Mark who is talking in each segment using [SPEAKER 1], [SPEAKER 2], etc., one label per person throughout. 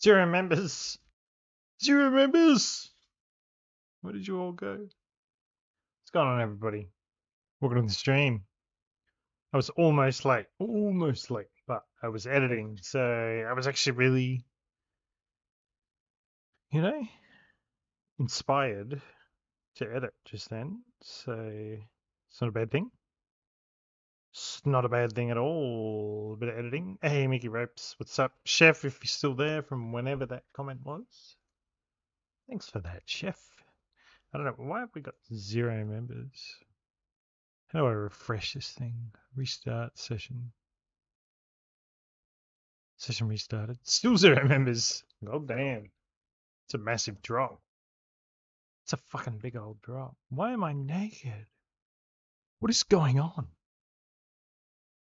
[SPEAKER 1] Zero members. Zero members. Where did you all go? What's going on, everybody? Welcome to the stream. I was almost late, almost late, but I was editing, so I was actually really, you know, inspired to edit just then. So it's not a bad thing. It's not a bad thing at all. A bit of editing. Hey, Mickey Ropes, what's up, Chef? If you're still there from whenever that comment was, thanks for that, Chef. I don't know why have we got zero members. How do I refresh this thing? Restart session. Session restarted. Still zero members. God damn. It's a massive drop. It's a fucking big old drop. Why am I naked? What is going on?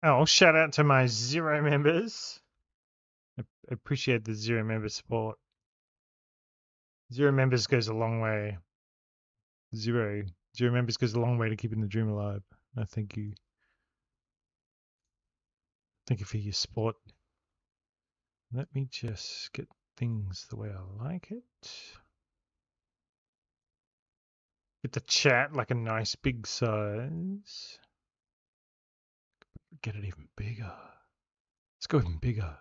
[SPEAKER 1] Oh, shout out to my zero members. I appreciate the zero member support. Zero members goes a long way. Zero. Zero members goes a long way to keeping the dream alive. I thank you. Thank you for your support. Let me just get things the way I like it. Get the chat like a nice big size. Get it even bigger. Let's go even bigger.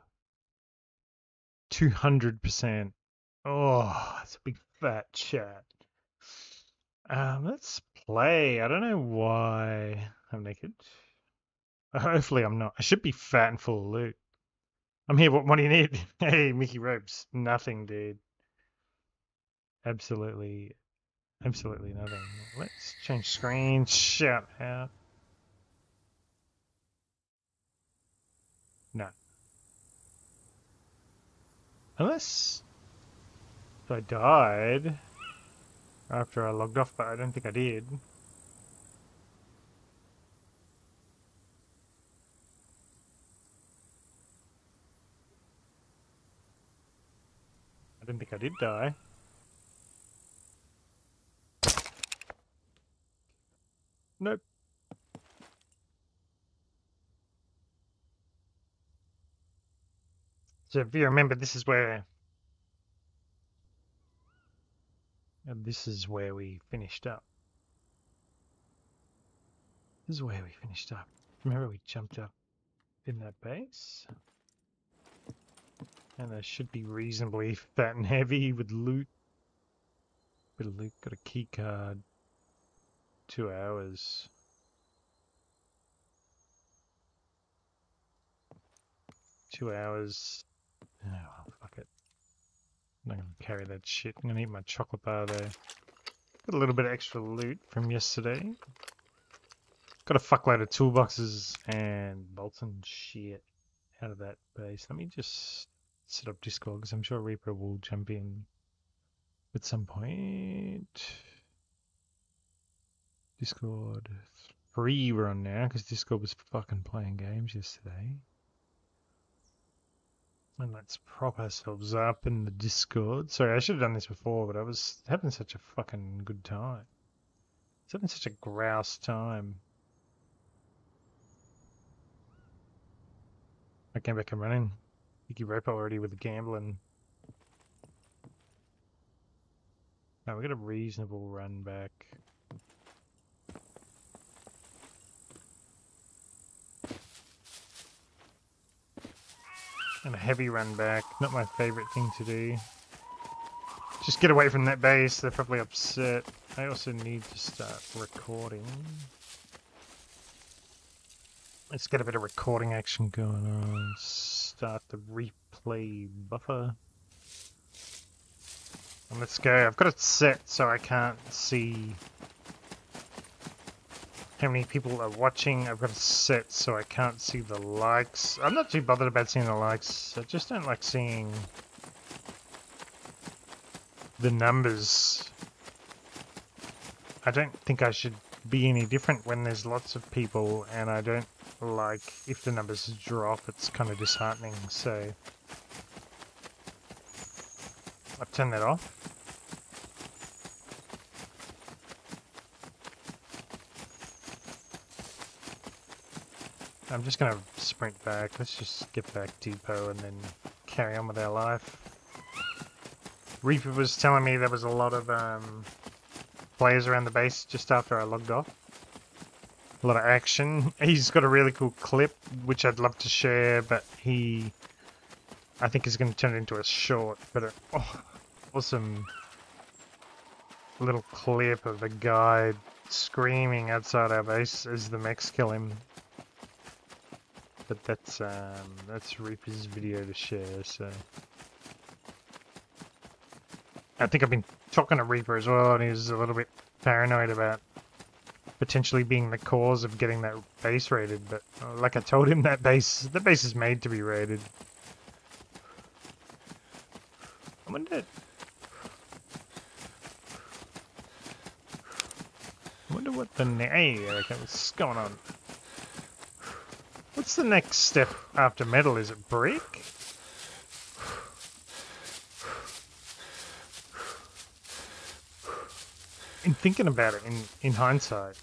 [SPEAKER 1] 200%. Oh, that's a big fat chat. Um, let's play. I don't know why I'm naked. Hopefully I'm not. I should be fat and full of loot. I'm here. What, what do you need? Hey, Mickey Ropes. Nothing, dude. Absolutely, absolutely nothing. Let's change screen. Shout out. Unless I died after I logged off, but I don't think I did. I didn't think I did die. Nope. So if you remember, this is where... And this is where we finished up. This is where we finished up. Remember we jumped up in that base? And I should be reasonably fat and heavy with loot. Bit of loot, got a key card. Two hours. Two hours. Well, fuck it. I'm not gonna carry that shit. I'm gonna eat my chocolate bar there. Got a little bit of extra loot from yesterday. Got a fuckload of toolboxes and bolts and shit out of that base. Let me just set up Discord because I'm sure Reaper will jump in at some point. Discord 3 we're on now because Discord was fucking playing games yesterday. And let's prop ourselves up in the Discord. Sorry, I should have done this before, but I was having such a fucking good time. I was having such a grouse time. I came back and running. Mickey Rope already with the gambling. Now we got a reasonable run back. And a heavy run back. Not my favourite thing to do. Just get away from that base. They're probably upset. I also need to start recording. Let's get a bit of recording action going on. Start the replay buffer. And let's go. I've got it set so I can't see how many people are watching. I've got it set so I can't see the likes. I'm not too bothered about seeing the likes. I just don't like seeing the numbers. I don't think I should be any different when there's lots of people and I don't like if the numbers drop it's kind of disheartening so I've turned that off I'm just gonna sprint back let's just get back depot and then carry on with our life Reaper was telling me there was a lot of um, players around the base just after I logged off. A lot of action. He's got a really cool clip, which I'd love to share, but he, I think, he's going to turn it into a short. But a, oh, awesome little clip of a guy screaming outside our base as the mechs kill him. But that's um, that's Reaper's video to share, so. I think I've been talking to Reaper as well, and he's a little bit paranoid about potentially being the cause of getting that base raided. But uh, like I told him, that base, the base is made to be raided. I wonder. I wonder what the hey, okay, what's going on? What's the next step after metal? Is it brick? in thinking about it in, in hindsight,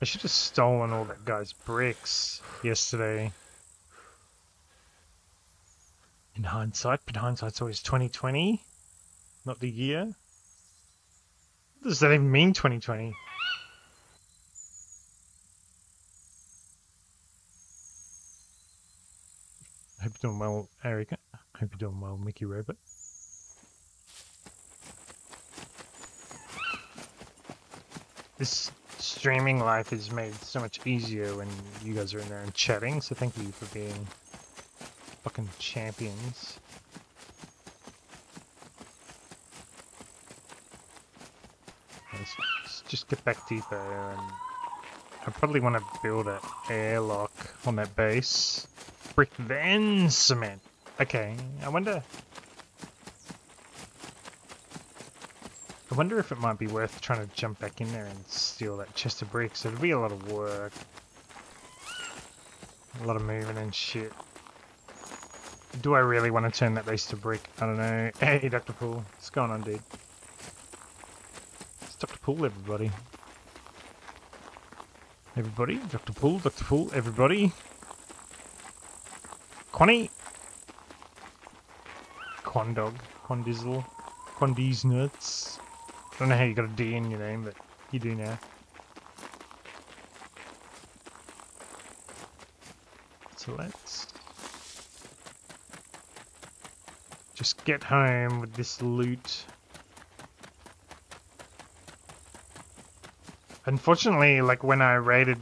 [SPEAKER 1] I should have stolen all that guy's bricks yesterday. In hindsight, but hindsight's always 2020, not the year. What does that even mean, 2020? Hope you're doing well, Erica. Hope you're doing well, Mickey Robot. This streaming life is made so much easier when you guys are in there and chatting, so thank you for being fucking champions. Let's just get back deeper and I probably want to build an airlock on that base. Brick then cement. Okay, I wonder I wonder if it might be worth trying to jump back in there and steal that chest of bricks. It'd be a lot of work. A lot of moving and shit. Do I really want to turn that base to brick? I don't know. Hey, Dr. Pool. What's going on, dude? It's Dr. Pool, everybody. Everybody? Dr. Pool, Dr. Pool, everybody. Quanny! Quandog. Quandizzle. Quandies nuts. I don't know how you got a D in your name, but you do now. So let's just get home with this loot. Unfortunately, like when I raided,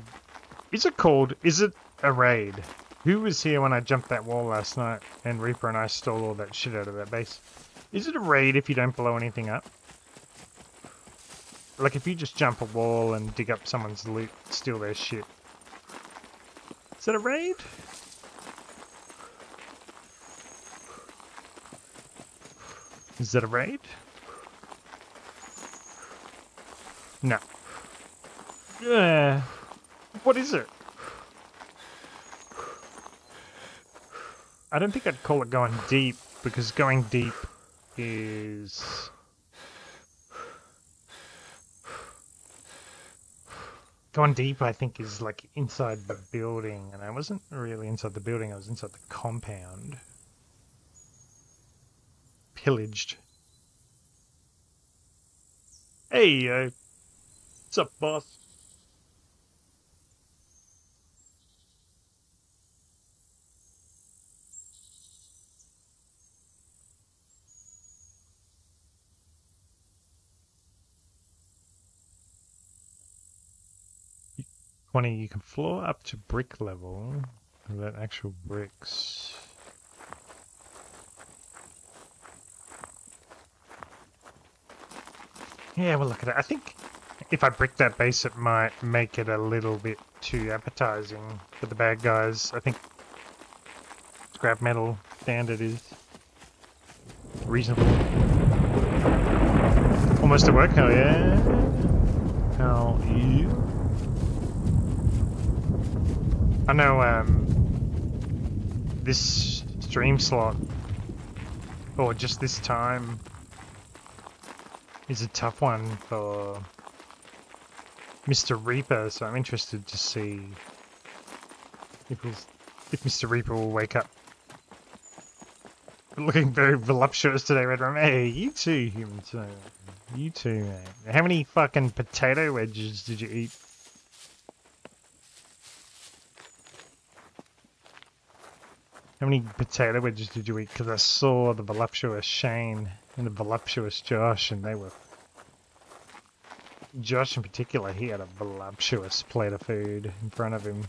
[SPEAKER 1] is it called, is it a raid? Who was here when I jumped that wall last night and Reaper and I stole all that shit out of that base? Is it a raid if you don't blow anything up? Like, if you just jump a wall and dig up someone's loot, steal their shit. Is that a raid? Is that a raid? No. Yeah. What is it? I don't think I'd call it going deep, because going deep is Gone Deep, I think, is like inside the building, and I wasn't really inside the building, I was inside the compound. Pillaged. Hey, uh, what's up, boss? Twenty, you can floor up to brick level without actual bricks. Yeah, well look at it. I think if I brick that base it might make it a little bit too appetizing for the bad guys. I think scrap metal standard is reasonable. Almost at work, hell yeah. Hell yeah. I know um, this stream slot, or just this time, is a tough one for Mr. Reaper, so I'm interested to see if, we'll, if Mr. Reaper will wake up Looking very voluptuous today, Redrum. Hey, you too, human. You too, mate. How many fucking potato wedges did you eat? How many potato wedges did you eat? Because I saw the voluptuous Shane and the voluptuous Josh, and they were... Josh in particular, he had a voluptuous plate of food in front of him.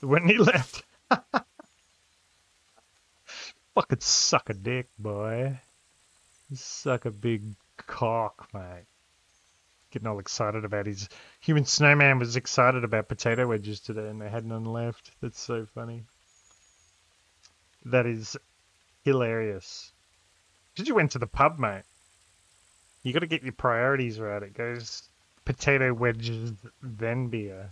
[SPEAKER 1] when he left. Fucking suck a dick, boy. Suck a big cock, mate. Getting all excited about his human snowman was excited about potato wedges today and they had none left. That's so funny. That is hilarious. Did you went to the pub, mate? You got to get your priorities right. It goes potato wedges, then beer.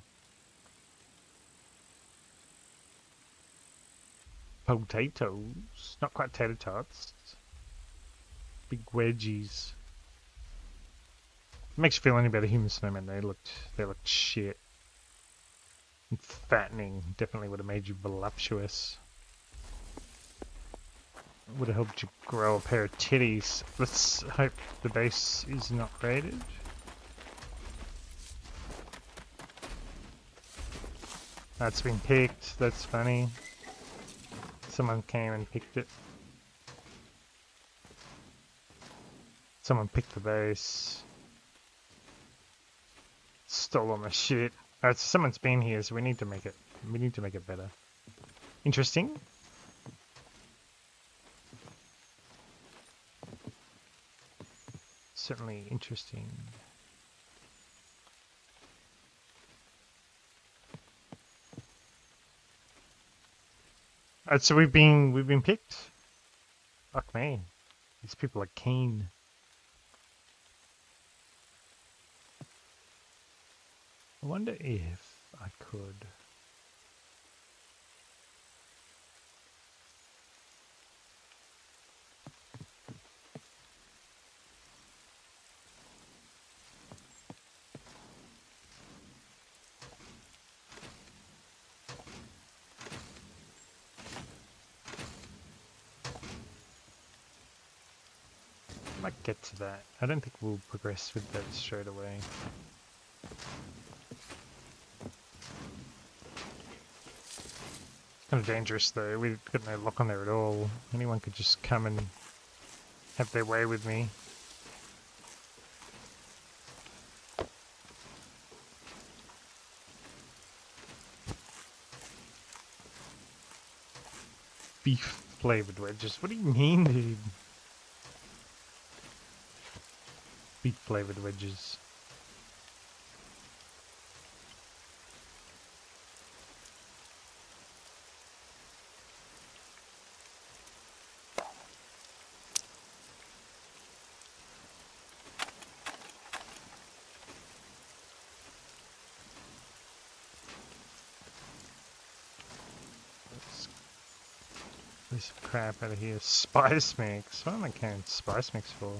[SPEAKER 1] potatoes. Not quite tater tots. Big wedgies. Makes you feel any better, human snowmen. They looked, they looked shit. Fattening definitely would have made you voluptuous. Would have helped you grow a pair of titties. Let's hope the base is not raided. That's been picked. That's funny. Someone came and picked it. Someone picked the base. Stole all my shit. Alright, so someone's been here, so we need to make it we need to make it better. Interesting. Certainly interesting. Uh, so we've been we've been picked. Fuck me. These people are keen. I wonder if I could. might get to that. I don't think we'll progress with that straight away. Kind of dangerous though, we've got no lock on there at all. Anyone could just come and have their way with me. Beef flavored wedges. What do you mean, dude? beef flavored wedges. This crap out of here. Spice mix. What am I carrying spice mix for?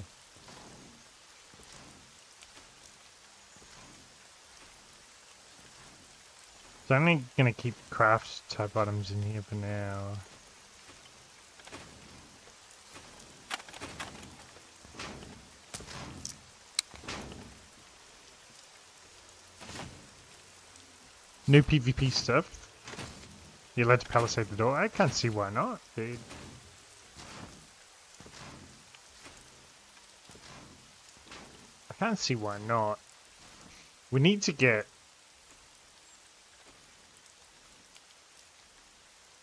[SPEAKER 1] So I'm only gonna keep craft type items in here for now. New PvP stuff. You're allowed to palisade the door. I can't see why not, dude. Can't see why not. We need to get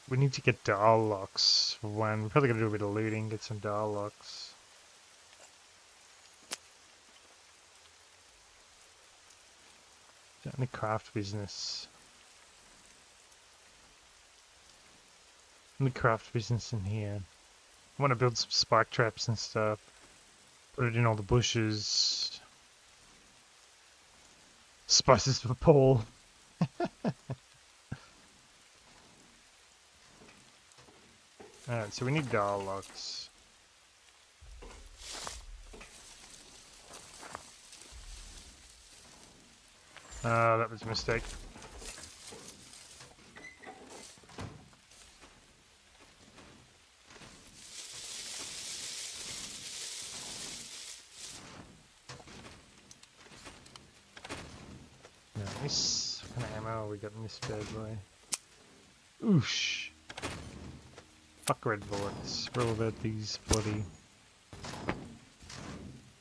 [SPEAKER 1] We need to get dial locks one. We're probably gonna do a bit of looting, get some dial locks. Only craft business. Only craft business in here. I want to build some spike traps and stuff. Put it in all the bushes. Spices for Paul. Alright, so we need dial locks. Ah, that was a mistake. Nice. What kind of ammo we got in this bad boy? Oosh. Fuck red bullets. We're all about these bloody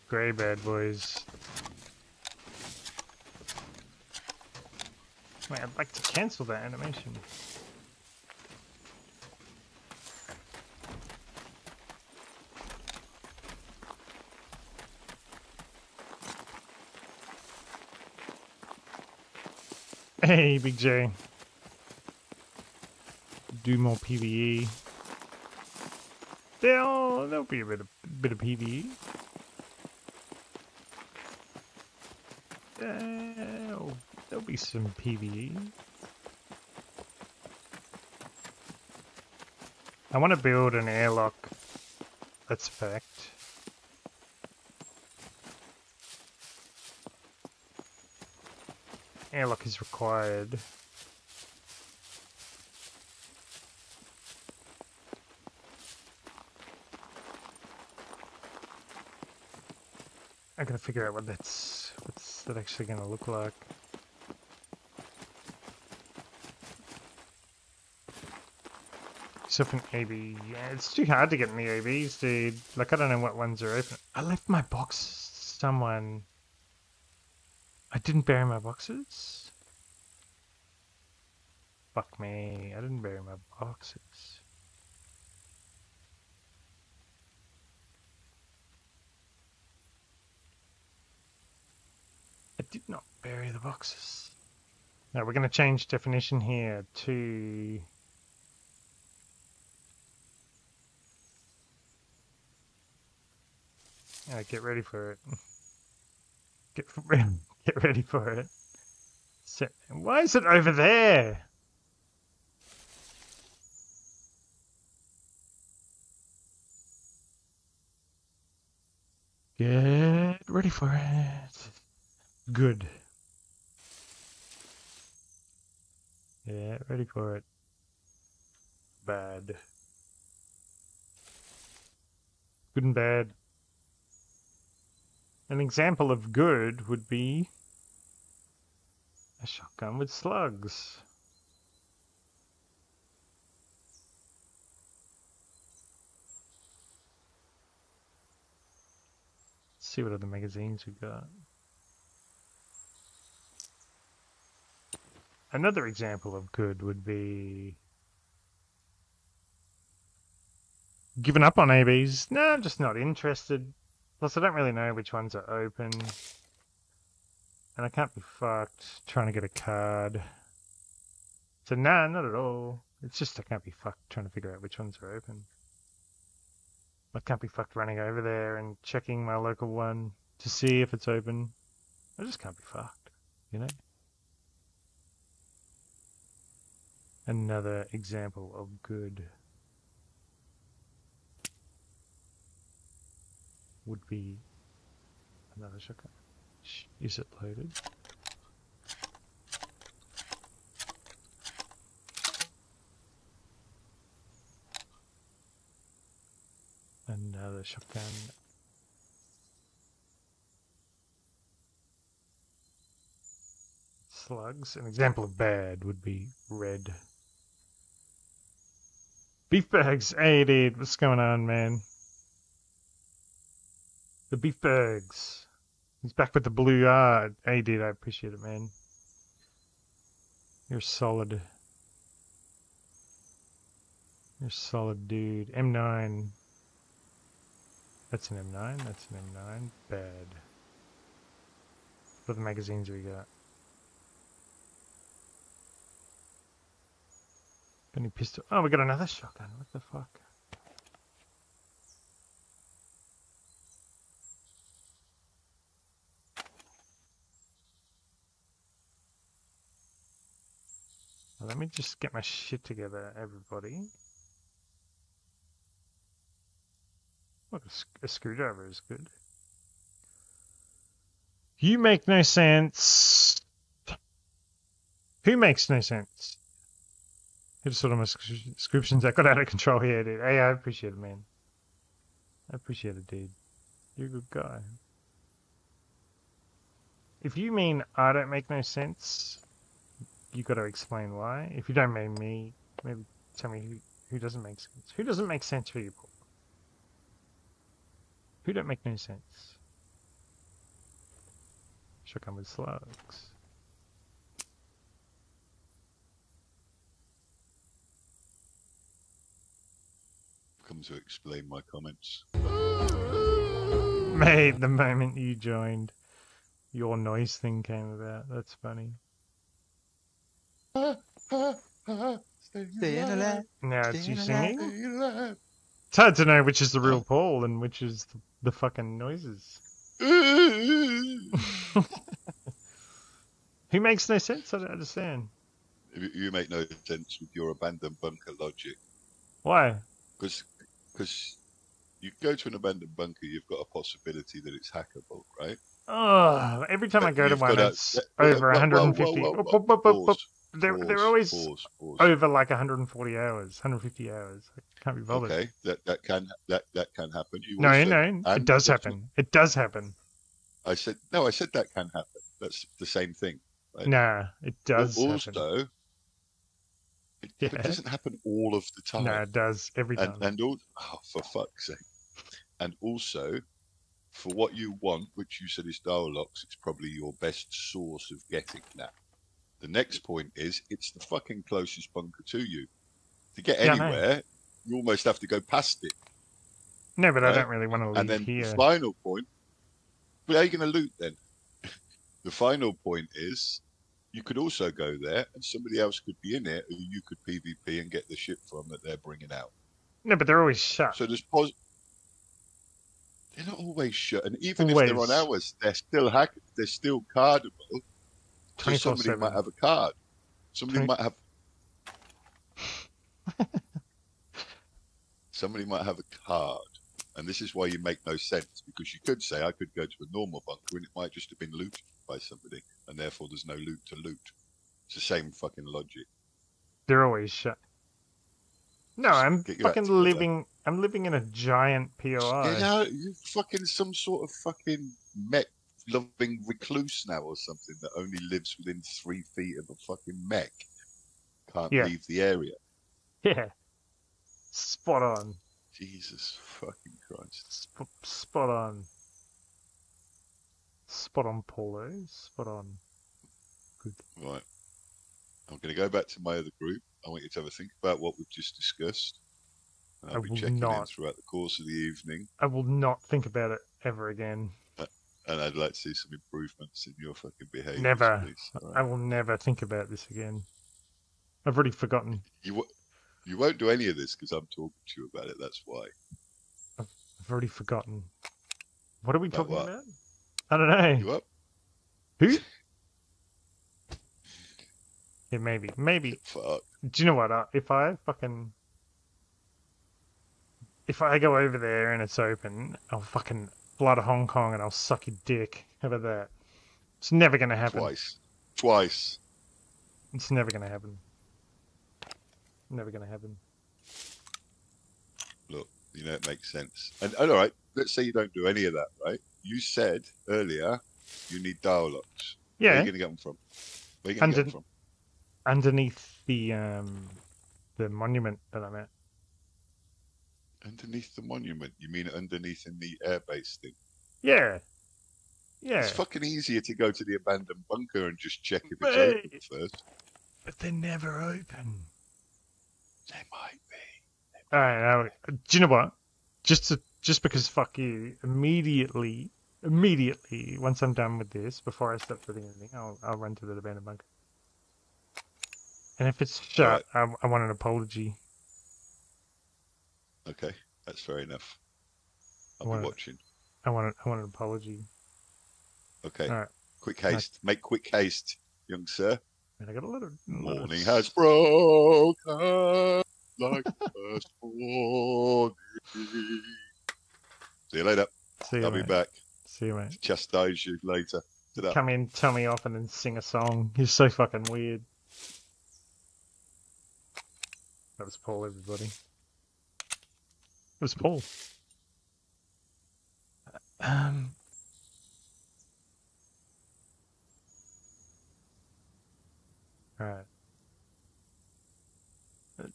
[SPEAKER 1] grey bad boys. Wait, I'd like to cancel that animation. Hey, Big J. Do more PVE. There'll, there'll be a bit of, bit of PVE. There'll, there'll be some PVE. I want to build an airlock. That's a fact. Airlock is required. I gotta figure out what that's what's that actually gonna look like. An AB, yeah, it's too hard to get in the ABs, dude. Like I don't know what ones are open. I left my box. Someone didn't bury my boxes? Fuck me, I didn't bury my boxes. I did not bury the boxes. Now we're going to change definition here to uh, get ready for it. Get Get ready for it. So, why is it over there? Get ready for it. Good. Yeah, ready for it. Bad. Good and bad. An example of good would be a shotgun with slugs. Let's see what other magazines we've got. Another example of good would be giving up on ABs. No, I'm just not interested. Plus, I don't really know which ones are open. And I can't be fucked trying to get a card. So, nah, not at all. It's just I can't be fucked trying to figure out which ones are open. I can't be fucked running over there and checking my local one to see if it's open. I just can't be fucked, you know? Another example of good. Would be another shotgun. Is it loaded? Another shotgun. Slugs. An example of bad would be red. Beef bags. Hey, dude. What's going on, man? The Beef Bergs. He's back with the blue ah. Hey, dude, I appreciate it, man. You're solid. You're solid, dude. M9. That's an M9. That's an M9. Bad. What other magazines we got? Any pistol? Oh, we got another shotgun. What the fuck? Let me just get my shit together, everybody. Look, a, a screwdriver is good. You make no sense. Who makes no sense? Just sort of my descriptions that got out of control here, dude. Hey, I appreciate it, man. I appreciate it, dude. You're a good guy. If you mean I don't make no sense, you got to explain why. If you don't mean me, maybe tell me who, who doesn't make sense. Who doesn't make sense for you, Paul? Who don't make no sense? Shotgun with slugs.
[SPEAKER 2] Come to explain my comments.
[SPEAKER 1] Mate, the moment you joined, your noise thing came about. That's funny.
[SPEAKER 2] Staying alive.
[SPEAKER 1] Now it's you singing? It's hard to know which is the real Paul and which is the, the fucking noises. Who makes no sense? I don't understand.
[SPEAKER 2] You you make no sense with your abandoned bunker logic.
[SPEAKER 1] Why?
[SPEAKER 2] Because you go to an abandoned bunker, you've got a possibility that it's hackable, right?
[SPEAKER 1] Oh, every time I go to
[SPEAKER 2] you've
[SPEAKER 1] one, it's over
[SPEAKER 2] whoa, whoa, whoa,
[SPEAKER 1] 150. Up.
[SPEAKER 2] Pause,
[SPEAKER 1] They're, they're always
[SPEAKER 2] pause, pause.
[SPEAKER 1] over like 140 hours, 150 hours. I can't be bothered.
[SPEAKER 2] Okay, that that can that that can happen. You
[SPEAKER 1] No,
[SPEAKER 2] also-
[SPEAKER 1] no, it does happen. It does happen.
[SPEAKER 2] I said no. I said that can happen. That's the same thing. Right.
[SPEAKER 1] Nah, it does happen.
[SPEAKER 2] also, it,
[SPEAKER 1] Yeah.
[SPEAKER 2] it doesn't happen all of the time.
[SPEAKER 1] No, it does every time.
[SPEAKER 2] and and all oh, for fuck's sake. And also, for what you want, which you said is dial locks, it's probably your best source of getting that. The next point is it's the fucking closest bunker to you. To get
[SPEAKER 1] Yeah,
[SPEAKER 2] anywhere, you almost have to go past it.
[SPEAKER 1] no, but I don't really want to leave
[SPEAKER 2] and then
[SPEAKER 1] here.
[SPEAKER 2] the final point, but how are you going to loot then? the final point is you could also go there and somebody else could be in it who you could PvP and get the shit from that they're bringing out.
[SPEAKER 1] No, but they're always shut.
[SPEAKER 2] So there's pos- They're not always shut, and even if they're on hours, they're still hack. They're still cardable. So somebody
[SPEAKER 1] 24/7.
[SPEAKER 2] might have a card. Somebody
[SPEAKER 1] Twenty-
[SPEAKER 2] might have. somebody might have a card, and this is why you make no sense because you could say I could go to a normal bunker and it might just have been looted by somebody, and therefore there's no loot to loot. It's the same fucking logic.
[SPEAKER 1] They're always shut. No, I'm
[SPEAKER 2] get your act
[SPEAKER 1] fucking living. I'm living in a giant POI.
[SPEAKER 2] You know, you're fucking some sort of fucking mech loving recluse now or something that only lives within three feet of a fucking mech. Can't
[SPEAKER 1] Yeah.
[SPEAKER 2] leave the area.
[SPEAKER 1] Yeah. Spot on.
[SPEAKER 2] Jesus fucking Christ.
[SPEAKER 1] Sp- spot on. Spot on, Paulo. Spot on. Good.
[SPEAKER 2] Right. I'm going to go back to my other group. I want you to have a think about what we've just discussed. I'll
[SPEAKER 1] I
[SPEAKER 2] be
[SPEAKER 1] will
[SPEAKER 2] checking in
[SPEAKER 1] not.
[SPEAKER 2] throughout the course of the evening.
[SPEAKER 1] I will not think about it ever again.
[SPEAKER 2] And I'd like to see some improvements in your fucking behaviour.
[SPEAKER 1] Never.
[SPEAKER 2] All
[SPEAKER 1] I will never think about this again. I've already forgotten.
[SPEAKER 2] You, you won't do any of this because I'm talking to you about it. That's why.
[SPEAKER 1] I've already forgotten. What are we
[SPEAKER 2] About
[SPEAKER 1] talking
[SPEAKER 2] what?
[SPEAKER 1] about? I don't know.
[SPEAKER 2] You up?
[SPEAKER 1] Who? Yeah, maybe. Maybe.
[SPEAKER 2] Fuck.
[SPEAKER 1] Do you know what? Uh, if I fucking. If I go over there and it's open, I'll fucking fly to Hong Kong and I'll suck your dick. How about that? It's never gonna happen.
[SPEAKER 2] Twice. Twice.
[SPEAKER 1] It's never gonna happen. Never gonna happen.
[SPEAKER 2] Look, you know, it makes sense. And, and all right, let's say you don't do any of that, right? You said earlier you need dial locks. Where are
[SPEAKER 1] Yeah,
[SPEAKER 2] you going to get them from? Where are you going to get them from?
[SPEAKER 1] underneath the um the monument that I'm at.
[SPEAKER 2] Underneath the monument. You mean underneath in the airbase thing?
[SPEAKER 1] Yeah. Yeah.
[SPEAKER 2] It's fucking easier to go to the abandoned bunker and just check if it's
[SPEAKER 1] Mate.
[SPEAKER 2] open first.
[SPEAKER 1] But they're never open.
[SPEAKER 2] They might be.
[SPEAKER 1] Alright, now, do you know what? Just to, just because fuck you, immediately, immediately, once I'm done with this, before I start doing anything, I'll, I'll run to the abandoned bunker. And if it's shut, I, I want an apology.
[SPEAKER 2] Okay, that's fair enough. I'll be watching.
[SPEAKER 1] I want, an, I want an apology.
[SPEAKER 2] Okay.
[SPEAKER 1] alright.
[SPEAKER 2] Quick haste. Make quick haste, young sir.
[SPEAKER 1] And I got a lot of a lot of
[SPEAKER 2] Morning has broken like first morning. See you later.
[SPEAKER 1] See you,
[SPEAKER 2] I'll be back
[SPEAKER 1] See you, mate.
[SPEAKER 2] to chastise you later.
[SPEAKER 1] Come in, tell me off, and then sing a song. You're so fucking weird. That was Paul, everybody. Paul. Um. Alright. Let's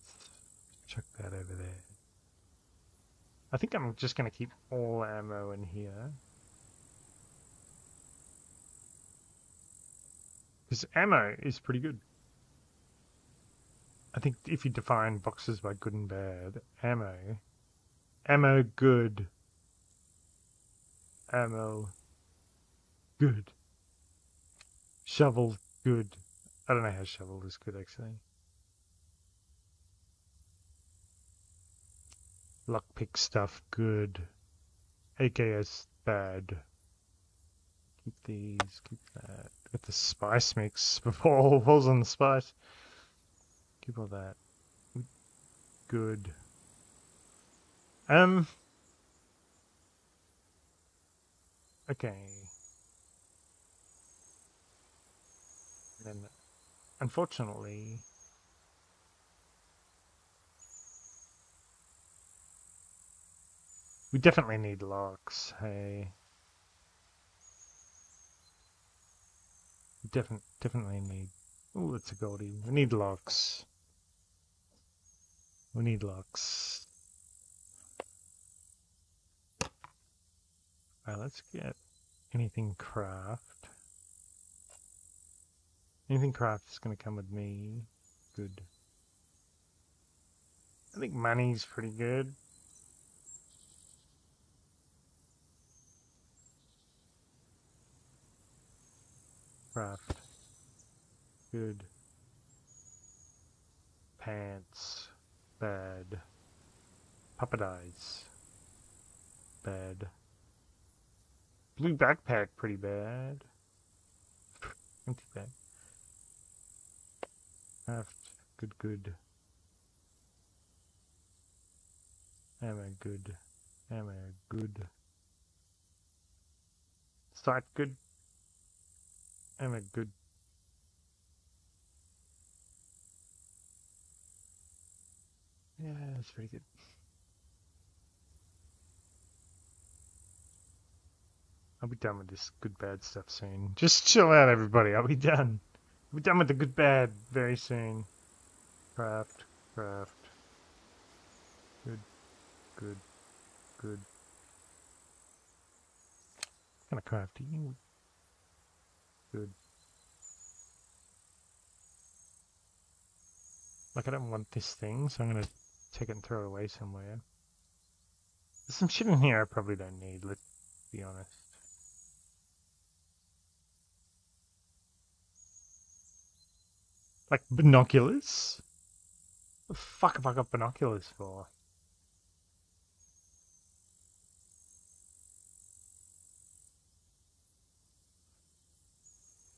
[SPEAKER 1] chuck that over there. I think I'm just going to keep all ammo in here. Because ammo is pretty good. I think if you define boxes by good and bad, ammo, ammo good, ammo good, shovel good. I don't know how shovel is good actually. Lockpick stuff good, AKS bad. Keep these, keep that. Get the spice mix before all falls on the spice. Keep all that. Good. Um. Okay. Then, unfortunately, we definitely need locks. Hey. Definitely, definitely need. Oh, it's a goldie. We need locks. We need locks. Alright, let's get anything craft. Anything craft is going to come with me. Good. I think money's pretty good. Craft. Good. Pants. Bad. Puppet eyes. Bad. Blue backpack, pretty bad. Empty bag. Craft. Good, good. Ammo, good. Ammo, good. Sight, good. Ammo, good. Yeah, that's pretty good. I'll be done with this good bad stuff soon. Just chill out, everybody. I'll be done. I'll be done with the good bad very soon. Craft, craft. Good, good, good. What kind of craft you? Good. Like, I don't want this thing, so I'm gonna take it and throw it away somewhere. There's some shit in here I probably don't need, let's be honest. Like binoculars? The fuck have I got binoculars for?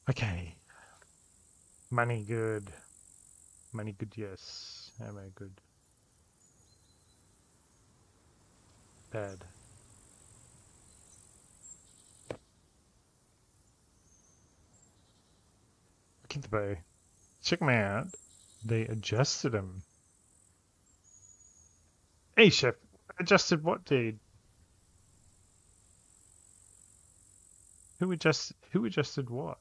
[SPEAKER 1] Okay. Money good. Money good, yes. Ammo good. Bad. At the bow. Check them out. They adjusted them. Hey, chef. Adjusted what, dude? Who adjusted? Who adjusted what?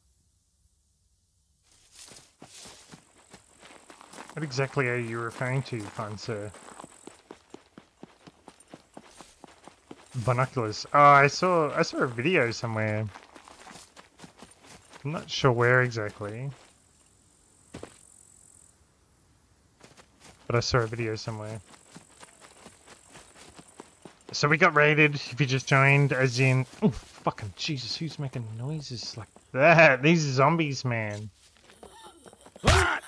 [SPEAKER 1] What exactly are you referring to, fine sir? Binoculars. Oh, I saw I saw a video somewhere. I'm not sure where exactly. But I saw a video somewhere. So we got raided, if you just joined, as in... Oh, fucking Jesus, who's making noises like that? These zombies, man. Come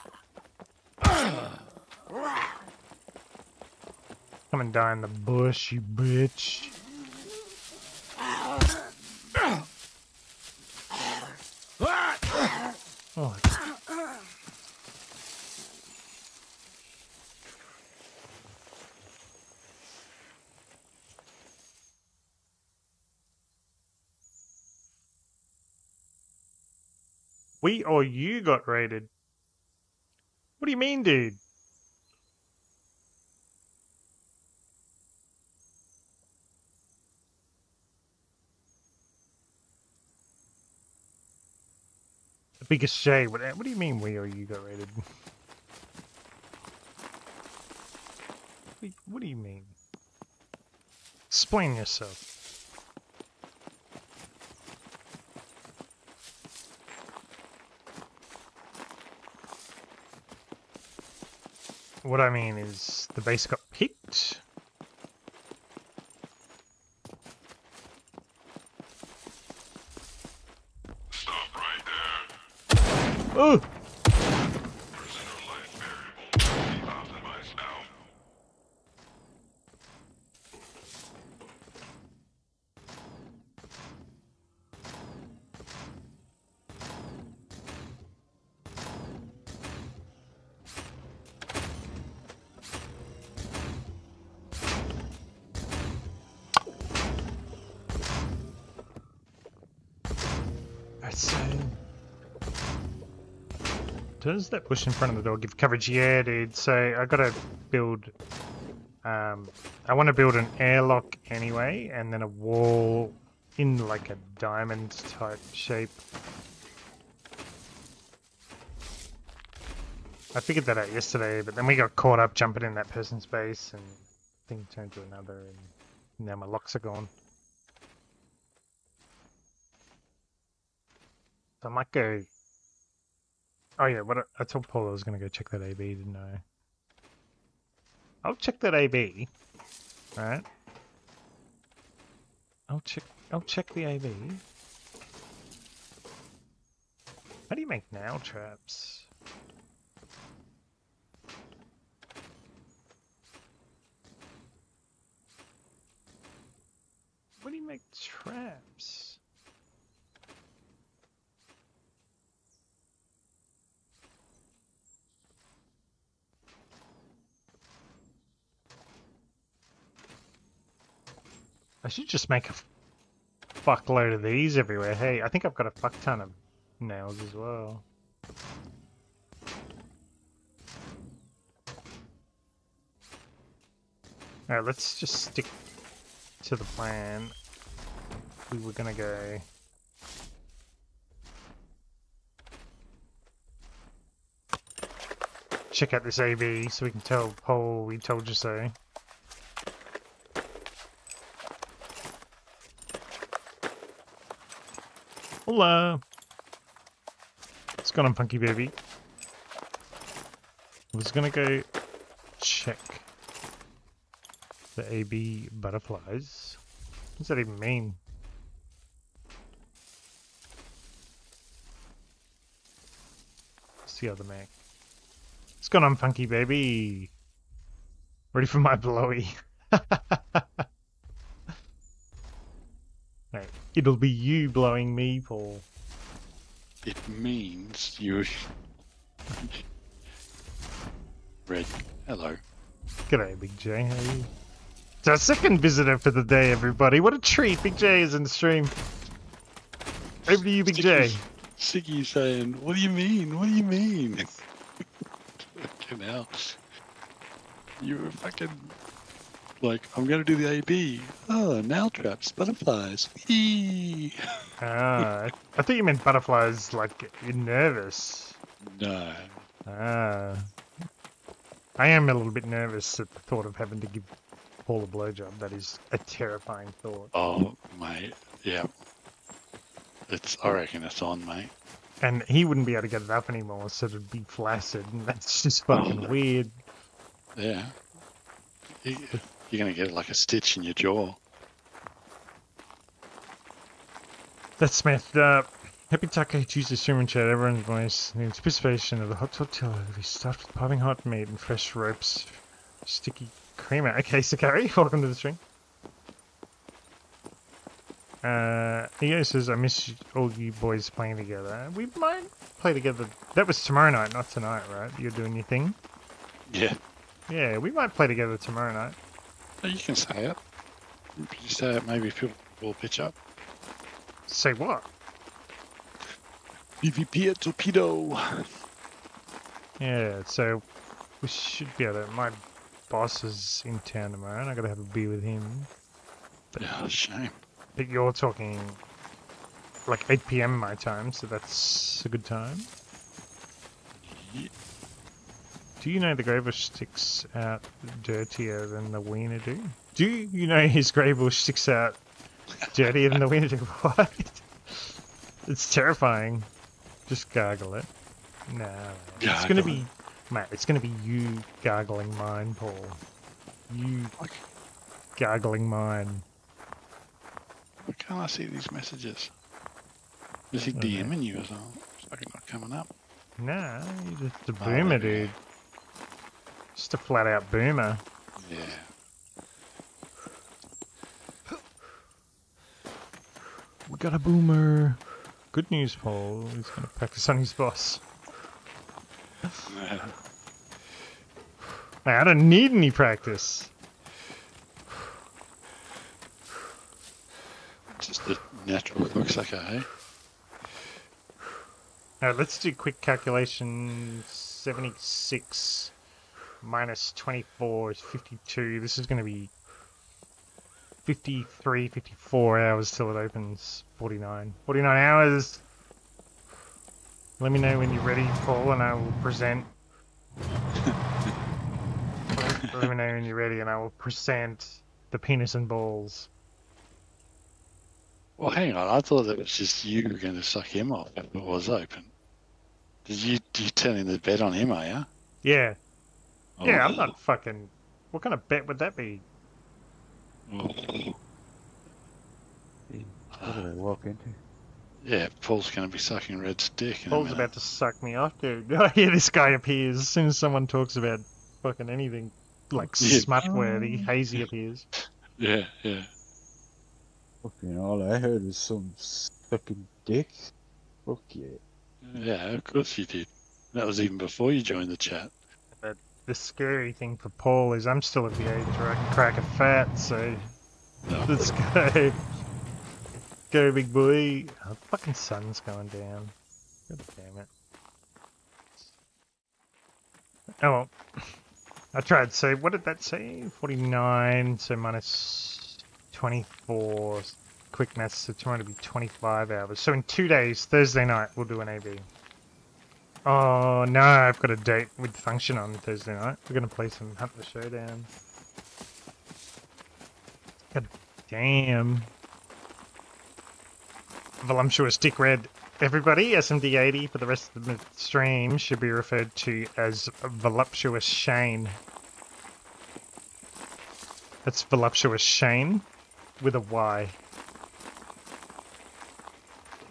[SPEAKER 1] and die in the bush, you bitch. We or you got raided. What do you mean, dude? The biggest shade. What, what do you mean, we or you got raided? what do you mean? Explain yourself. What I mean is the base got picked.
[SPEAKER 3] Stop right there.
[SPEAKER 1] Oh! Does that bush in front of the door give coverage? Yeah, dude. So I gotta build. Um, I want to build an airlock anyway, and then a wall in like a diamond type shape. I figured that out yesterday, but then we got caught up jumping in that person's base, and thing turned to another, and now my locks are gone. So I might go. Oh yeah, what I, told Paul I was gonna go check that AB, didn't I? I'll check that AB. Right. I'll check. I'll check the AB. How do you make nail traps? What do you make traps? I should just make a fuckload of these everywhere. Hey, I think I've got a fuck ton of nails as well. Alright, let's just stick to the plan. We were gonna go. Check out this AB so we can tell Paul we told you so. Hola! What's going on, Funky Baby? I was gonna go check the AB butterflies. What does that even mean? What's the other Mac? What's going on, Funky Baby? Ready for my blowy? Right. It'll be you blowing me, Paul.
[SPEAKER 4] It means you. Red. Hello.
[SPEAKER 1] G'day, Big J. How are you? It's our second visitor for the day, everybody. What a treat! Big J is in the stream. Over to you, Big J.
[SPEAKER 4] Siggy saying, "What do you mean? What do you mean?" fucking hell. You were fucking like, I'm gonna do the AB. Oh, nail traps, butterflies. Whee!
[SPEAKER 1] Ah, I thought you meant butterflies like you're nervous.
[SPEAKER 4] No.
[SPEAKER 1] Ah. I am a little bit nervous at the thought of having to give Paul a blowjob. That is a terrifying thought.
[SPEAKER 4] Oh, mate. Yeah. It's. I reckon it's on, mate.
[SPEAKER 1] And he wouldn't be able to get it up anymore, so it'd be flaccid, and that's just fucking
[SPEAKER 4] Oh.
[SPEAKER 1] weird.
[SPEAKER 4] Yeah. You're gonna get like a stitch in your jaw.
[SPEAKER 1] That's messed up. Happy Taco Tuesday stream and chat. Everyone's voice. The anticipation of the hot tortilla be stuffed with piping hot meat and fresh ropes. Sticky creamer. Okay, Sakari, welcome to the stream. Uh, Ego says, I miss all you boys playing together. We might play together. That was tomorrow night, not tonight, right? You're doing your thing?
[SPEAKER 4] Yeah.
[SPEAKER 1] Yeah, we might play together tomorrow night.
[SPEAKER 4] You can say it. You say it, maybe people will pitch up.
[SPEAKER 1] Say what?
[SPEAKER 4] PvP at Torpedo.
[SPEAKER 1] Yeah, so we should be able to. My boss is in town tomorrow, and I gotta have a beer with him.
[SPEAKER 4] But, Yeah, shame.
[SPEAKER 1] But you're talking like 8 p.m. my time, so that's a good time.
[SPEAKER 4] Ye-
[SPEAKER 1] Do you know the Greybush sticks out dirtier than the wiener do? Do you know his Greybush sticks out dirtier than the wiener do? What? It's terrifying. Just gargle it. No, it's gonna be, mate. It's gonna be you gargling mine, Paul. You gargling mine.
[SPEAKER 4] why can't I see these messages? Is he
[SPEAKER 1] Okay.
[SPEAKER 4] DMing you or something? It's fucking not coming up.
[SPEAKER 1] Nah, you're just a
[SPEAKER 4] Oh,
[SPEAKER 1] boomer,
[SPEAKER 4] we
[SPEAKER 1] dude. Just a flat out boomer.
[SPEAKER 4] Yeah.
[SPEAKER 1] We got a boomer. Good news, Paul. He's gonna practice on his boss. Mate, I don't need any practice.
[SPEAKER 4] just the natural cocksucker, hey?
[SPEAKER 1] Now let's do quick calculation. 76 minus 24 is 52. This is going to be 53, 54 hours till it opens. 49. 49 hours. Let me know when you're ready, Paul, and I will present. let, me know when you're ready, and I will present the penis and balls.
[SPEAKER 4] Well, hang on. I thought it was just you were going to suck him off if it was open. Did you you turning the bed on him, are you?
[SPEAKER 1] Yeah, Oh, yeah, I'm
[SPEAKER 4] Oh.
[SPEAKER 1] not fucking. What kind of bet would that be?
[SPEAKER 4] Oh.
[SPEAKER 5] What did I walk into?
[SPEAKER 4] Yeah, Paul's going to be sucking Red's dick in
[SPEAKER 1] Paul's
[SPEAKER 4] a
[SPEAKER 1] about to suck me off, dude. I hear this guy appears as soon as someone talks about fucking anything like
[SPEAKER 4] Yeah.
[SPEAKER 1] smut worthy. Mm. Hazy appears.
[SPEAKER 4] Yeah, yeah.
[SPEAKER 5] Fucking all I heard was some sucking dick. Fuck yeah.
[SPEAKER 4] Yeah, of course you did. That was even before you joined the chat.
[SPEAKER 1] The scary thing for Paul is I'm still at the age where I can crack a fat, so let's go. Go, big boy. Oh, the fucking sun's going down. God damn it. Oh well. I tried. So what did that say? 49, so minus 24. Quick maths, so it's going to be 25 hours. So in two days, Thursday night, we'll do an AB. Oh no, I've got a date with Function on Thursday night. We're going to play some Hunt the Showdown. God damn. Voluptuous Dick Red. Everybody, SMD80 for the rest of the stream should be referred to as Voluptuous Shane. That's Voluptuous Shane with a Y.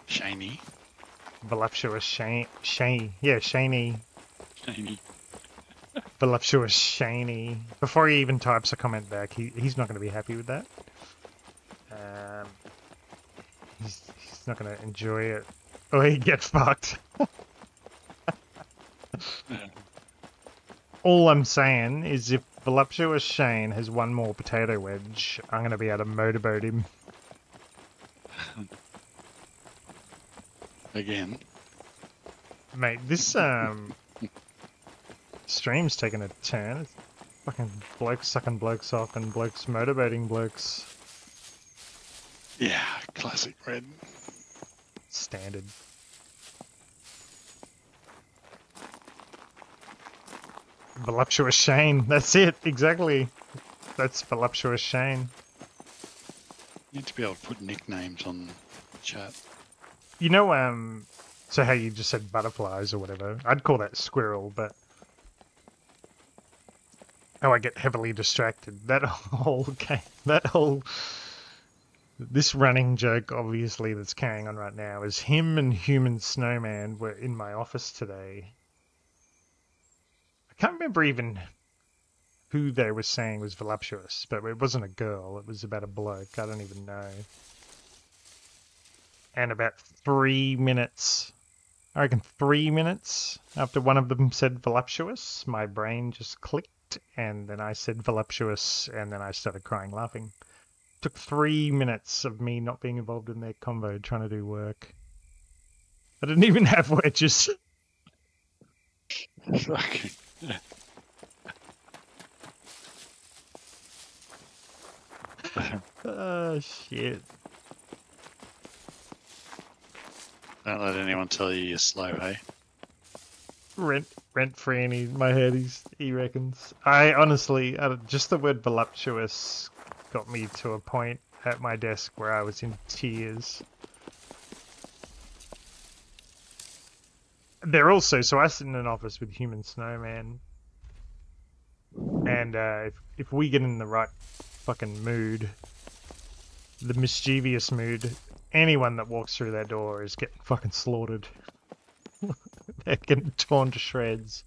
[SPEAKER 4] Shiny.
[SPEAKER 1] Voluptuous Shane. Shane. Yeah, Shaney.
[SPEAKER 4] Shiny.
[SPEAKER 1] Voluptuous Shaney. Before he even types a comment back, he, he's not going to be happy with that. Um, he's, he's not going to enjoy it. Or he gets fucked. All I'm saying is if Voluptuous Shane has one more potato wedge, I'm going to be able to motorboat him.
[SPEAKER 4] Again.
[SPEAKER 1] Mate, this um stream's taking a turn. It's fucking blokes sucking blokes off and blokes motivating blokes.
[SPEAKER 4] Yeah, classic Red.
[SPEAKER 1] Standard. Voluptuous Shane. That's it. Exactly. That's Voluptuous Shane.
[SPEAKER 4] You need to be able to put nicknames on the chat.
[SPEAKER 1] You know, um, so how you just said butterflies or whatever. I'd call that squirrel, but oh, I get heavily distracted. That whole game, that whole this running joke, obviously that's carrying on right now, is him and Human Snowman were in my office today. I can't remember even who they were saying was voluptuous, but it wasn't a girl. It was about a bloke. I don't even know and about three minutes, I reckon three minutes after one of them said voluptuous, my brain just clicked, and then I said voluptuous, and then I started crying laughing. Took three minutes of me not being involved in their convo trying to do work. I didn't even have wedges. Oh shit.
[SPEAKER 4] Don't let anyone tell you you're slow, hey?
[SPEAKER 1] rent rent free in my head. He's, he reckons. I honestly, uh, just the word voluptuous got me to a point at my desk where I was in tears. They're also so I sit in an office with Human Snowman, and uh, if if we get in the right fucking mood, the mischievous mood, anyone that walks through that door is getting fucking slaughtered. They're getting torn to shreds.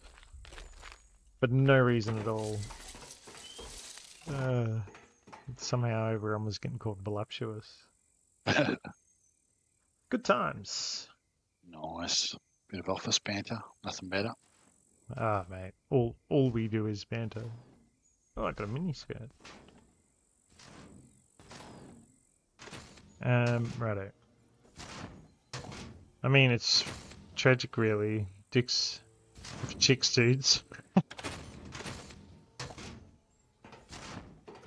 [SPEAKER 1] For no reason at all. Uh, somehow everyone was getting called voluptuous. Good times.
[SPEAKER 4] nice. Bit of office banter. Nothing better.
[SPEAKER 1] Ah, mate. All all we do is banter. Oh, I got a mini skirt. Um, righto. I mean, it's tragic, really. Dicks with chicks, dudes.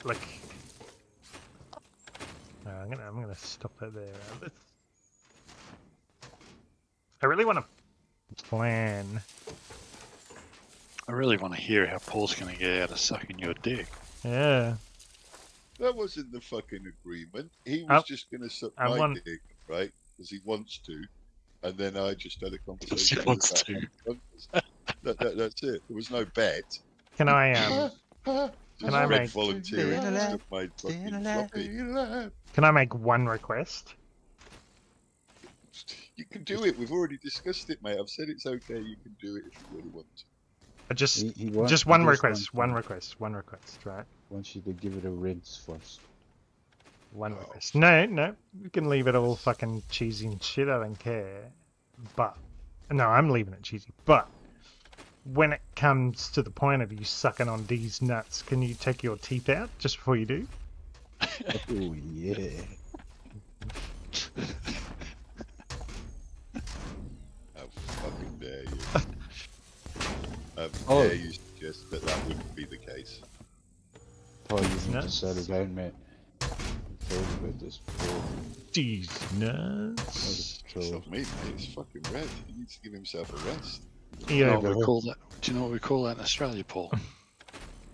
[SPEAKER 1] like, No, I'm gonna I'm gonna stop it there. Uh, I really want to plan.
[SPEAKER 4] I really want to hear how Paul's to get out of sucking your dick.
[SPEAKER 1] Yeah.
[SPEAKER 2] That wasn't the fucking agreement. He
[SPEAKER 1] I-
[SPEAKER 2] was just going to suck
[SPEAKER 1] I
[SPEAKER 2] my
[SPEAKER 1] want-
[SPEAKER 2] dick, right? Because he wants to. And then I just had a conversation. with
[SPEAKER 4] wants
[SPEAKER 2] that
[SPEAKER 4] to.
[SPEAKER 2] That, that, that's it. There was no bet.
[SPEAKER 1] Can I um
[SPEAKER 2] Just
[SPEAKER 1] I
[SPEAKER 2] Red
[SPEAKER 1] make-
[SPEAKER 2] volunteering to my fucking
[SPEAKER 5] alive.
[SPEAKER 2] floppy.
[SPEAKER 1] can I make one request?
[SPEAKER 2] You can do it. We've already discussed it, mate. I've said it's okay. You can do it if you really want to.
[SPEAKER 1] Just
[SPEAKER 5] He, he
[SPEAKER 1] just one request. One request. One request. Right.
[SPEAKER 5] Wants you to give it a rinse first.
[SPEAKER 1] One
[SPEAKER 2] Oh.
[SPEAKER 1] request. No, no. We can leave it all fucking cheesy and shit. I don't care. But no, I'm leaving it cheesy. But when it comes to the point of you sucking on these nuts, can you take your teeth out just before you do?
[SPEAKER 5] Oh yeah.
[SPEAKER 2] How
[SPEAKER 5] Oh.
[SPEAKER 2] dare you suggest that that wouldn't be the case?
[SPEAKER 5] Paul, you need
[SPEAKER 1] Nuts.
[SPEAKER 5] to settle down, mate. We've talked about this before.
[SPEAKER 1] These
[SPEAKER 5] Out
[SPEAKER 1] nuts.
[SPEAKER 5] of
[SPEAKER 2] It's not me, mate. It's fucking red. He needs to give himself a rest.
[SPEAKER 4] Do you, know what we call that? Do you know what we call that in Australia, Paul?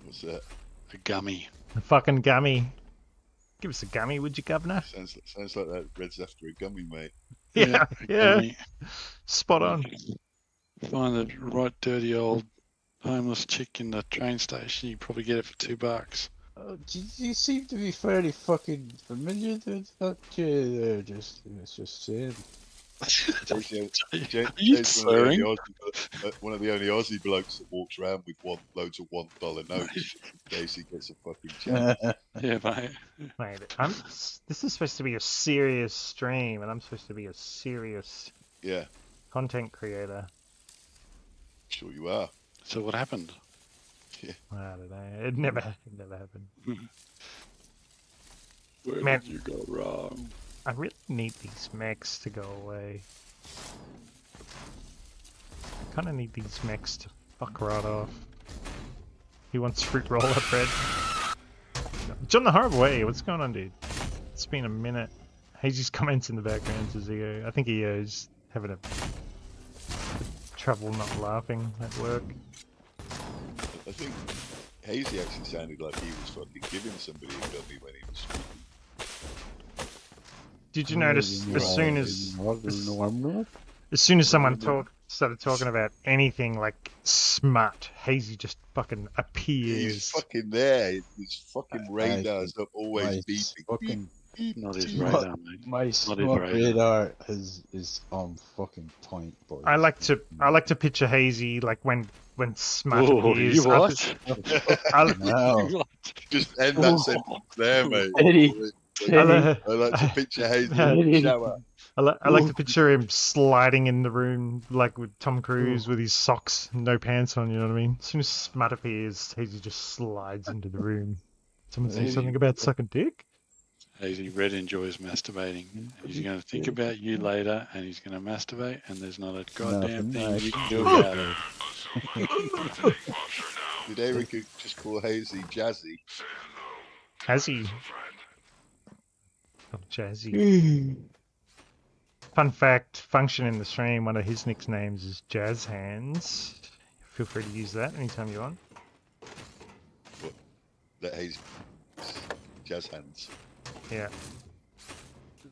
[SPEAKER 2] What's that?
[SPEAKER 4] A gummy.
[SPEAKER 1] a fucking gummy. Give us a gummy, would you, governor?
[SPEAKER 2] Sounds sounds like that red's after a gummy, mate.
[SPEAKER 1] Yeah,
[SPEAKER 4] a
[SPEAKER 1] yeah. Spot on.
[SPEAKER 4] Find the right dirty old homeless chick in the train station. You probably get it for two bucks.
[SPEAKER 5] Oh, you, you seem to be fairly fucking familiar with that yeah, there. Just, it's just saying.
[SPEAKER 2] James,
[SPEAKER 4] Are you
[SPEAKER 2] James one, of the only? Aussie, uh, one of the only Aussie blokes that walks around with one loads of one dollar notes in case he gets a fucking chance.
[SPEAKER 4] Yeah, mate.
[SPEAKER 1] Mate, I'm, this is supposed to be a serious stream, and I'm supposed to be a serious
[SPEAKER 2] Yeah,
[SPEAKER 1] content creator.
[SPEAKER 2] sure you are.
[SPEAKER 4] So what happened?
[SPEAKER 1] I don't know. It never, it never happened.
[SPEAKER 4] Where
[SPEAKER 1] Man.
[SPEAKER 4] did you go wrong?
[SPEAKER 1] I really need these mechs to go away. I kind of need these mechs to fuck right off. He wants fruit roll-up bread. John the Hard Way, what's going on, dude? It's been a minute. Hazy's comments in the background says he, uh, I think he uh, is having a trouble not laughing at work.
[SPEAKER 2] I think Hazy actually sounded like he was fucking giving somebody a gummy when he was speaking.
[SPEAKER 1] Did you notice as soon as as- as soon as someone talk started talking about anything like smut, Hazy just fucking appears.
[SPEAKER 2] He's fucking there. His fucking radars up, always beeping.
[SPEAKER 5] fucking
[SPEAKER 2] Beep,
[SPEAKER 4] Not his
[SPEAKER 2] beep.
[SPEAKER 4] radar, mate.
[SPEAKER 5] my
[SPEAKER 4] his
[SPEAKER 5] smart
[SPEAKER 4] radar.
[SPEAKER 5] radar is is on fucking point, boys.
[SPEAKER 1] I like to I like to picture Hazy like when when smut appears.
[SPEAKER 4] you what?
[SPEAKER 1] his- I,
[SPEAKER 5] Now,
[SPEAKER 2] Just end that sentence there, mate.
[SPEAKER 5] Eddie.
[SPEAKER 1] I, li-
[SPEAKER 2] I like to picture Hazy in the shower.
[SPEAKER 1] I, li- I like to picture him sliding in the room like with Tom Cruise with his socks, no pants on. You know what I mean? As soon as smut appears, Hazy just slides into the room. Someone say something about sucking dick?
[SPEAKER 4] Hazy Red enjoys masturbating. And he's going to think about you later, and he's going to masturbate, and there's not a goddamn
[SPEAKER 5] Nothing
[SPEAKER 4] thing
[SPEAKER 5] like
[SPEAKER 4] you can do about it.
[SPEAKER 3] Watcher now.
[SPEAKER 2] Did Erica just call Hazy Jazzy?
[SPEAKER 3] Say hello.
[SPEAKER 1] Has he?
[SPEAKER 3] to a friend.
[SPEAKER 1] Oh, jazzy. Fun fact: Function in the stream. One of his nicknames is Jazz Hands. Feel free to use that anytime you want.
[SPEAKER 2] That he's jazz hands.
[SPEAKER 1] Yeah.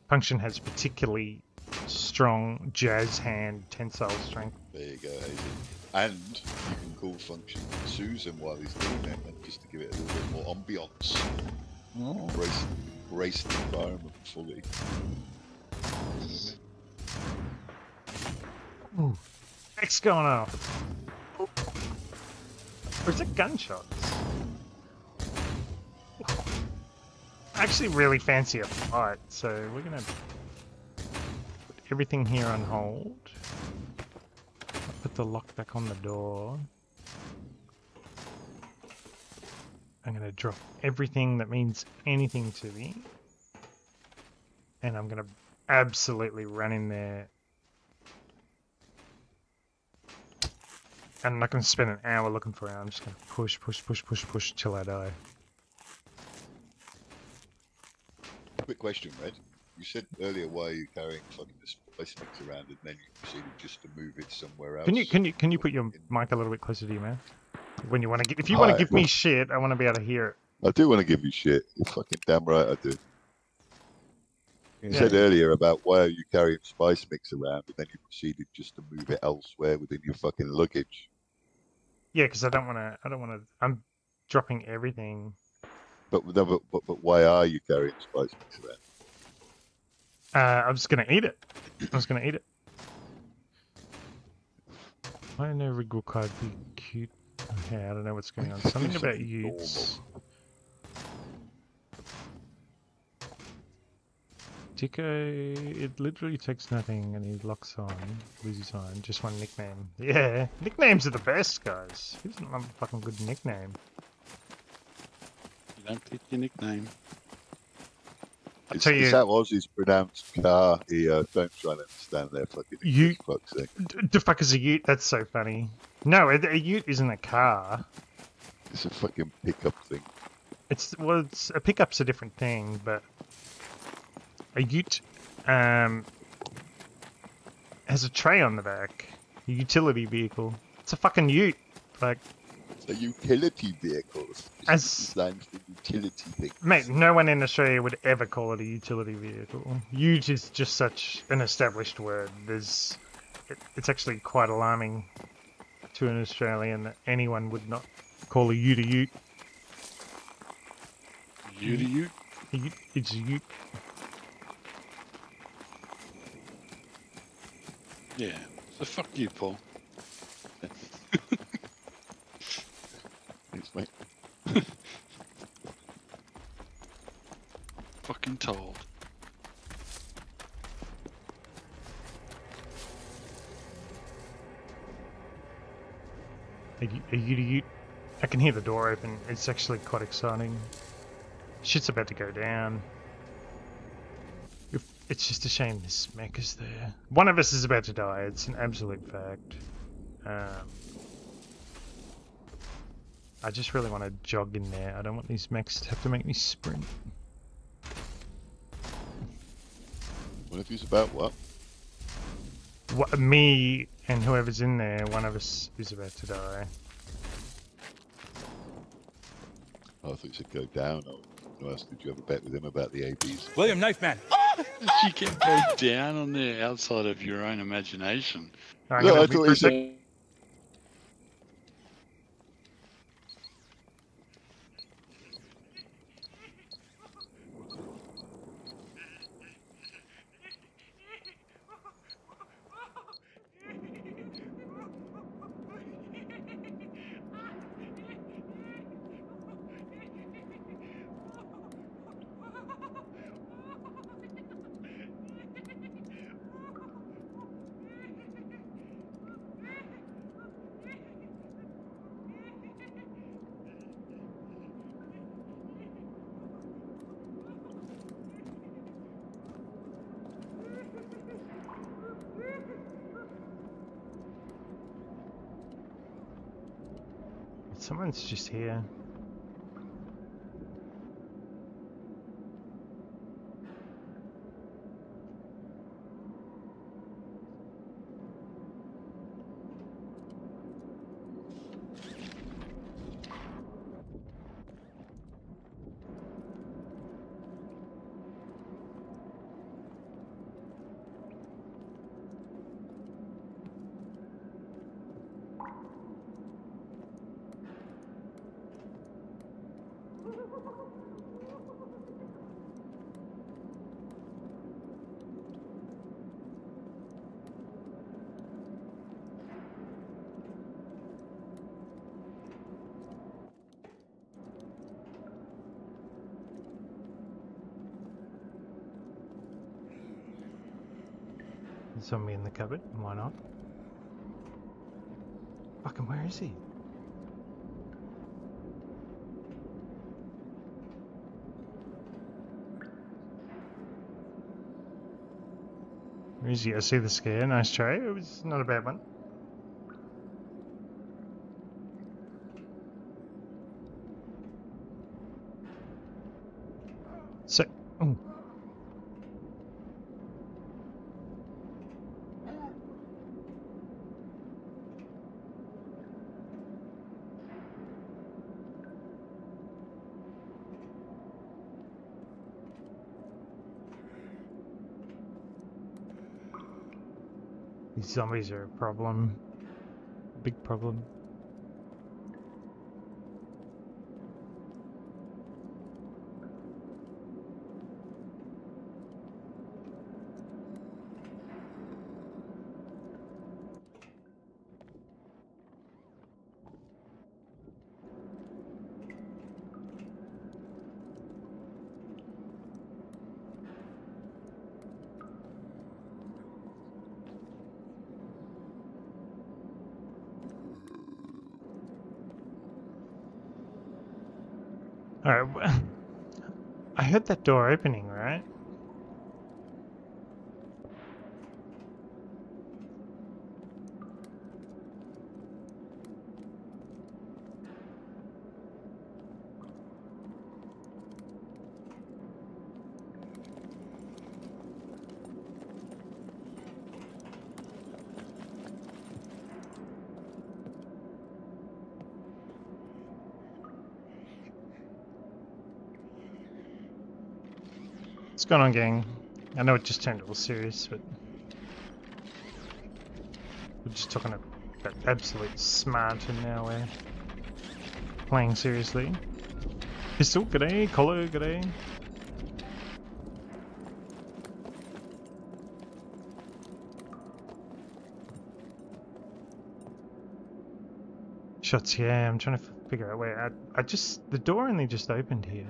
[SPEAKER 1] Function has particularly strong jazz hand tensile strength.
[SPEAKER 2] There you go, Hazy. And you can call function Susan while he's doing it, and just to give it a little bit more ambiance.
[SPEAKER 5] Oh.
[SPEAKER 2] Embrace, embrace the environment fully.
[SPEAKER 1] Ooh. X going off. Or is it gunshots? Actually really fancy a fight, so we're gonna put everything here on hold. Put the lock back on the door. I'm gonna drop everything that means anything to me. And I'm gonna absolutely run in there I'm not to spend an hour looking for it. I'm just to push, push, push, push, push till I die.
[SPEAKER 2] Quick question, Red. You said earlier why are you carrying fucking the spice mix around and then you proceeded just to move it somewhere else?
[SPEAKER 1] Can you can you can you put your mic a little bit closer to your mouth when you want to get? If you want to give me shit, I want to be able to hear it.
[SPEAKER 2] I do want to give you shit. You're fucking damn right I do. You
[SPEAKER 1] Yeah.
[SPEAKER 2] said earlier about why are you carrying spice mix around and then you proceeded just to move it elsewhere within your fucking luggage.
[SPEAKER 1] Yeah, because I don't want to. I don't want to. I'm dropping everything.
[SPEAKER 2] But, no, but, but, but why are you carrying spice mix around?
[SPEAKER 1] Uh, I'm just gonna eat it. I'm just gonna eat it. Why don't every good card be cute? Okay, I don't know what's going on. Something about Utes. Tico, it literally takes nothing and he locks on, loses on, just one nickname. Yeah, nicknames are the best, guys. Who doesn't love a fucking good nickname?
[SPEAKER 4] You don't pick your nickname.
[SPEAKER 1] I'll
[SPEAKER 2] Is,
[SPEAKER 1] tell you,
[SPEAKER 2] is that Aussie's pronounced car here? Don't try and understand their fucking
[SPEAKER 1] You-
[SPEAKER 2] English, fuck's sake.
[SPEAKER 1] the fuck is a Ute? That's so funny. No, a, a Ute isn't a car.
[SPEAKER 2] It's a fucking pickup thing.
[SPEAKER 1] It's well, it's a pickup's a different thing, but a Ute um, has a tray on the back. A utility vehicle. It's a fucking Ute. Like,
[SPEAKER 2] A utility vehicles.
[SPEAKER 1] As-
[SPEAKER 2] designed for utility things.
[SPEAKER 1] mate, no one in Australia would ever call it a utility vehicle. Ute is just such an established word. There's, it, it's actually quite alarming to an Australian that anyone would not call a Ute a Ute.
[SPEAKER 4] To you.
[SPEAKER 1] A Ute it's a Ute.
[SPEAKER 4] Yeah. So fuck you, Paul.
[SPEAKER 2] Thanks, mate.
[SPEAKER 4] Fucking told.
[SPEAKER 1] A, u- a Ute a Ute. I can hear the door open. It's actually quite exciting. Shit's about to go down. It's just a shame this mech is there. One of us is about to die. It's an absolute fact. Um, I just really want to jog in there. I don't want these mechs to have to make me sprint.
[SPEAKER 2] One of you's about what?
[SPEAKER 1] What, me and whoever's in there, one of us is about to die.
[SPEAKER 2] Oh, I thought you said go down. Oh, I was going to ask, did you have a bet with him about the ABs?
[SPEAKER 6] William Knife Man.
[SPEAKER 4] You can go down on there outside of your own imagination.
[SPEAKER 1] I'm
[SPEAKER 2] No,
[SPEAKER 1] gonna
[SPEAKER 2] I thought
[SPEAKER 1] for
[SPEAKER 2] you
[SPEAKER 1] a
[SPEAKER 2] said.
[SPEAKER 1] Someone's just here. Zombie in the cupboard. Why not? Fucking where is he? Where is he? I see the scare. Nice try. It was not a bad one. So, oh, these zombies are a problem. Big problem. Alright, I heard that door opening, right? What's going on, gang? I know it just turned all serious, but we're just talking about absolute smart, and now we're playing seriously. Pistol, g'day. Collar, g'day. Shots, yeah. I'm trying to figure out where. I, I just the door only just opened here.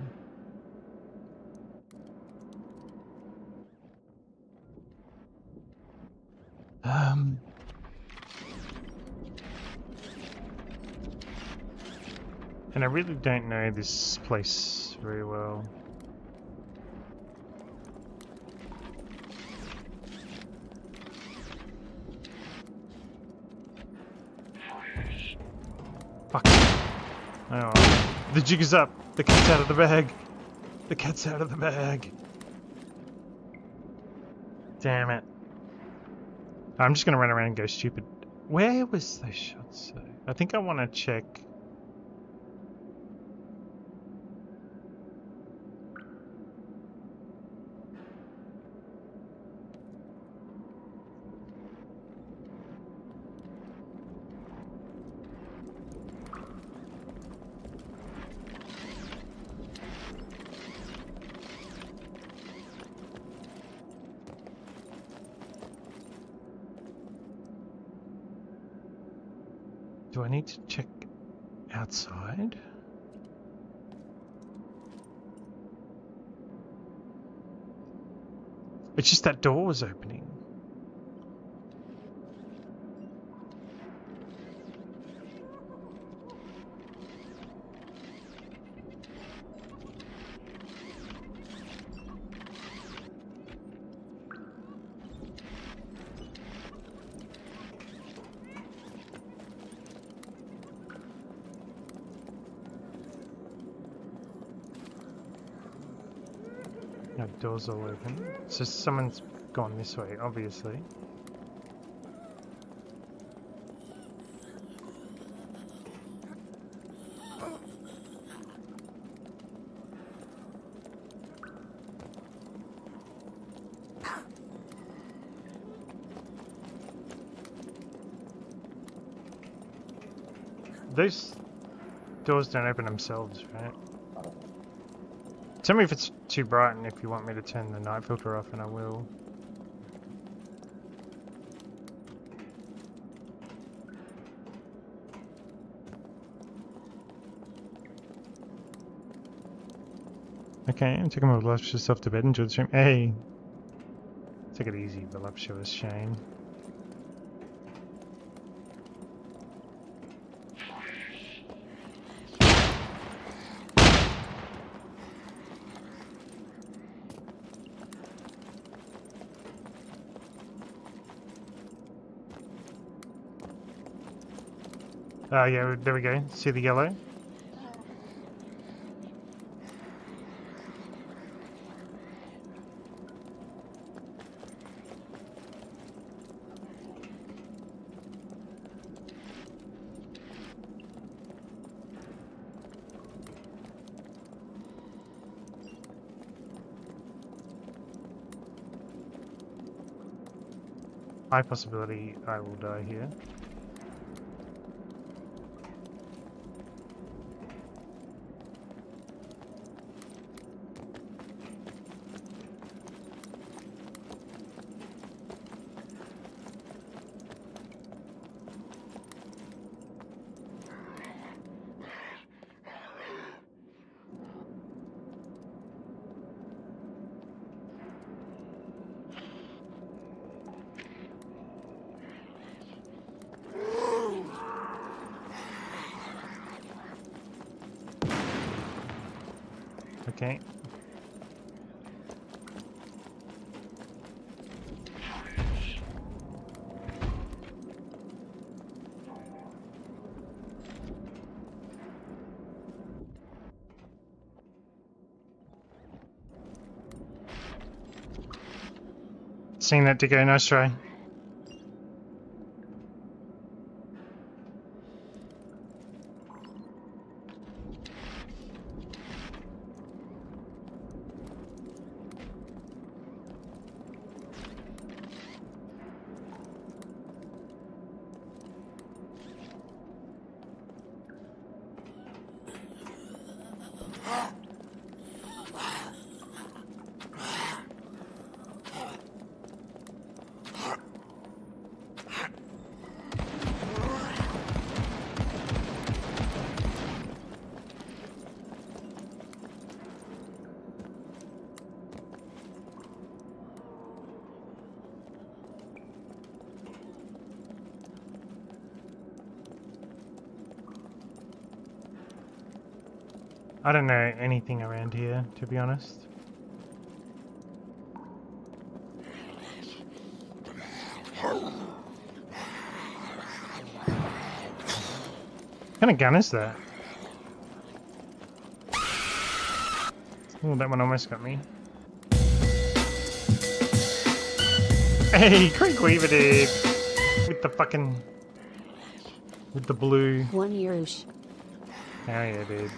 [SPEAKER 1] I really don't know this place very well. Fuck. Oh, the jig is up. The cat's out of the bag. The cat's out of the bag. Damn it. I'm just gonna run around and go stupid. Where was the shot so? I think I want to check. Do I need to check outside? It's just that door was opening. No, doors all open. So someone's gone this way, obviously. Those doors don't open themselves, right? Tell me if it's too bright and if you want me to turn the night filter off, and I will. Okay, I'm taking my voluptuous self to bed. and Enjoy the stream. Hey! Take it easy, voluptuous Shane. Ah, yeah, there we go. See the yellow? High possibility I will die here. Okay. That Dicko, nice try. I don't know anything around here, to be honest. What kind of gun is that? Oh, that one almost got me. Hey, Craig Weaver dude! With the fucking... With the blue...
[SPEAKER 6] One Yerush.
[SPEAKER 1] Hell yeah, dude.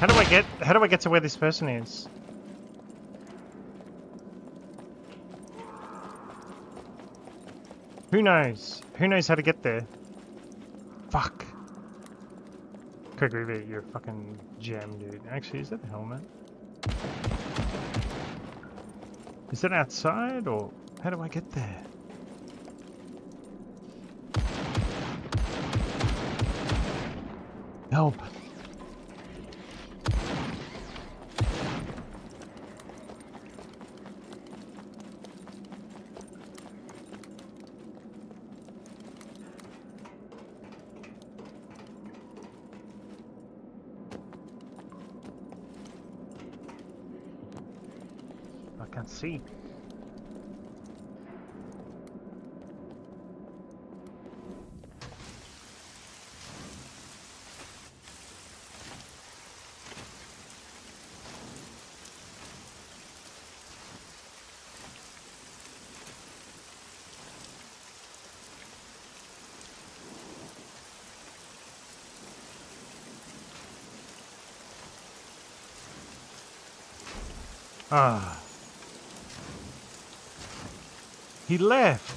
[SPEAKER 1] How do I get how do I get to where this person is? Who knows? Who knows how to get there? Fuck. Reaper, you're a fucking gem, dude. Actually, is that the helmet? Is that outside or how do I get there? Help. I can't see. Ah. He left.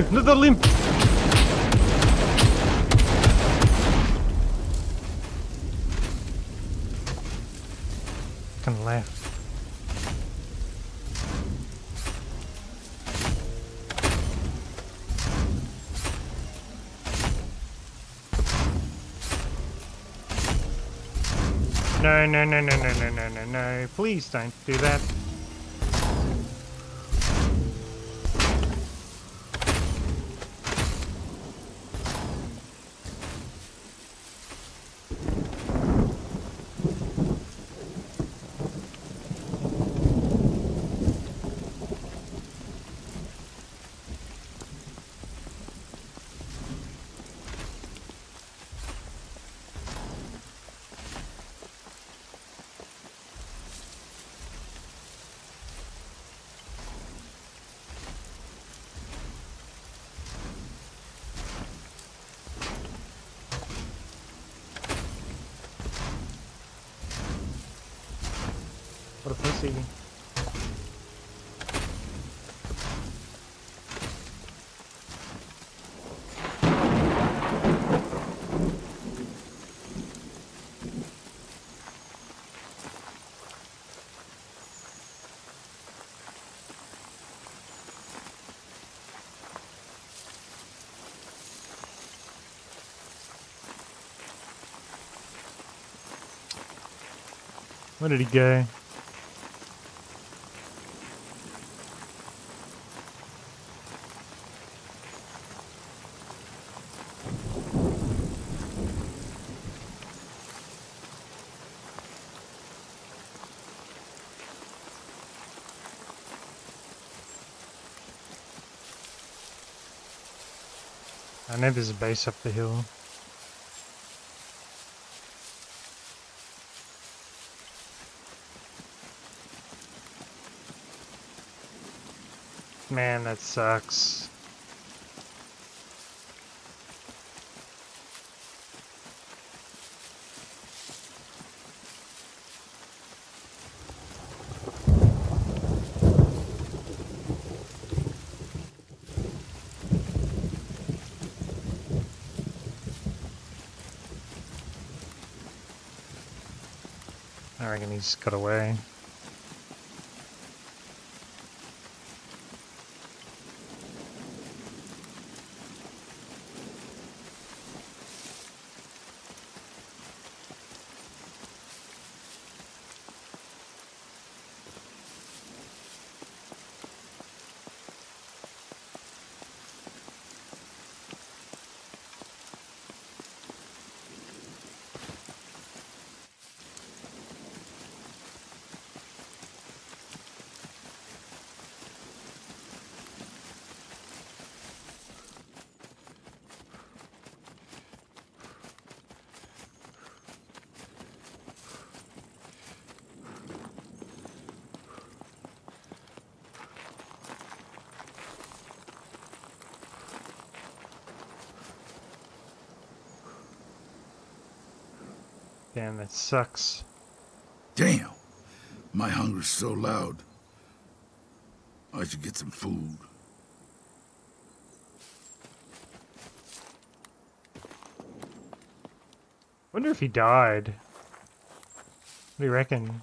[SPEAKER 1] No, not the limp. Fucking left. No, no, no, no, no, no, no, no, no. Please don't do that. We're. Where did he go? I know there's a base up the hill. Man, that sucks. just got away. Damn, that sucks.
[SPEAKER 6] Damn, my hunger's so loud. I should get some food.
[SPEAKER 1] Wonder if he died. What do you reckon?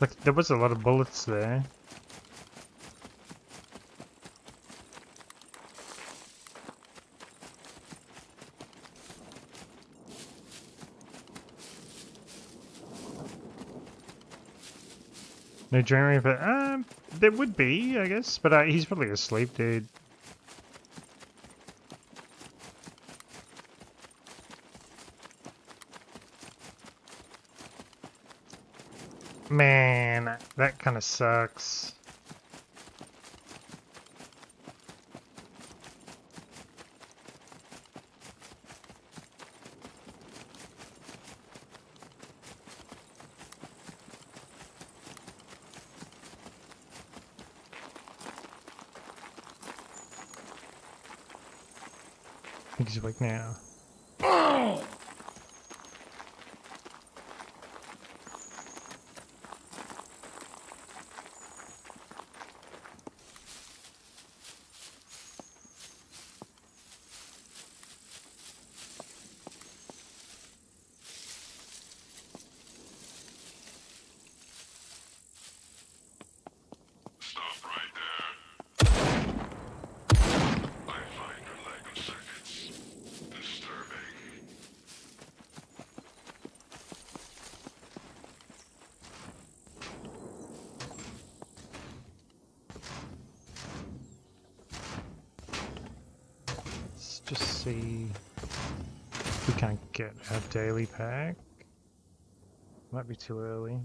[SPEAKER 1] Look, there was a lot of bullets there. No but um, there would be, I guess, but uh, he's probably asleep, dude. Man, that kind of sucks. he's like, nah. Might be too early.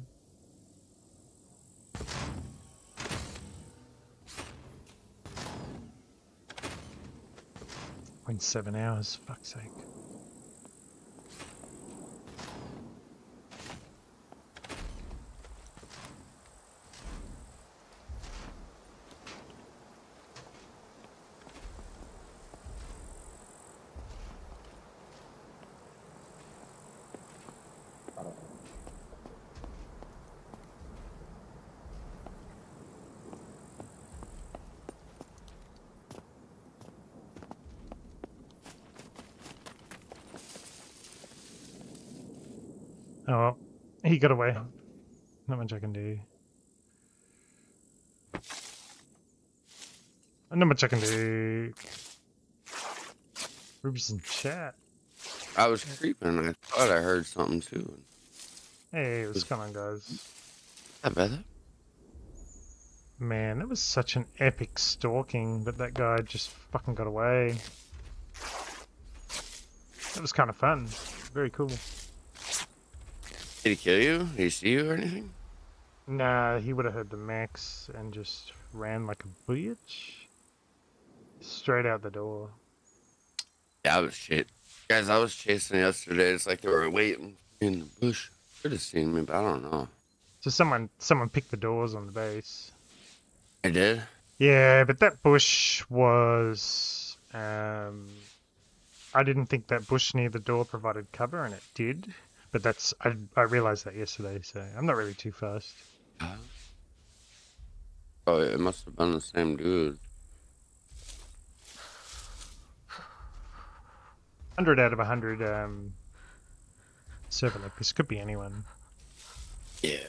[SPEAKER 1] In seven hours, fuck's sake. He got away. Not much I can do. Not much I can do. Ruby's in chat.
[SPEAKER 7] I was creeping. I thought I heard something too.
[SPEAKER 1] Hey, what's going on, guys?
[SPEAKER 7] That better?
[SPEAKER 1] Man, that was such an epic stalking, but that guy just fucking got away. That was kind of fun. Very cool.
[SPEAKER 7] Did he kill you? Did he see you or anything?
[SPEAKER 1] Nah, he would have heard the max and just ran like a bitch. Straight out the door.
[SPEAKER 7] Yeah, I was shit. Guys, I was chasing yesterday. It's like they were waiting in the bush. Could have seen me, but I don't know.
[SPEAKER 1] So someone someone picked the doors on the base.
[SPEAKER 7] I did?
[SPEAKER 1] Yeah, but that bush was um I didn't think that bush near the door provided cover and it did. But that's I I realized that yesterday, so I'm not really too fast.
[SPEAKER 7] Oh, it must have been the same dude.
[SPEAKER 1] Hundred out of hundred, um server like this could be anyone.
[SPEAKER 7] Yeah.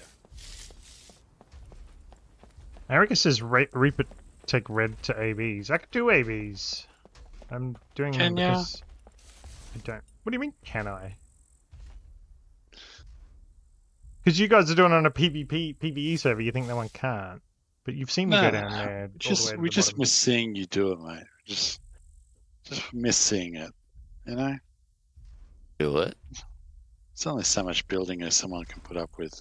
[SPEAKER 1] Erica says Re- Reaper take red to ABs. I could do ABs. I'm doing them
[SPEAKER 4] Can ya?
[SPEAKER 1] because I don't. What do you mean? Can I? Because you guys are doing it on a PvP PvE server. You think no one can't? But you've seen me go
[SPEAKER 4] Nah,
[SPEAKER 1] down there. all the
[SPEAKER 4] Just we just
[SPEAKER 1] bottom.
[SPEAKER 4] miss seeing you do it, mate. Just just miss seeing it. You know,
[SPEAKER 7] Do it?
[SPEAKER 4] it's only so much building as someone can put up with.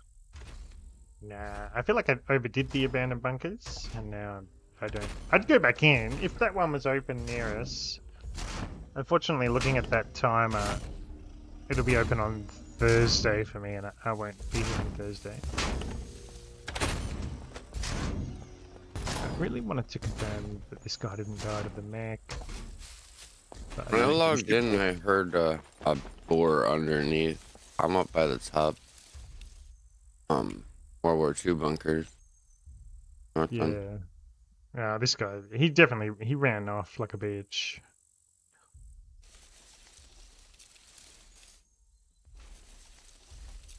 [SPEAKER 1] Nah, I feel like I overdid the abandoned bunkers, and now I don't. I'd go back in if that one was open near us. Unfortunately, looking at that timer, it'll be open on Thursday for me, and I, I won't be here on Thursday. I really wanted to confirm that this guy didn't die of the mech.
[SPEAKER 7] When I logged in, I heard uh, a door underneath. I'm up by the top. Um, World War II bunkers. North
[SPEAKER 1] Yeah. Yeah, this guy, he definitely, he ran off like a bitch.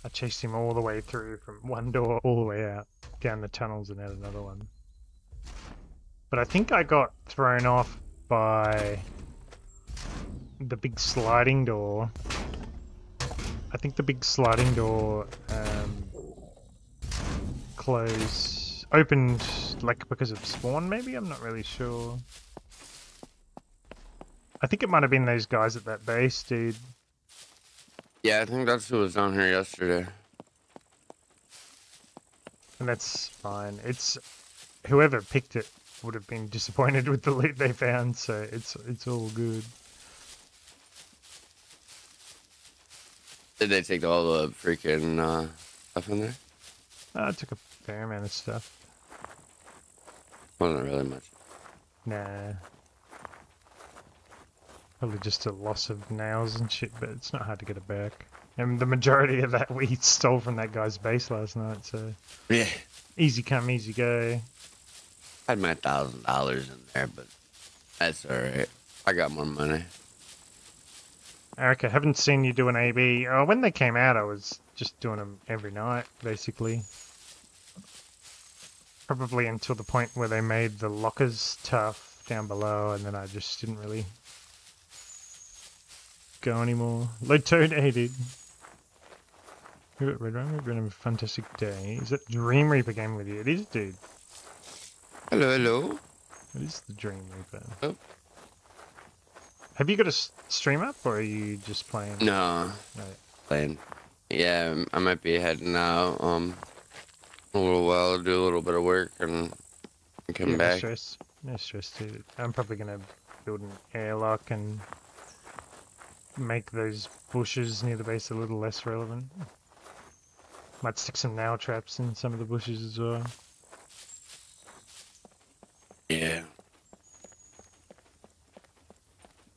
[SPEAKER 1] I chased him all the way through from one door all the way out, down the tunnels and out another one. But I think I got thrown off by the big sliding door. I think the big sliding door um, close opened like because of spawn maybe i'm not really sure i think it might have been those guys at that base dude
[SPEAKER 7] Yeah, I think that's who was down here yesterday.
[SPEAKER 1] and that's fine it's whoever picked it would have been disappointed with the loot they found so it's it's all good
[SPEAKER 7] Did they take all the freaking uh, stuff in there?
[SPEAKER 1] uh, i took a fair amount of stuff
[SPEAKER 7] Wasn't really much.
[SPEAKER 1] nah probably just a loss of nails and shit but it's not hard to get it back and the majority of that we stole from that guy's base last night so
[SPEAKER 7] Yeah.
[SPEAKER 1] easy come easy go
[SPEAKER 7] I had my thousand dollars in there, but that's alright. I got more money.
[SPEAKER 1] Eric, I haven't seen you do an AB. Oh, when they came out, I was just doing them every night, basically. Probably until the point where they made the lockers tough down below, and then I just didn't really go anymore. Toad aided. Who got Redrum? We're having a fantastic day. Is that Dream Reaper game with you? It is, dude.
[SPEAKER 7] Hello, hello.
[SPEAKER 1] It is the Dream Reaper.
[SPEAKER 7] Oh.
[SPEAKER 1] Have you got a stream up, or are you just playing?
[SPEAKER 7] No, playing. Yeah, I might be heading out. Um, a little while, to do a little bit of work, and come
[SPEAKER 1] Yeah, No
[SPEAKER 7] back.
[SPEAKER 1] stress. No stress, dude. I'm probably gonna build an airlock and make those bushes near the base a little less relevant. Might stick some nail traps in some of the bushes as well.
[SPEAKER 7] Yeah.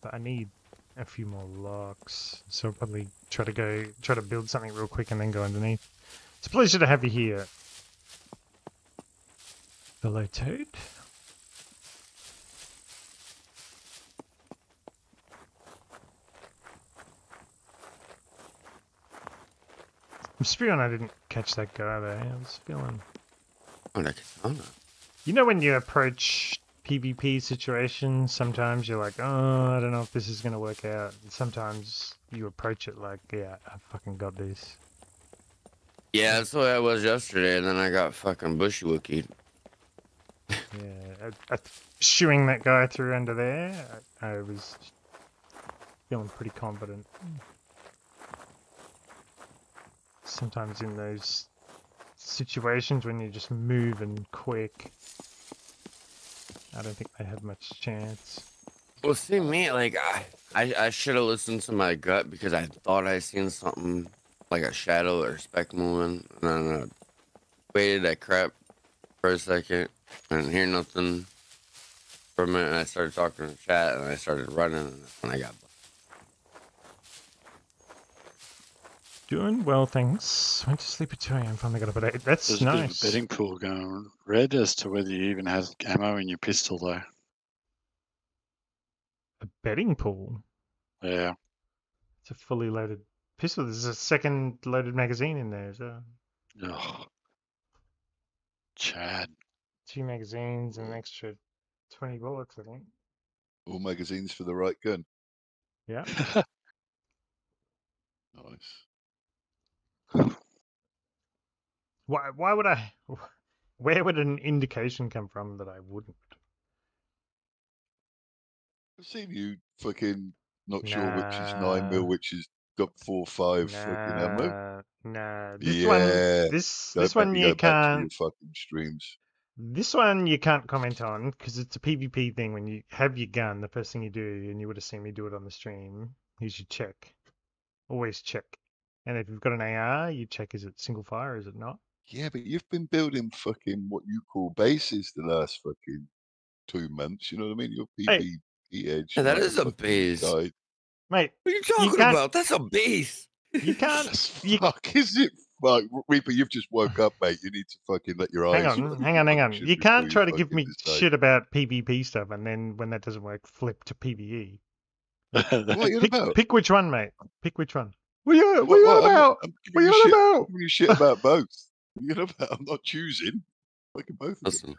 [SPEAKER 1] But I need a few more locks, so I'll probably try to go try to build something real quick and then go underneath. It's a pleasure to have you here. Hello, Toad. I'm spewing I didn't catch that guy there. I was feeling.
[SPEAKER 7] Oh, that katana.
[SPEAKER 1] Oh, you know when you approach PvP situations, sometimes you're like, oh, I don't know if this is going to work out. And sometimes you approach it like, yeah, I fucking got this.
[SPEAKER 7] Yeah, that's the way I was yesterday, and then I got fucking bushy wookied.
[SPEAKER 1] Yeah, I, I, shooing that guy through under there, I, I was feeling pretty confident. Sometimes in those situations when you're just moving quick, I don't think they have much chance.
[SPEAKER 7] Well, see me, like I, I, I should have listened to my gut because I thought I seen something like a shadow or speck moving, and then I waited. that crap for a second, and hear nothing for a minute. And I started talking to chat, and I started running, and I got.
[SPEAKER 1] Doing well, thanks. Went to sleep at 2 a.m. Finally got up at 8. That's
[SPEAKER 4] There's a bit of a betting pool going red as to whether you even have ammo in your pistol, though.
[SPEAKER 1] A betting pool.
[SPEAKER 4] Yeah.
[SPEAKER 1] It's a fully loaded pistol. There's a second loaded magazine in there as well.
[SPEAKER 4] Ugh. Chad.
[SPEAKER 1] Two magazines and an extra 20 bullets, I think.
[SPEAKER 2] All magazines for the right gun.
[SPEAKER 1] Yeah.
[SPEAKER 2] Nice.
[SPEAKER 1] Why, why would I? Where would an indication come from that I wouldn't?
[SPEAKER 2] I've seen you fucking not sure which is nine mil, which is got four five fucking ammo.
[SPEAKER 1] Nah, nah. This
[SPEAKER 2] Yeah.
[SPEAKER 1] one, this
[SPEAKER 2] Go
[SPEAKER 1] this one you
[SPEAKER 2] back to your
[SPEAKER 1] can't.
[SPEAKER 2] fucking streams.
[SPEAKER 1] This one you can't comment on because it's a PvP thing. When you have your gun, the first thing you do, and you would have seen me do it on the stream, is you check. Always check. And if you've got an AR, you check is it single fire, is it not?
[SPEAKER 2] Yeah, but you've been building fucking what you call bases the last fucking two months. You know what I mean? Your
[SPEAKER 1] Hey.
[SPEAKER 2] PvP edge.
[SPEAKER 7] Yeah, that
[SPEAKER 2] like
[SPEAKER 7] is a base.
[SPEAKER 2] guy.
[SPEAKER 1] Mate,
[SPEAKER 7] What are you talking
[SPEAKER 1] can't-
[SPEAKER 7] about? That's a base.
[SPEAKER 1] you can't. You-
[SPEAKER 2] fuck, is it? Fuck, Reaper, you've just woke up, mate. You need to fucking let your eyes
[SPEAKER 1] Hang
[SPEAKER 2] eyes.
[SPEAKER 1] on,
[SPEAKER 2] fucking
[SPEAKER 1] hang on, hang on. You can't try to give me
[SPEAKER 2] decide.
[SPEAKER 1] shit about PvP stuff, and then when that doesn't work, flip to PvE.
[SPEAKER 2] What are you
[SPEAKER 1] Pick,
[SPEAKER 2] about?
[SPEAKER 1] pick which one, mate. Pick which one. What are you, what
[SPEAKER 2] What-
[SPEAKER 1] are you
[SPEAKER 2] what?
[SPEAKER 1] on
[SPEAKER 2] I'm-
[SPEAKER 1] about?
[SPEAKER 2] I'm
[SPEAKER 1] What are you
[SPEAKER 2] you
[SPEAKER 1] on
[SPEAKER 2] shit.
[SPEAKER 1] about?
[SPEAKER 2] I'm giving you shit about both. You about? I'm not choosing. Fucking both of them.
[SPEAKER 7] Listen,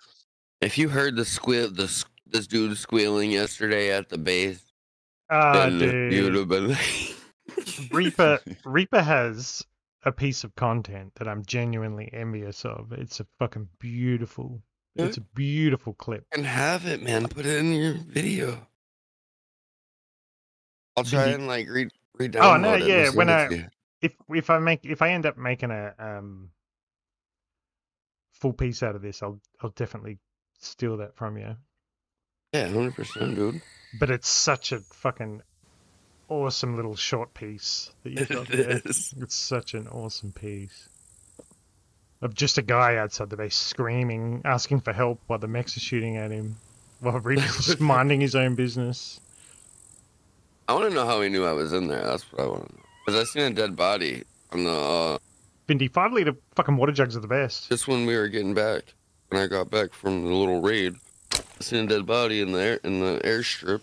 [SPEAKER 7] if you heard the squeal, the this dude squealing yesterday at the base,
[SPEAKER 1] Ah,
[SPEAKER 7] then you'd
[SPEAKER 1] dude.
[SPEAKER 7] have been
[SPEAKER 1] Reaper Reaper has a piece of content that I'm genuinely envious of. It's a fucking beautiful. It's a beautiful clip.
[SPEAKER 7] and have it, man. Put it in your video. I'll try
[SPEAKER 1] The-
[SPEAKER 7] and like re read
[SPEAKER 1] Oh, no, yeah, when I- If if I make if I end up making a um full piece out of this, I'll I'll definitely steal that from you.
[SPEAKER 7] yeah, hundred percent, dude.
[SPEAKER 1] But it's such a fucking awesome little short piece that you've got there. It's such an awesome piece. Of just a guy outside the base screaming, asking for help while the mechs are shooting at him, while just minding his own business.
[SPEAKER 7] I want to know how he knew I was in there. That's what I want to know. Because I seen a dead body on the uh,
[SPEAKER 1] Bindi, five litre fucking water jugs are the best.
[SPEAKER 7] just when we were getting back. When I got back from the little raid, I seen a dead body in there in the airstrip.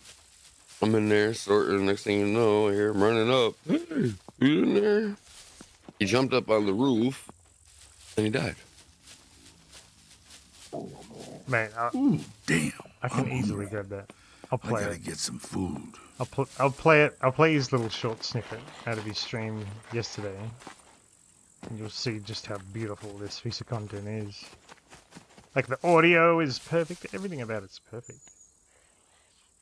[SPEAKER 7] I'm in there sorting. Next thing you know, I hear him running up. Hey, you in there? He jumped up on the roof, and he died.
[SPEAKER 1] Man, I,
[SPEAKER 6] Ooh, damn.
[SPEAKER 1] I can
[SPEAKER 6] I'm
[SPEAKER 1] easily
[SPEAKER 6] hungry.
[SPEAKER 1] grab that. I'll play.
[SPEAKER 6] I gotta
[SPEAKER 1] it.
[SPEAKER 6] get some food.
[SPEAKER 1] I'll, pl- I'll play it. I'll play his little short snippet out of his stream yesterday, and you'll see just how beautiful this piece of content is. Like the audio is perfect. Everything about it's perfect.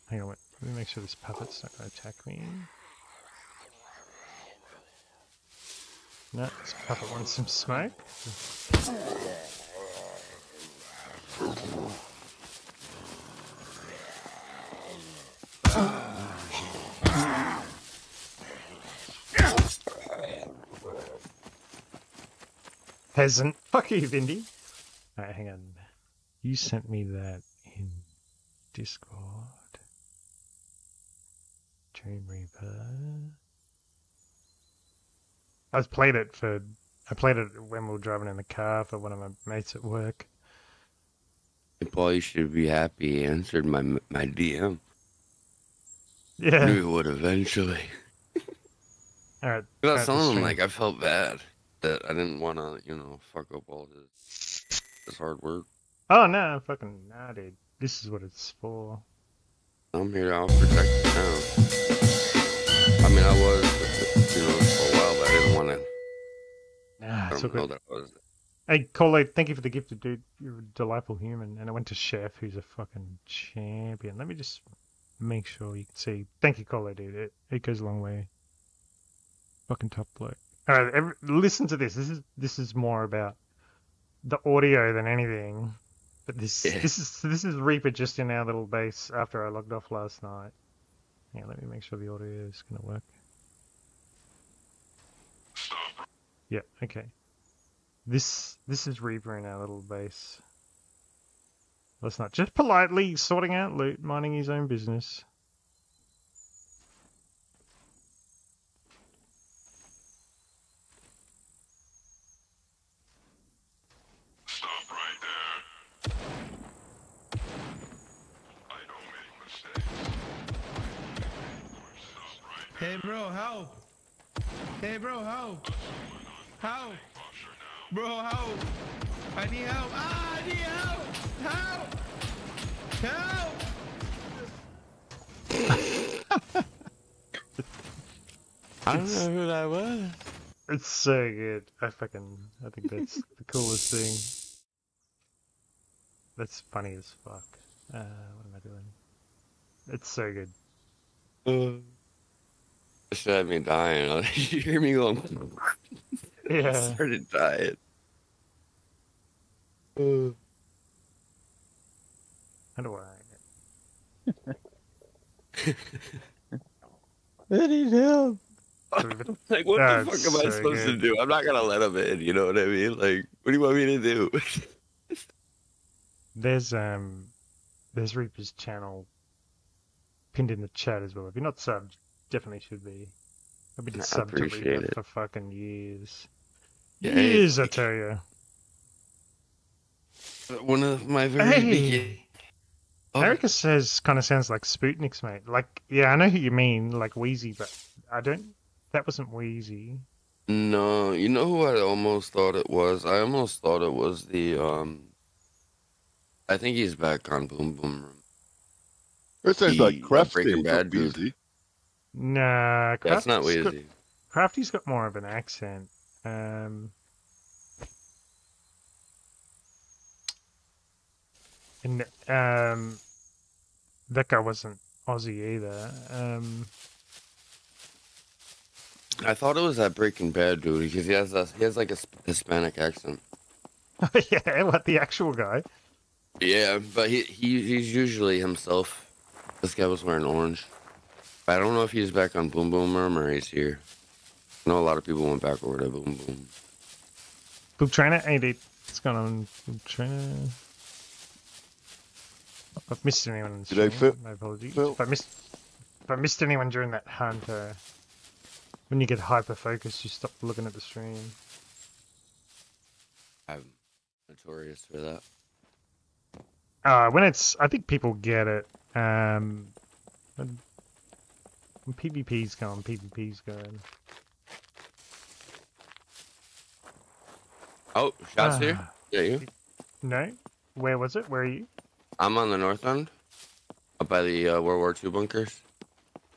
[SPEAKER 1] Hang on, wait. Let me make sure this puppet's not going to attack me. No, this puppet wants some smoke. Peasant. Fuck you, Vindy. Alright, hang on. You sent me that in Discord. Dream Reaper. I was played it for. I played it when we were driving in the car for one of my mates at work.
[SPEAKER 7] You should be happy. He answered my my DM.
[SPEAKER 1] Yeah.
[SPEAKER 7] He would eventually.
[SPEAKER 1] Alright.
[SPEAKER 7] Without
[SPEAKER 1] alright,
[SPEAKER 7] telling him, like I felt bad that I didn't want to, you know, fuck up all his his hard work.
[SPEAKER 1] Oh no, fucking nah, dude. This is what it's for.
[SPEAKER 7] I'm here to protect you now. I mean, I was, you know, for a while, but I didn't want to.
[SPEAKER 1] Nah, it's all
[SPEAKER 7] don't know
[SPEAKER 1] good.
[SPEAKER 7] that was.
[SPEAKER 1] Hey, Cole, thank you for the gift, dude. You're a delightful human. And I went to Chef, who's a fucking champion. Let me just make sure you can see. Thank you, Cole, dude. It, it goes a long way. Fucking top bloke. All right, every, listen to this. This is this is more about the audio than anything. But this
[SPEAKER 7] Yeah.
[SPEAKER 1] this is this is Reaper just in our little base after I logged off last night. Yeah, let me make sure the audio is gonna work.
[SPEAKER 3] Stop.
[SPEAKER 1] Yeah, okay. This this is Reaper in our little base. Let's not just politely sorting out loot, minding his own business.
[SPEAKER 8] Hey bro, help! Hey bro, help! Help!
[SPEAKER 3] Posture.
[SPEAKER 8] Bro, help! I need help! Ah, I need help! Help! Help!
[SPEAKER 7] I don't know who that was.
[SPEAKER 1] It's so good. I fucking I think that's the coolest thing. That's funny as fuck. Uh, what am I doing? It's so good.
[SPEAKER 7] Uh, this should have me dying. you hear me going? I
[SPEAKER 1] Yeah.
[SPEAKER 7] started dying. Uh,
[SPEAKER 1] How do I?
[SPEAKER 5] I need help.
[SPEAKER 7] like, what the fuck am I
[SPEAKER 1] so
[SPEAKER 7] supposed to do? I'm not gonna let him in. You know what I mean? Like, what do you want me to do?
[SPEAKER 1] There's um, there's Reaper's channel pinned in the chat as well. If you're not subbed, definitely should be. I've been
[SPEAKER 7] I
[SPEAKER 1] subbed to
[SPEAKER 7] appreciate
[SPEAKER 1] Reaper
[SPEAKER 7] it.
[SPEAKER 1] for fucking years.
[SPEAKER 7] Yeah,
[SPEAKER 1] years, I tell you.
[SPEAKER 7] One of my very
[SPEAKER 1] Hey.
[SPEAKER 7] beginning. Oh,
[SPEAKER 1] Erica says kind of sounds like Sputnik's mate. Like, yeah, I know who you mean, like Wheezy, but I don't. That wasn't Wheezy.
[SPEAKER 7] No, you know who I almost thought it was? I almost thought it was the um. I think he's back on Boom Boom Room.
[SPEAKER 2] That sounds
[SPEAKER 7] The,
[SPEAKER 2] like
[SPEAKER 7] uh,
[SPEAKER 2] crafty,
[SPEAKER 7] Breaking
[SPEAKER 2] not
[SPEAKER 7] Bad dude.
[SPEAKER 1] Nah,
[SPEAKER 7] That's not
[SPEAKER 1] Crafty's got- Crafty's got more of an accent. Um, and um, that guy wasn't Aussie either. Um,
[SPEAKER 7] I thought it was that Breaking Bad dude because he has a, he has like a Hispanic accent.
[SPEAKER 1] yeah, what the actual guy?
[SPEAKER 7] Yeah, but he, he he's usually himself. This guy was wearing orange. I don't know if he's back on Boom Boom Room or he's here. I know a lot of people went back over to Boom Boom.
[SPEAKER 1] Book trainer, hey dude, what's going on? Book trainer. If I've missed anyone in the
[SPEAKER 2] G'day,
[SPEAKER 1] stream, my apologies.
[SPEAKER 2] Phil.
[SPEAKER 1] If I missed, if I missed anyone during that hunt, uh, when you get hyper focused, you stop looking at the stream.
[SPEAKER 7] I'm notorious for that.
[SPEAKER 1] Uh, when it's, I think people get it. Um, when, PvP's going, PvP's going.
[SPEAKER 7] Oh, shots here?
[SPEAKER 1] Ah,
[SPEAKER 7] Yeah, you.
[SPEAKER 1] No, where was it? Where are you?
[SPEAKER 7] I'm on the north end, up by the uh, World War II bunkers.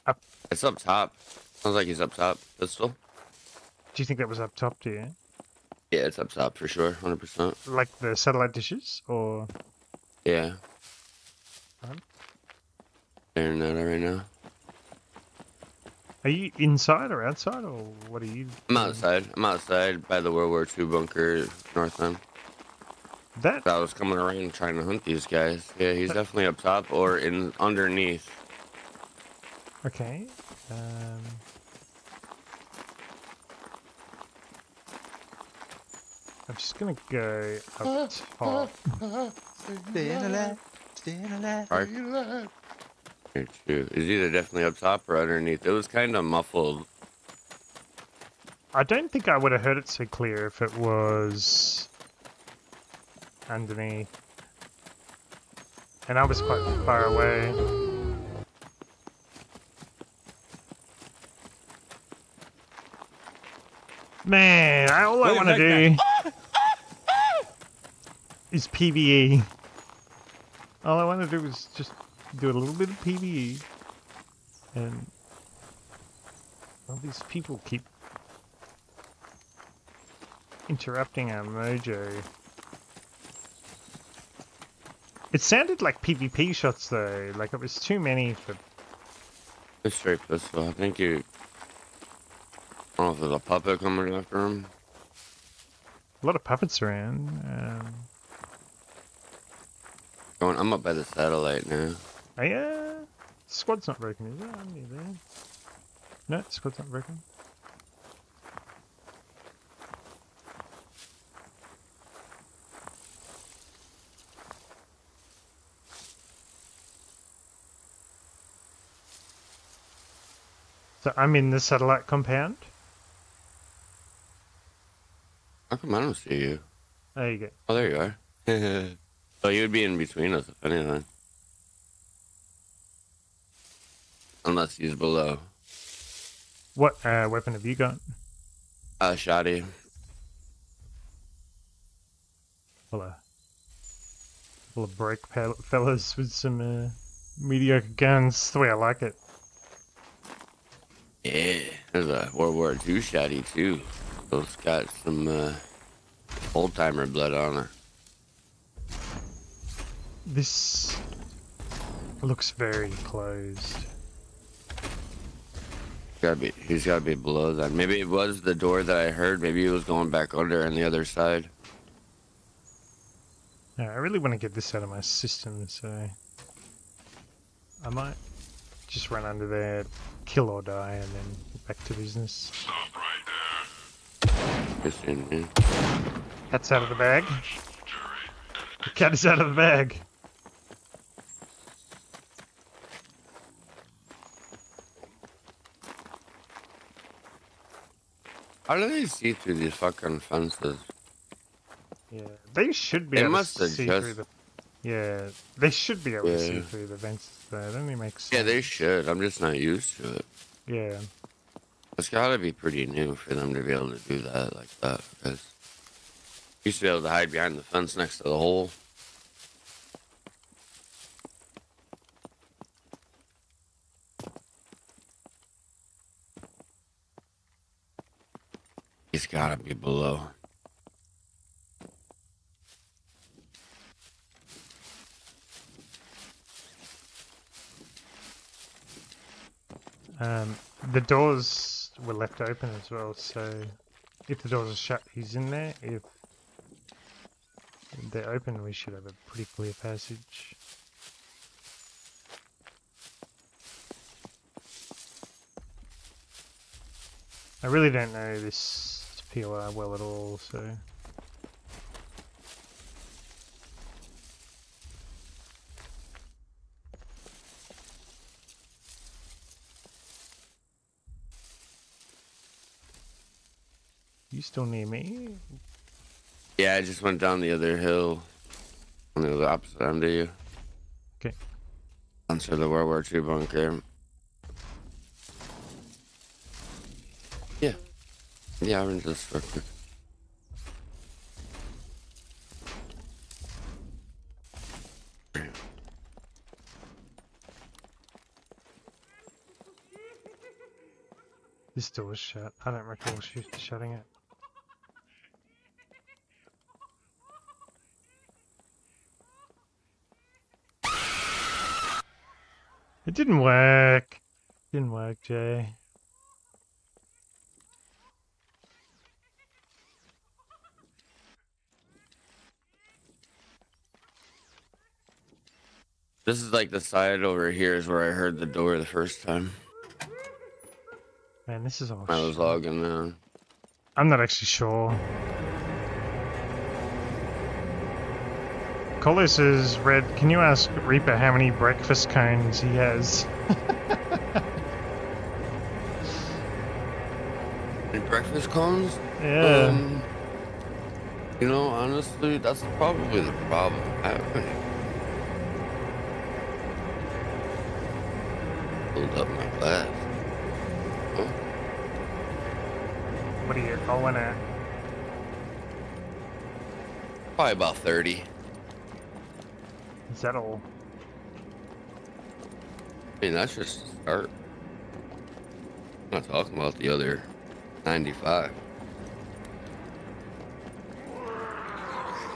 [SPEAKER 1] Up.
[SPEAKER 7] It's up top. Sounds like he's up top. Pistol.
[SPEAKER 1] Do you think that was up top to you?
[SPEAKER 7] Yeah, it's up top for sure, hundred percent.
[SPEAKER 1] Like the satellite dishes, or
[SPEAKER 7] Yeah. Staring at it right now.
[SPEAKER 1] Are you inside or outside, or what are you?
[SPEAKER 7] I'm outside. I'm outside by the World War II bunker north end.
[SPEAKER 1] That
[SPEAKER 7] I was coming around trying to hunt these guys. Yeah, he's definitely up top or in underneath.
[SPEAKER 1] okay. Um, I'm just gonna go up top.
[SPEAKER 5] Staying alive, staying alive.
[SPEAKER 7] Park. Here too. He's either definitely up top or underneath. It was kind of muffled.
[SPEAKER 1] I don't think I would have heard it so clear if it was underneath. And I was quite far away. Man, I- all I want to do is PvE. All I want to do is just do a little bit of PvE. And all these people keep interrupting our mojo. It sounded like PvP shots though, like it was too many for.
[SPEAKER 7] It's straight pistol. I think you. I don't know if there's a puppet coming after him.
[SPEAKER 1] A lot of puppets around. Um,
[SPEAKER 7] Going. I'm up by the satellite now.
[SPEAKER 1] Oh yeah, squad's not broken, is it? I'm near there. No, squad's not broken. So I'm in the satellite compound.
[SPEAKER 7] How come I don't see you?
[SPEAKER 1] There you go.
[SPEAKER 7] Oh, there you are. oh, you would be in between us if anything. Unless he's below.
[SPEAKER 1] What uh, weapon have you got?
[SPEAKER 7] Uh, shoddy.
[SPEAKER 1] Full of, full of break fellas with some uh, mediocre guns. The way I like it.
[SPEAKER 7] Yeah. There's a World War II shoddy too. Those got some uh, old timer blood on her.
[SPEAKER 1] This looks very closed.
[SPEAKER 7] Gotta be. He's gotta be below that. Maybe it was the door that I heard. Maybe he was going back under on the other side.
[SPEAKER 1] Yeah, I really want to get this out of my system, so I might just run under there, kill or die, and then get back to business.
[SPEAKER 3] Stop right there.
[SPEAKER 7] Just in here.
[SPEAKER 1] Cat's out of the bag.
[SPEAKER 3] Jerry.
[SPEAKER 1] The cat is out of the bag.
[SPEAKER 7] How do they see through these fucking fences?
[SPEAKER 1] Yeah, they should be
[SPEAKER 7] They
[SPEAKER 1] able
[SPEAKER 7] must
[SPEAKER 1] to see
[SPEAKER 7] just-
[SPEAKER 1] through the. Yeah, they should be able to see through the fences Though. It only makes sense.
[SPEAKER 7] Yeah, they should. I'm just not used to it.
[SPEAKER 1] Yeah,
[SPEAKER 7] It's gotta be pretty new for them to be able to do that like that. Because used to be able to hide behind the fence next to the hole. He's gotta be below.
[SPEAKER 1] Um, the doors were left open as well, so if the doors are shut, he's in there. If they're open, we should have a pretty clear passage. I really don't know this POI well at all, so you still near me?
[SPEAKER 7] Yeah, I just went down the other hill on the opposite end of you.
[SPEAKER 1] Okay.
[SPEAKER 7] Answer the World War II bunker. Yeah, I'm just real quick.
[SPEAKER 1] This door shut. I don't recall sh- shutting it. It didn't work. Didn't work, Jay.
[SPEAKER 7] This is like the side over here is where I heard the door the first time.
[SPEAKER 1] Man, this is all.
[SPEAKER 7] I was logging in.
[SPEAKER 1] I'm not actually sure. Colo says, Red, can you ask Reaper how many breakfast cones he has?
[SPEAKER 7] Any breakfast cones?
[SPEAKER 1] Yeah.
[SPEAKER 7] Um, you know, honestly, that's probably the problem. Pulled up my glass. Oh,
[SPEAKER 1] what are you calling at?
[SPEAKER 7] probably about 30.
[SPEAKER 1] Is that all?
[SPEAKER 7] I mean, that's just start. I'm not talking about the other 95.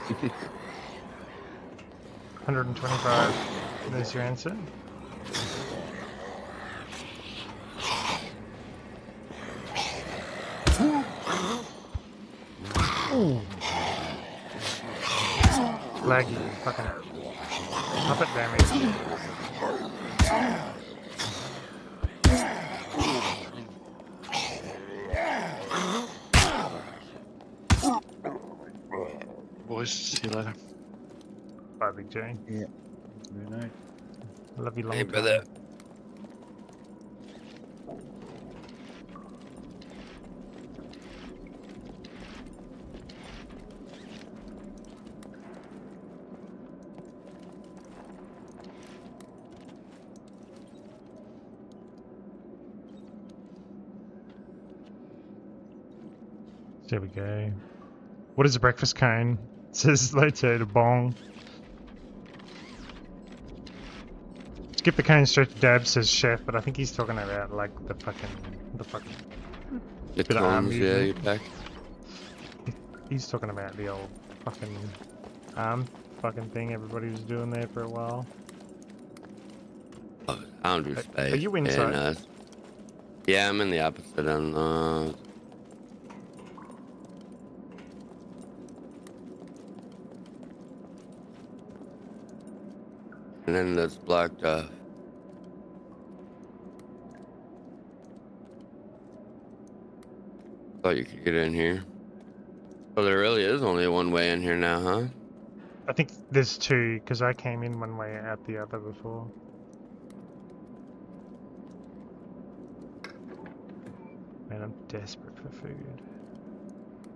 [SPEAKER 1] Hundred and twenty-five. There's your answer. Laggy, fucking puppet damage.
[SPEAKER 4] Boys, see you later.
[SPEAKER 1] Bye, Big J.
[SPEAKER 5] Very nice.
[SPEAKER 1] Love you long
[SPEAKER 7] Hey,
[SPEAKER 1] time.
[SPEAKER 7] brother.
[SPEAKER 1] There we go. What is a breakfast cone? It says later to bong. Skip the cone straight to dab, says chef, but I think he's talking about like the fucking the fucking
[SPEAKER 7] The
[SPEAKER 1] Bit
[SPEAKER 7] yeah, you pack.
[SPEAKER 1] he's talking about the old fucking arm fucking thing everybody was doing there for a while.
[SPEAKER 7] Oh, I don't do
[SPEAKER 1] Are- are you
[SPEAKER 7] Yeah,
[SPEAKER 1] inside?
[SPEAKER 7] Yeah, I'm in the opposite end. Uh, and then that's blocked off. Thought you could get in here. Oh, there really is only one way in here now, huh?
[SPEAKER 1] I think there's two because I came in one way out the other before. Man, I'm desperate for food.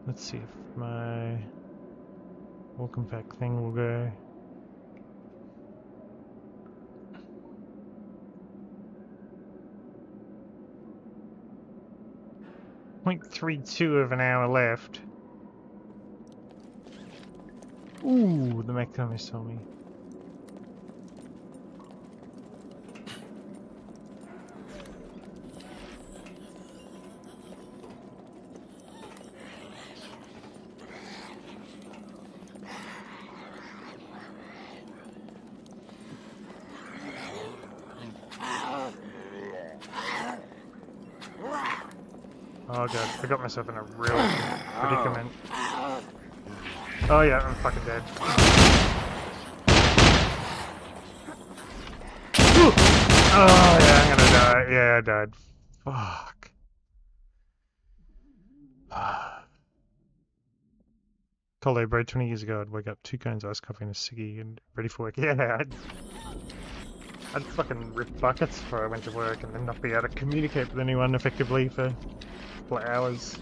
[SPEAKER 1] Let's see if my welcome pack thing will go. Point three two of an hour left. Ooh, the Mechtomist told me. Oh god, I got myself in a real predicament. Oh yeah, I'm fucking dead. Ooh. Oh yeah, I'm gonna die. Yeah, I died. Fuck. Colo, bro, 20 years ago, I'd wake up two cones of iced coffee and a ciggy and ready for work. Yeah, I'd, I'd fucking rip buckets before I went to work and then not be able to communicate with anyone effectively for couple of hours.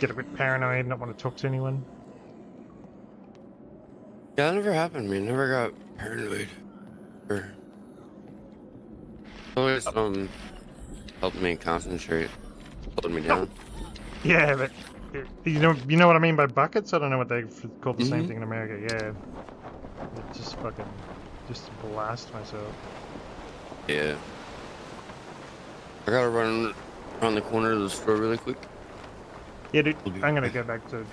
[SPEAKER 1] Get a bit paranoid, not want to talk to anyone.
[SPEAKER 7] Yeah, that never happened to me. Never got paranoid. Or always um helped me concentrate, slowed me down.
[SPEAKER 1] Yeah, but uh, you know, you know what I mean by buckets. I don't know what they call the same
[SPEAKER 7] Mhm.
[SPEAKER 1] thing in America. Yeah, It just fucking, just blast myself.
[SPEAKER 7] Yeah. I gotta run around the corner of the store really quick.
[SPEAKER 1] Yeah, dude,
[SPEAKER 7] Okay.
[SPEAKER 1] I'm gonna go back to.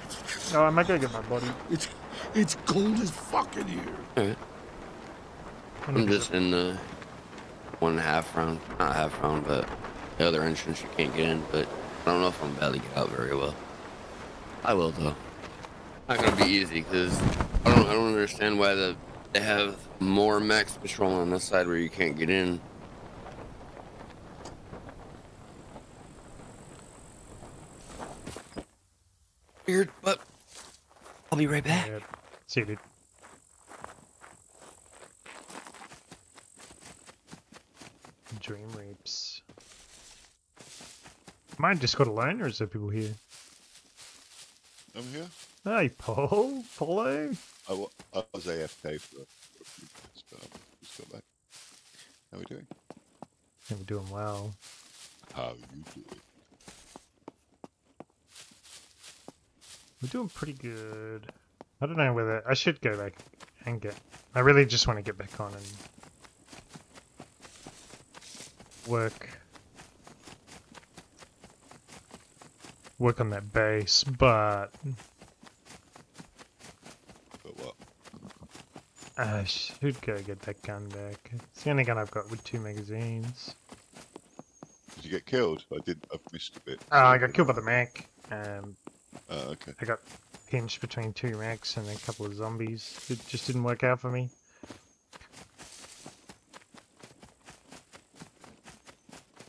[SPEAKER 1] No, I might go get my body.
[SPEAKER 6] It's it's cold as fuck in here.
[SPEAKER 7] Alright.
[SPEAKER 1] I need
[SPEAKER 7] I'm just in the one half round, not half round, but the other entrance you can't get in. But I don't know if I'm about to get out very well. I will though. Not gonna be easy because I don't I don't understand why the they have more mechs patrol on this side where you can't get in. Weird, but I'll be right back.
[SPEAKER 1] Yeah. See you, dude. Dream Reaps. Mine just got alone, or is there people here?
[SPEAKER 2] I'm here.
[SPEAKER 1] Hey, Paul. Paulo.
[SPEAKER 2] I, I was AFK for a, for a few minutes, but I'm just got back. How we doing?
[SPEAKER 1] Yeah, we're doing well.
[SPEAKER 2] How you doing?
[SPEAKER 1] We're doing pretty good. I don't know whether I should go back and get. I really just want to get back on and work. Work on that base, but
[SPEAKER 2] But what?
[SPEAKER 1] I should go get that gun back. It's the only gun I've got with two magazines.
[SPEAKER 2] Did you get killed? I did. I've missed a bit.
[SPEAKER 1] Uh, I got killed by the mech. Um,
[SPEAKER 2] Oh, okay.
[SPEAKER 1] I got pinched between two mechs and a couple of zombies. It just didn't work out for me.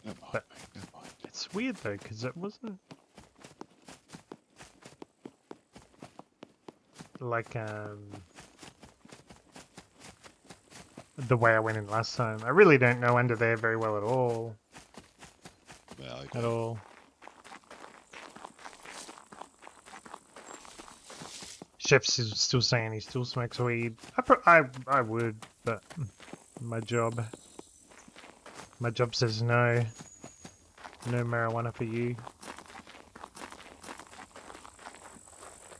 [SPEAKER 2] Mind,
[SPEAKER 1] But-
[SPEAKER 2] mate, never mind.
[SPEAKER 1] It's weird though, because it wasn't like um the way I went in last time. I really don't know under there very well at all.
[SPEAKER 2] I
[SPEAKER 1] At all. Is still saying he still smokes weed. I I I would, but my job my job says no. No marijuana for you.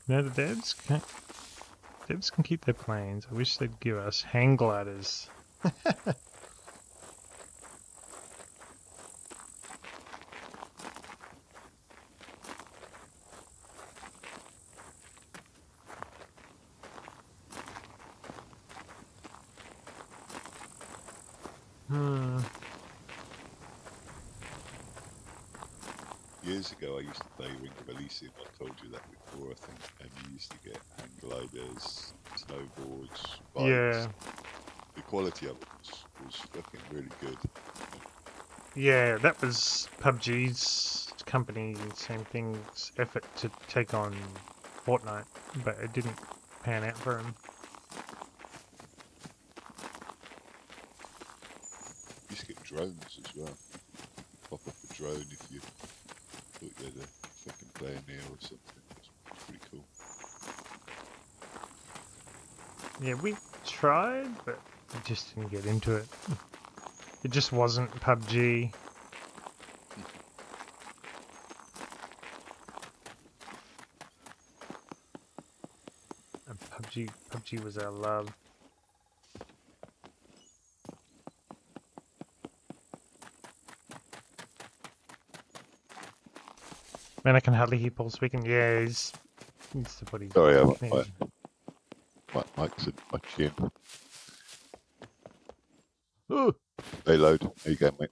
[SPEAKER 1] No, the devs can devs can keep their planes. I wish they'd give us hang gliders. Hmm.
[SPEAKER 2] Years ago, I used to play Ring of Elysium. I told you that before, I think. And you used to get hang gliders, snowboards, bikes.
[SPEAKER 1] Yeah.
[SPEAKER 2] The quality of it was, was fucking really good.
[SPEAKER 1] Yeah, that was PUBG's company, same thing's effort to take on Fortnite, but it didn't pan out for him.
[SPEAKER 2] You used to get drones as well. Pop up a drone if you near or something. It was pretty cool.
[SPEAKER 1] Yeah, we tried, but we just didn't get into it. It just wasn't PUBG. PUBG, PUBG was our love. Man, I can hardly hear Paul speaking. Yeah, he's. He's the body.
[SPEAKER 2] Sorry, I,
[SPEAKER 1] Yeah.
[SPEAKER 2] my, mic's in my chin.
[SPEAKER 1] Ooh.
[SPEAKER 2] There you go, mate.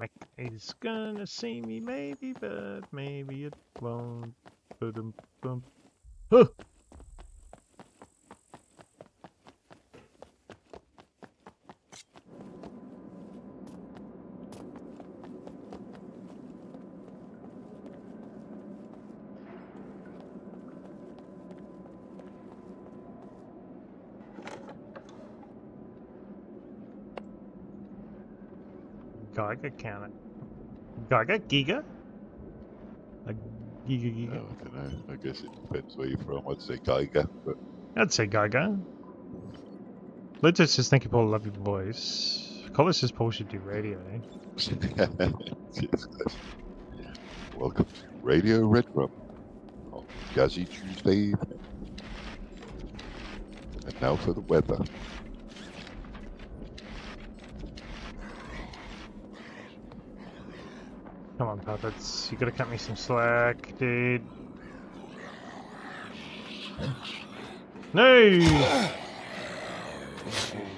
[SPEAKER 1] Mike is gonna see me maybe, but maybe it won't. Huh. Giga count it. Giga? Giga? A giga giga?
[SPEAKER 2] I don't know. I guess it depends where you're from. I'd say Geiger, but
[SPEAKER 1] I'd say Giga. Legit says thank you, Paul. Love your voice. Collar says Paul should do radio. eh?
[SPEAKER 2] Welcome to Radio Redrum on Jazzy Tuesday evening. And now for the weather.
[SPEAKER 1] Puppets. You gotta cut me some slack, dude. No!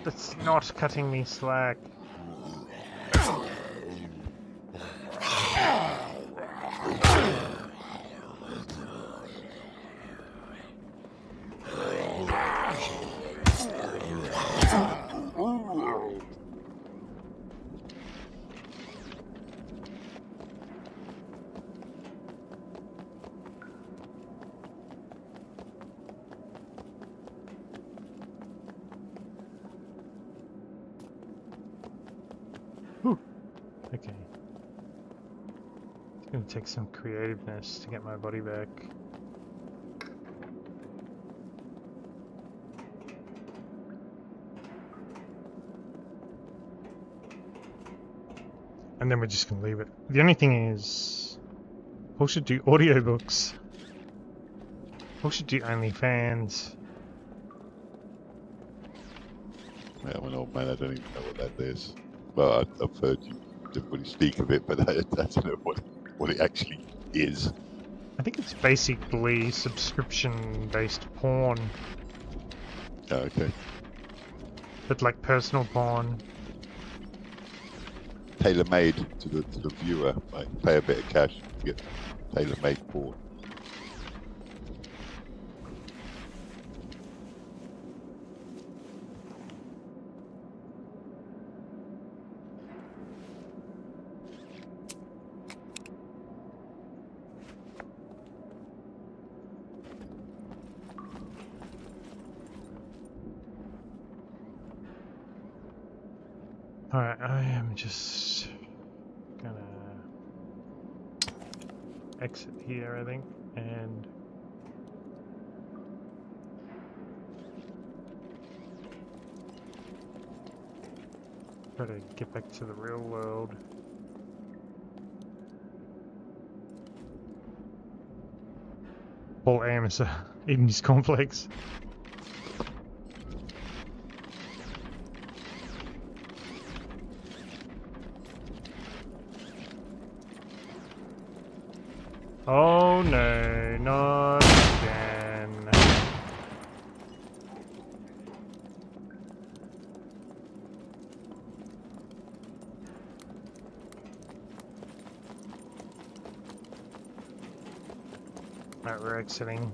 [SPEAKER 1] That's not cutting me slack. Okay. It's gonna take some creativeness to get my body back. And then we're just gonna leave it. The only thing is, Paul should do audiobooks. Paul should do OnlyFans.
[SPEAKER 2] Yeah, I'm an old man. I don't even know what that is. Well, I've heard you, everybody speak of it, but I, I don't know what what it actually is.
[SPEAKER 1] I think it's basically subscription-based porn,
[SPEAKER 2] Oh, okay.
[SPEAKER 1] but like personal porn.
[SPEAKER 2] Tailor made to the to the viewer. Like pay a bit of cash, to get tailor made porn.
[SPEAKER 1] Alright, I am just gonna exit here, I think, and try to get back to the real world. Paul Amos uh, eating his cornflakes. Oh no, not again. Exiting.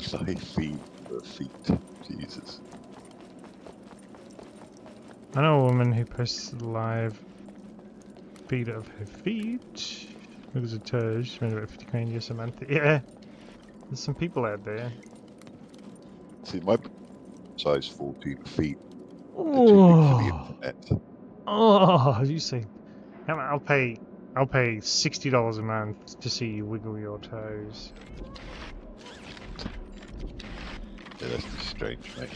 [SPEAKER 2] Side feed for feet. Jesus.
[SPEAKER 1] I know a woman who posts live feed of her feet. At her toes. She made about 50 grand US a month. Yeah. There's some people out there.
[SPEAKER 2] See, my size 14 feet. They're too big oh. for the
[SPEAKER 1] Oh, oh, you say. I'll pay. I'll pay sixty dollars a month to see you wiggle your toes.
[SPEAKER 2] Yeah, that's just strange, mate.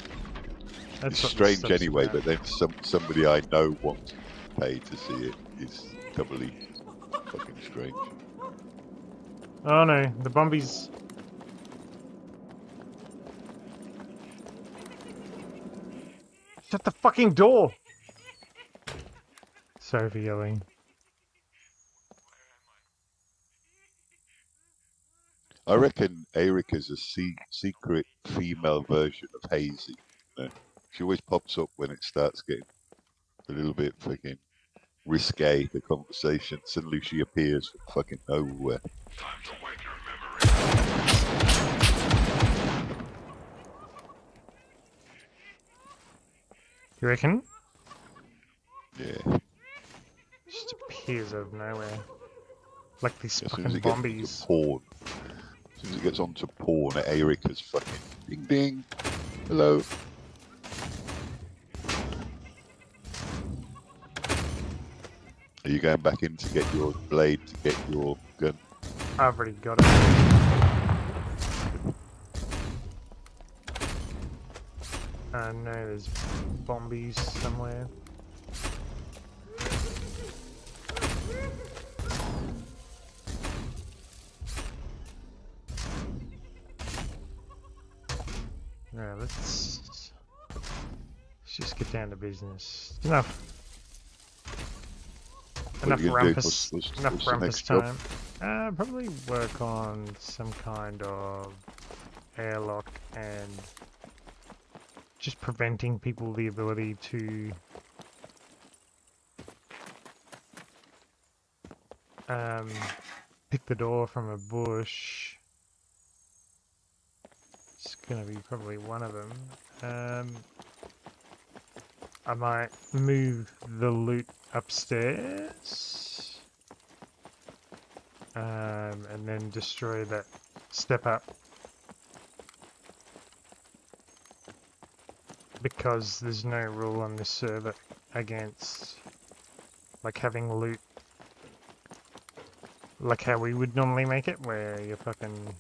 [SPEAKER 1] That's
[SPEAKER 2] it's strange anyway,
[SPEAKER 1] about.
[SPEAKER 2] but then some somebody I know wants to pay to see it is doubly fucking strange.
[SPEAKER 1] Oh no, the Bombies. Shut the fucking door! Sorry for yelling.
[SPEAKER 2] I reckon Erica's a se- secret female version of Hazy. You know? She always pops up when it starts getting a little bit fucking risque, the conversation. Suddenly she appears from fucking nowhere.
[SPEAKER 3] Time to wake your memory.
[SPEAKER 1] You reckon?
[SPEAKER 2] Yeah.
[SPEAKER 1] Just appears out of nowhere. Like these
[SPEAKER 2] As
[SPEAKER 1] fucking
[SPEAKER 2] as it gets onto
[SPEAKER 1] Bombies.
[SPEAKER 2] As soon as it gets onto porn, Erica's fucking ding ding. Hello. Are you going back in to get your blade to get your gun?
[SPEAKER 1] I've already got it. I know there's Bombies somewhere. Get down to business. Enough.
[SPEAKER 2] What
[SPEAKER 1] Enough
[SPEAKER 2] are you gonna do?
[SPEAKER 1] rumpus.
[SPEAKER 2] What's- what's-
[SPEAKER 1] enough
[SPEAKER 2] what's
[SPEAKER 1] rumpus time. Uh, probably work on some kind of airlock and just preventing people the ability to um, pick the door from a bush. It's gonna be probably one of them. Um, I might move the loot upstairs. Um, and then destroy that step up. Because there's no rule on this server against like having loot like how we would normally make it, where you fucking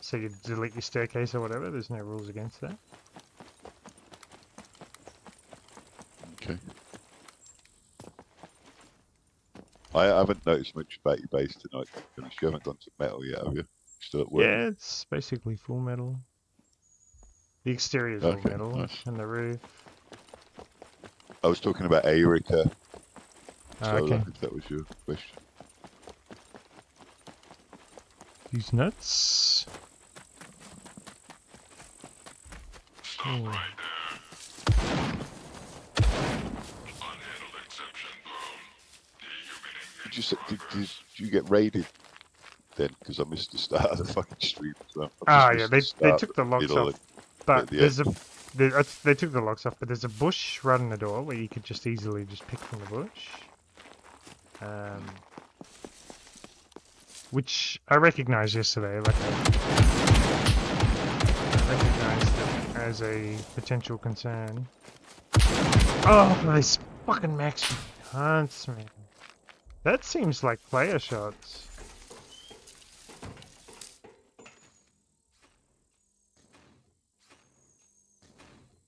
[SPEAKER 1] so you delete your staircase or whatever. There's no rules against that.
[SPEAKER 2] Okay. I haven't noticed much about your base tonight. to. You haven't gone to metal yet, have you? Still at work?
[SPEAKER 1] Yeah, it's basically full metal. The exterior is all metal,
[SPEAKER 2] nice.
[SPEAKER 1] and the roof.
[SPEAKER 2] I was talking about Erica.
[SPEAKER 1] Ah,
[SPEAKER 2] So
[SPEAKER 1] okay.
[SPEAKER 2] if that was your question.
[SPEAKER 1] These nuts.
[SPEAKER 3] Stop right there.
[SPEAKER 2] Did you, did, did you get raided then? Because I missed the start of the fucking stream. So
[SPEAKER 1] Ah, yeah, they
[SPEAKER 2] the
[SPEAKER 1] they took the locks off, but
[SPEAKER 2] the
[SPEAKER 1] there's a they, uh, they took the locks off, but there's a bush right in the door where you could just easily just pick from the bush. Um, which I recognized yesterday, like I, it as a potential concern. Oh, these fucking max hunts, man. That seems like player shots.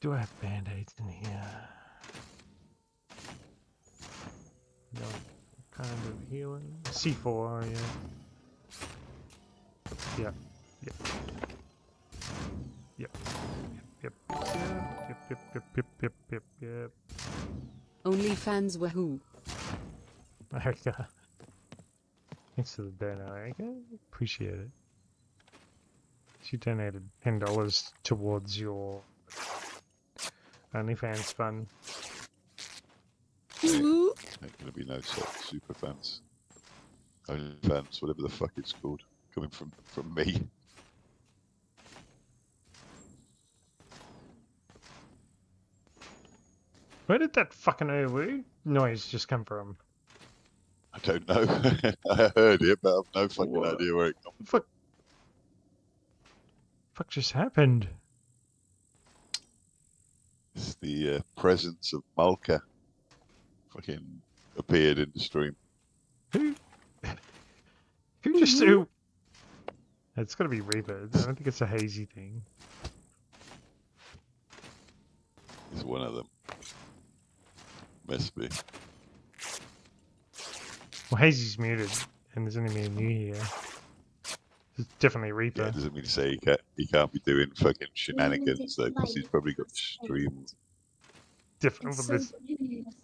[SPEAKER 1] Do I have band-aids in here? No kind of healing. C4, yeah. Yep. Yep. Yep. Yep. Yep. Yep. Yep. Yep. Yep. Yep. Yep. Yep.
[SPEAKER 9] OnlyFans wahoo.
[SPEAKER 1] There we go. Thanks for the donut, Erica. Appreciate it. She donated ten dollars towards your OnlyFans fund.
[SPEAKER 2] Ain't gonna be no su- super fans. Only fans, whatever the fuck it's called, coming from from me.
[SPEAKER 1] Where did that fucking ooh noise just come from?
[SPEAKER 2] I don't know. I heard it, but I've no fucking
[SPEAKER 1] What?
[SPEAKER 2] idea where it comes.
[SPEAKER 1] The fuck? Fuck just happened?
[SPEAKER 2] It's the uh, presence of Malka. Fucking appeared in the stream.
[SPEAKER 1] Who? Who just ooh? It's gotta be Reaper. I don't think it's a hazy thing.
[SPEAKER 2] It's one of them. Must be.
[SPEAKER 1] Well, hazy's muted, and there's only me and you here. It's definitely Reaper.
[SPEAKER 2] it doesn't mean to say he can't, he can't be doing fucking shenanigans though, because he's probably got streams.
[SPEAKER 1] Different
[SPEAKER 10] And
[SPEAKER 1] with
[SPEAKER 10] so
[SPEAKER 1] this.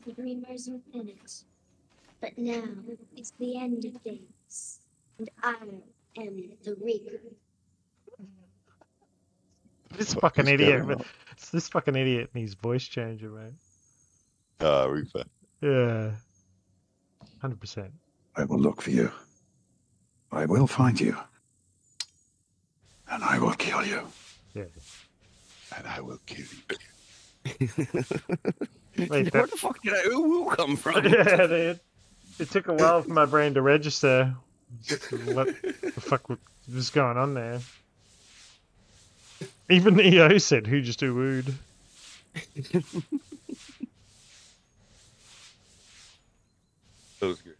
[SPEAKER 10] the dreamers within it. But now it's the end of days, and I am the Reaper.
[SPEAKER 1] This
[SPEAKER 2] Fuck
[SPEAKER 1] fucking idiot.
[SPEAKER 2] going
[SPEAKER 1] man.
[SPEAKER 2] on?
[SPEAKER 1] It's this fucking idiot and his voice changer, man.
[SPEAKER 2] Ah, Reaper.
[SPEAKER 1] Yeah. Hundred percent.
[SPEAKER 6] I will look for you. I will find you. And I will kill you.
[SPEAKER 1] Yeah.
[SPEAKER 2] And I will kill you.
[SPEAKER 1] Wait,
[SPEAKER 7] Where
[SPEAKER 1] that,
[SPEAKER 7] the fuck did I ooh, ooh come from?
[SPEAKER 1] yeah, dude. It took a while for my brain to register what the fuck was going on there. Even the EO said, "Who just oohed?"
[SPEAKER 7] That was good.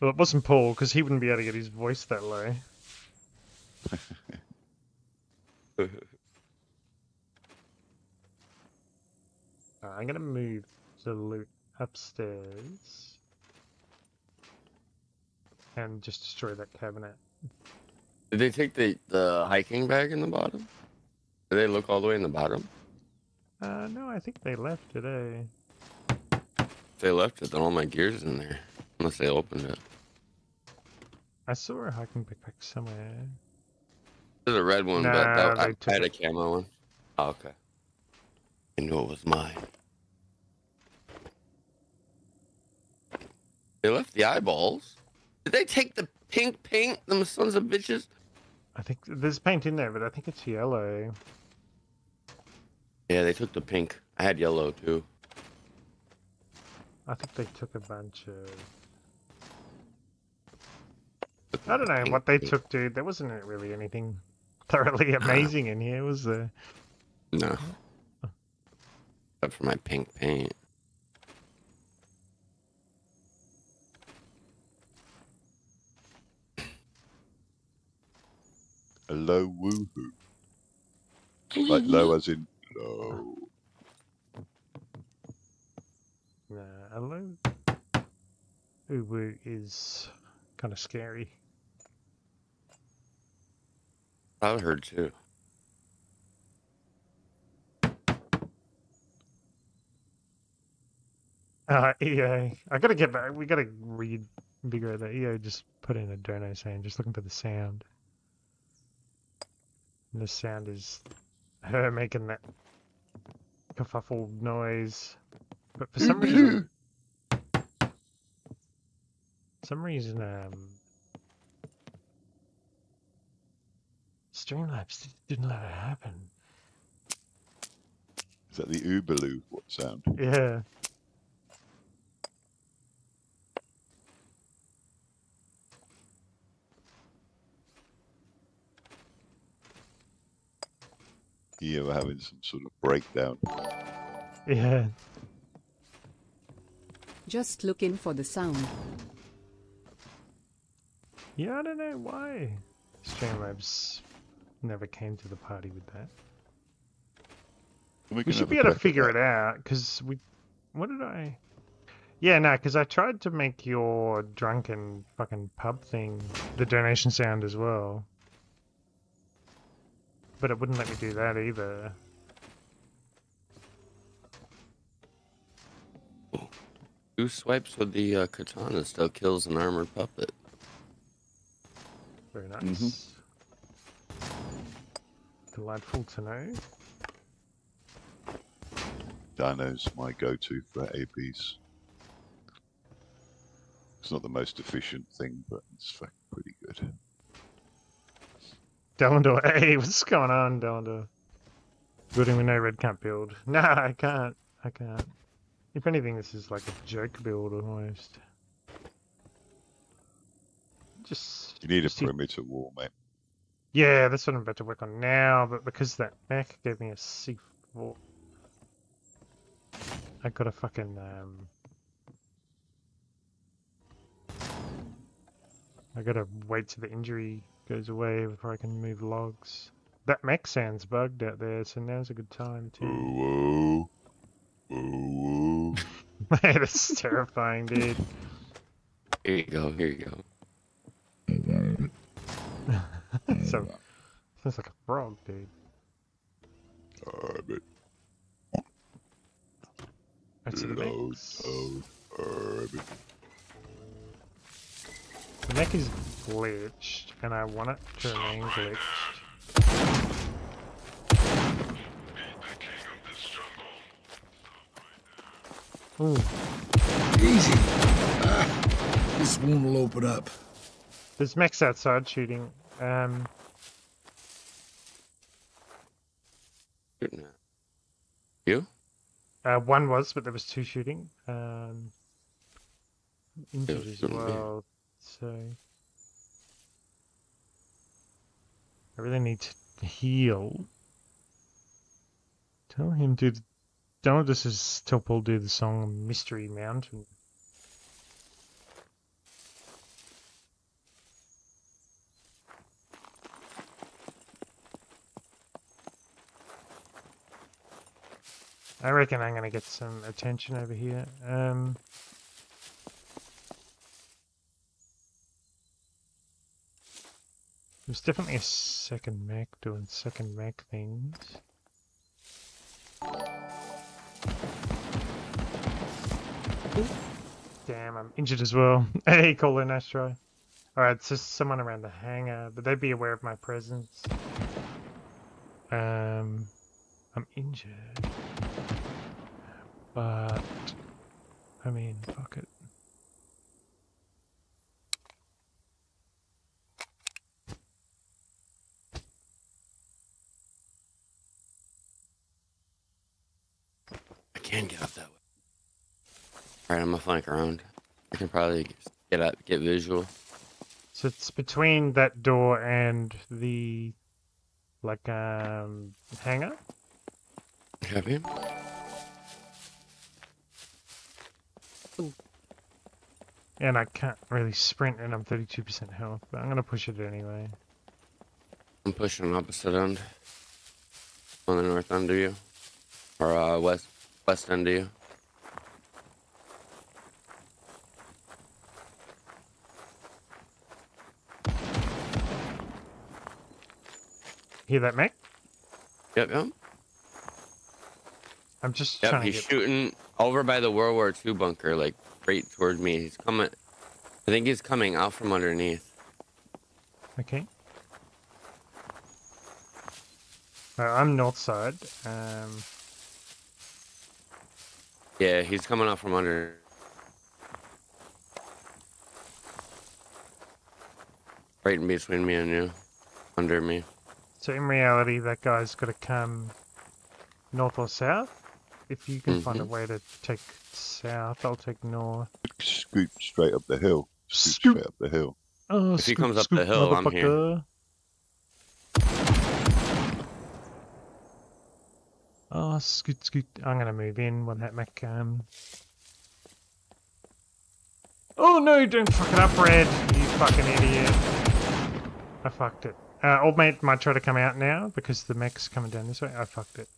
[SPEAKER 1] Well, it wasn't Paul because he wouldn't be able to get his voice that low. Alright, I'm gonna move the loot upstairs and just destroy that cabinet.
[SPEAKER 7] Did they take the, the hiking bag in the bottom? Did they look all the way in the bottom?
[SPEAKER 1] Uh, no, I think they left today.
[SPEAKER 7] If they left it, then all my gear's in there. Unless they opened it.
[SPEAKER 1] I saw a hiking backpack somewhere.
[SPEAKER 7] There's a red one, but that, I, had a
[SPEAKER 1] it.
[SPEAKER 7] camo one. Oh, okay. I knew it was mine. They left the eyeballs. Did they take the pink paint? Them sons of bitches.
[SPEAKER 1] I think there's paint in there, but I think it's yellow.
[SPEAKER 7] Yeah, they took the pink. I had yellow too.
[SPEAKER 1] I think they took a bunch of. I don't know what they took, dude. There wasn't really anything thoroughly amazing in here, was there?
[SPEAKER 7] No. Except for my pink paint.
[SPEAKER 2] A low woohoo. Like low as in low.
[SPEAKER 1] Nah, a low Uwu is kind of scary.
[SPEAKER 7] I heard too.
[SPEAKER 1] Uh, EA. I gotta get back. We gotta reinvigorate that. EA just put in a dono saying, just looking for the sound. And the sound is her making that kerfuffle noise. But for some reason, some reason, um, Streamlabs didn't let it happen.
[SPEAKER 2] Is that the Uberloo what sound?
[SPEAKER 1] Yeah.
[SPEAKER 2] You were having some sort of breakdown.
[SPEAKER 1] Yeah.
[SPEAKER 9] Just looking for the sound.
[SPEAKER 1] Yeah, I don't know why Streamlabs never came to the party with that.
[SPEAKER 2] We,
[SPEAKER 1] We should be able to figure it out because we. What did I? Yeah, no, because I tried to make your drunken fucking pub thing the donation sound as well, but it wouldn't let me do that either.
[SPEAKER 7] Two swipes with the uh, katana still kills an armored puppet.
[SPEAKER 1] Very nice. Delightful to know.
[SPEAKER 2] Dino's my go-to for ABs. It's not the most efficient thing, but it's fucking pretty good.
[SPEAKER 1] Delendor, hey, what's going on, Delendor? Building with no red can't build. Nah, I can't. I can't. If anything, this is like a joke build almost. Just.
[SPEAKER 2] You need a perimeter wall, mate.
[SPEAKER 1] Yeah, that's what I'm about to work on now, but because that mech gave me a C4, I gotta fucking, um... I gotta wait till the injury goes away before I can move logs. That mech sounds bugged out there, so now's a good time too.
[SPEAKER 2] Whoa, whoa, whoa.
[SPEAKER 1] Man, that's terrifying, dude.
[SPEAKER 7] Here you go. Here you go.
[SPEAKER 1] so, sounds like a frog, dude.
[SPEAKER 2] Orbit,
[SPEAKER 1] That's the
[SPEAKER 2] low,
[SPEAKER 1] mech's-
[SPEAKER 2] low, orbit.
[SPEAKER 1] The mech is glitched, and I want it to remain glitched.
[SPEAKER 3] Meet the king of this jungle.
[SPEAKER 1] Ooh,
[SPEAKER 6] Easy. Ah, this wound will open up.
[SPEAKER 1] there's mechs outside shooting. Um,
[SPEAKER 7] You?
[SPEAKER 1] uh, one was, but there was two shooting. Um, injured as well. So I really need to heal. Tell him to. Don't this is tell Paul do the song Mystery Mountain. I reckon I'm gonna get some attention over here. Um, there's definitely a second mech doing second mech things. Damn, I'm injured as well. Hey, Colin, nice try. Alright, it's just someone around the hangar, but they'd be aware of my presence. Um, I'm injured. But, I mean, fuck it.
[SPEAKER 7] I can get up that way. Alright, I'm gonna flank around. I can probably get up, get visual.
[SPEAKER 1] So it's between that door and the, like, um, hangar? And I can't really sprint and I'm 32% health, but I'm gonna push it anyway.
[SPEAKER 7] I'm pushing opposite end. On the north end of you. Or uh, west west end of you.
[SPEAKER 1] Hear that, mech?
[SPEAKER 7] Yep, yep.
[SPEAKER 1] I'm just
[SPEAKER 7] Yep,
[SPEAKER 1] trying to
[SPEAKER 7] he's
[SPEAKER 1] get...
[SPEAKER 7] shooting over by the World War II bunker, like right towards me. He's coming. I think he's coming out from underneath.
[SPEAKER 1] Okay. I'm north side. Um,
[SPEAKER 7] Yeah, he's coming out from under. Right in between me and you. Under me.
[SPEAKER 1] so in reality, that guy's got to come north or south. If you can find a
[SPEAKER 7] Mhm.
[SPEAKER 1] way to take south, I'll take north.
[SPEAKER 2] Scoot straight up the hill. Scoot
[SPEAKER 1] Scoot.
[SPEAKER 2] straight up the hill.
[SPEAKER 1] Oh,
[SPEAKER 7] If he comes up
[SPEAKER 1] scoop,
[SPEAKER 7] the hill, I'm here.
[SPEAKER 1] motherfucker. Oh, scoot, scoot. I'm gonna move in when that mech um. Oh no! Don't fuck it up, Red. You fucking idiot. I fucked it. Uh, old mate might try to come out now because the mech's coming down this way. I fucked it.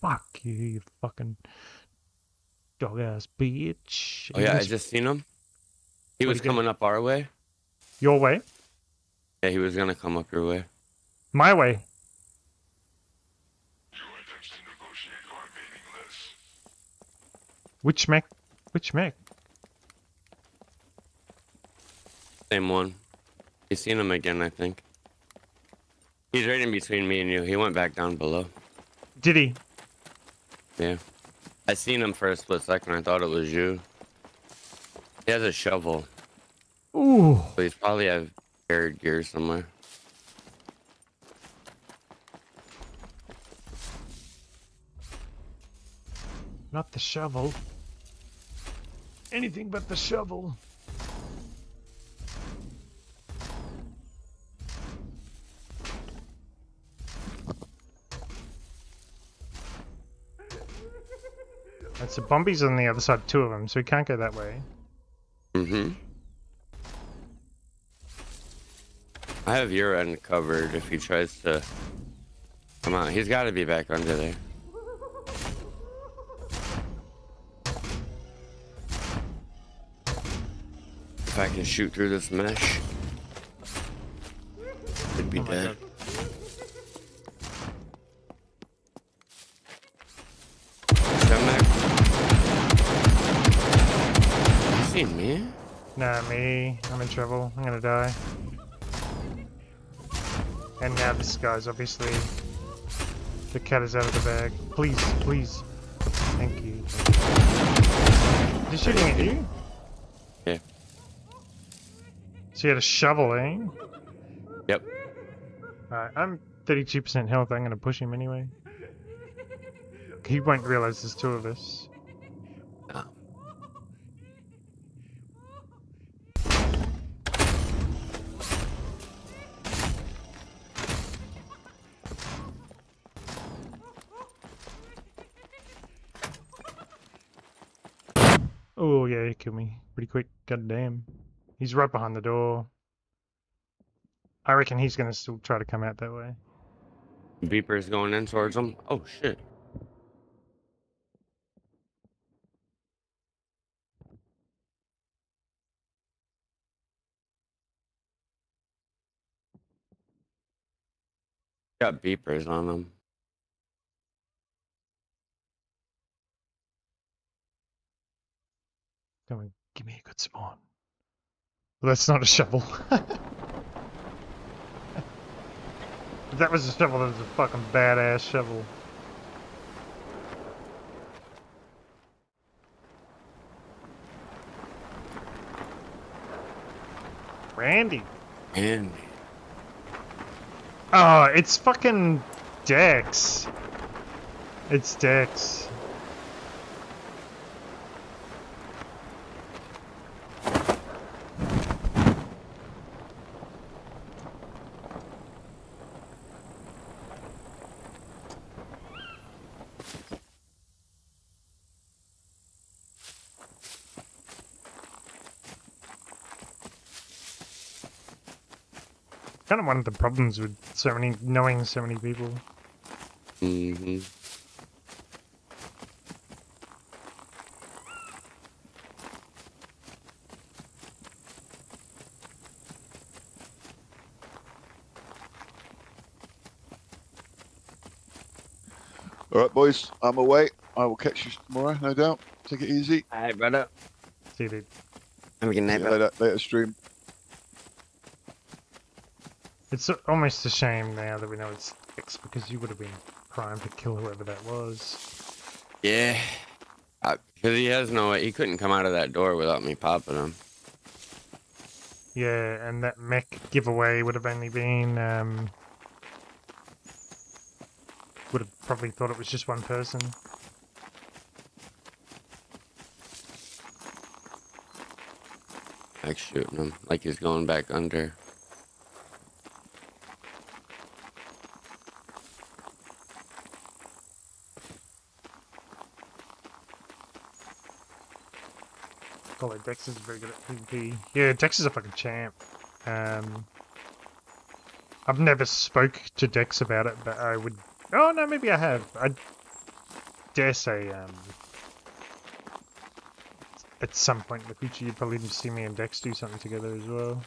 [SPEAKER 1] Fuck you, you fucking dog ass bitch.
[SPEAKER 7] Oh yeah, I just seen him. He was coming up our way.
[SPEAKER 1] your way,
[SPEAKER 7] Yeah, he was gonna come up your way.
[SPEAKER 1] my way.
[SPEAKER 3] Your attempts to negotiate are meaningless.
[SPEAKER 1] Which mech? Which mech?
[SPEAKER 7] Same one. You seen him again, I think. He's right in between me and you. He went back down below.
[SPEAKER 1] Did he?
[SPEAKER 7] Yeah. I seen him for a split second. I thought it was you. He has a shovel,
[SPEAKER 1] Ooh.
[SPEAKER 7] but he's probably have buried gear somewhere.
[SPEAKER 1] Not the shovel. Anything but the shovel. That's a Bombi's on the other side, two of them, so we can't go that way.
[SPEAKER 7] Mm-hmm. I have your end covered if he tries to come on, He's got to be back under there. If I can shoot through this mesh, he'd be
[SPEAKER 1] Oh
[SPEAKER 7] dead. Come
[SPEAKER 1] Nah, me. I'm in trouble. I'm gonna die. And now this guy's obviously... The cat is out of the bag. Please, please. Thank you. Is he shooting at you?
[SPEAKER 7] Yeah.
[SPEAKER 1] So you had a shovel, eh?
[SPEAKER 7] Yep.
[SPEAKER 1] Alright, I'm 32% health. I'm gonna push him anyway. He won't realize there's two of us.
[SPEAKER 7] Ah.
[SPEAKER 1] Oh killed me pretty quick. God damn. He's right behind the door. I reckon he's gonna still try to come out that way.
[SPEAKER 7] Beeper's going in towards him. Oh shit. Got beepers on them.
[SPEAKER 1] Come on, give me a good spawn. Well, that's not a shovel. If that was a shovel, that was a fucking badass shovel. Randy.
[SPEAKER 7] Randy.
[SPEAKER 1] Oh, it's fucking Dex. It's Dex. One of the problems with so many knowing so many people.
[SPEAKER 7] Mm hmm
[SPEAKER 2] All right, boys, I'm away. I will catch you tomorrow, no doubt. Take it easy.
[SPEAKER 7] All right, brother.
[SPEAKER 1] See, dude.
[SPEAKER 7] Have a good
[SPEAKER 2] See
[SPEAKER 7] night,
[SPEAKER 2] you
[SPEAKER 7] brother.
[SPEAKER 2] later, later stream.
[SPEAKER 1] It's almost a shame now that we know it's Dex because you would have been primed to kill whoever that was.
[SPEAKER 7] Yeah. Because he has no way. He couldn't come out of that door without me popping him.
[SPEAKER 1] Yeah, and that mech giveaway would have only been um would have probably thought it was just one person.
[SPEAKER 7] Like shooting him. Like he's going back under.
[SPEAKER 1] Call it Dex is very good at PvP. Yeah, Dex is a fucking champ. Um I've never spoke to Dex about it, but I would Oh no, maybe I have. I dare say um at some point in the future you'd probably see me and Dex do something together as well.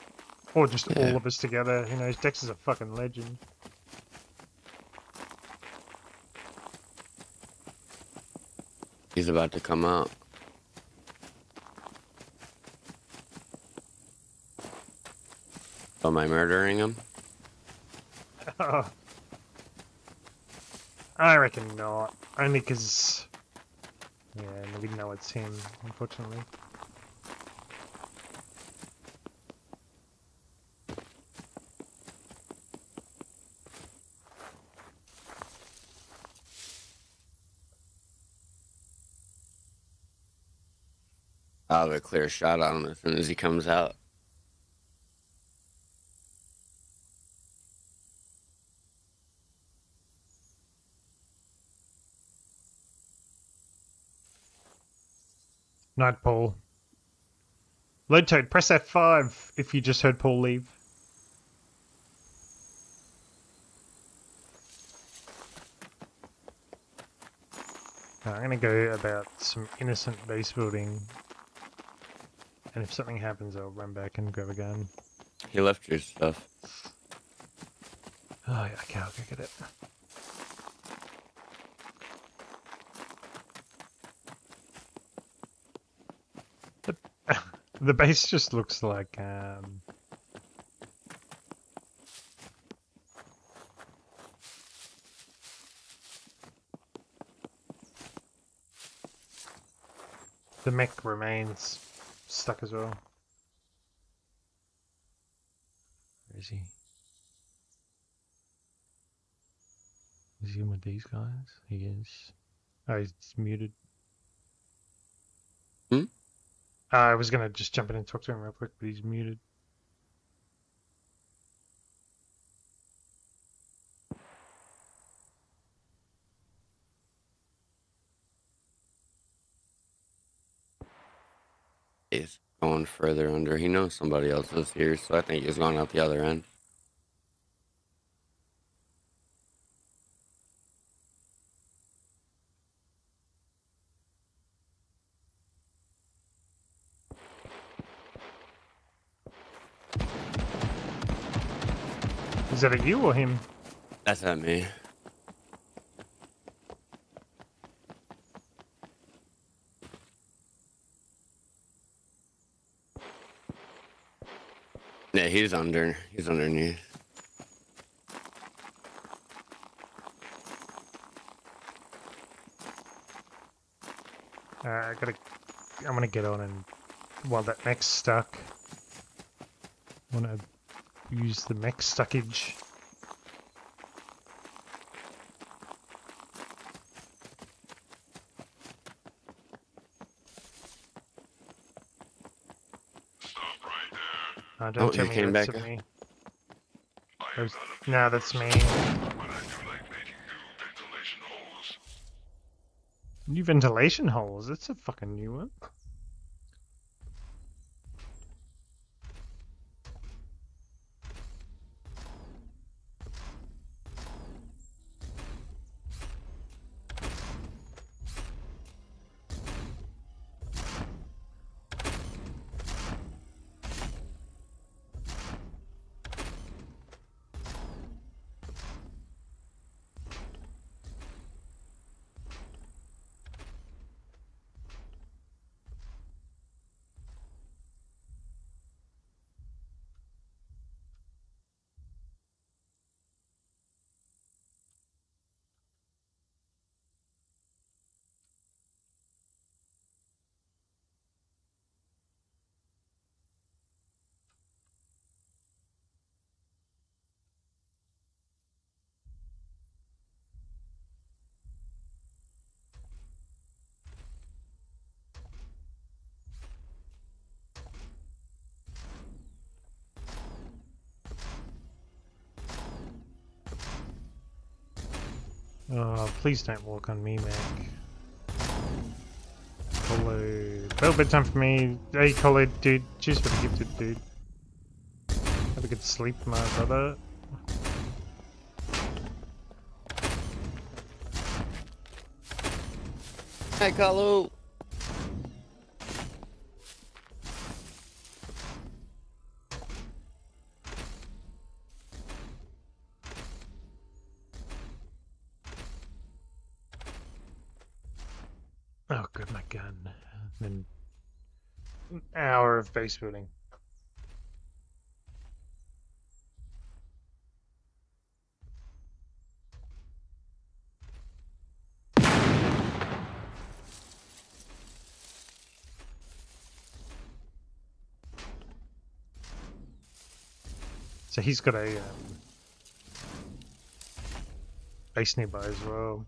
[SPEAKER 1] Or just
[SPEAKER 7] Yeah.
[SPEAKER 1] all of us together. Who knows? Dex is a fucking legend.
[SPEAKER 7] He's about to come out. Am I murdering him?
[SPEAKER 1] I reckon not. Only because. Yeah, we know it's him, unfortunately.
[SPEAKER 7] I'll have a clear shot on him as soon as he comes out.
[SPEAKER 1] Night, Paul. Load Toad, press F5 if you just heard Paul leave. I'm gonna go about some innocent base building. And if something happens, I'll run back and grab a gun.
[SPEAKER 7] He left your stuff.
[SPEAKER 1] Oh, yeah, okay, I'll go get it. The, the base just looks like, um... The mech remains stuck as well. Where is he? Is he in with these guys? He is. Oh, he's muted.
[SPEAKER 7] Hmm?
[SPEAKER 1] Uh, I was gonna just jump in and talk to him real quick, but he's muted.
[SPEAKER 7] He's going further under. He knows somebody else is here, so I think he's going out the other end.
[SPEAKER 1] that you or him?
[SPEAKER 7] That's not me. Yeah, he's under. He's underneath.
[SPEAKER 1] Uh, I gotta. I'm gonna get on and while that mech's stuck. I wanna use the mech stuckage.
[SPEAKER 3] Stop right there.
[SPEAKER 1] Uh, don't
[SPEAKER 7] Oh,
[SPEAKER 1] tell
[SPEAKER 7] you
[SPEAKER 1] me
[SPEAKER 7] came
[SPEAKER 1] that's
[SPEAKER 7] back?
[SPEAKER 1] me. There's- No, that's me.
[SPEAKER 3] but I do like making new ventilation holes.
[SPEAKER 1] New ventilation holes. That's a fucking new one. Please don't walk on me, Mac. Colo. Well, bedtime for me. Hey, Colo, dude. Cheers for the gifted, dude. Have a good sleep, my brother.
[SPEAKER 7] Hi, Kalu.
[SPEAKER 1] Of base building. So he's got a um, base nearby as well.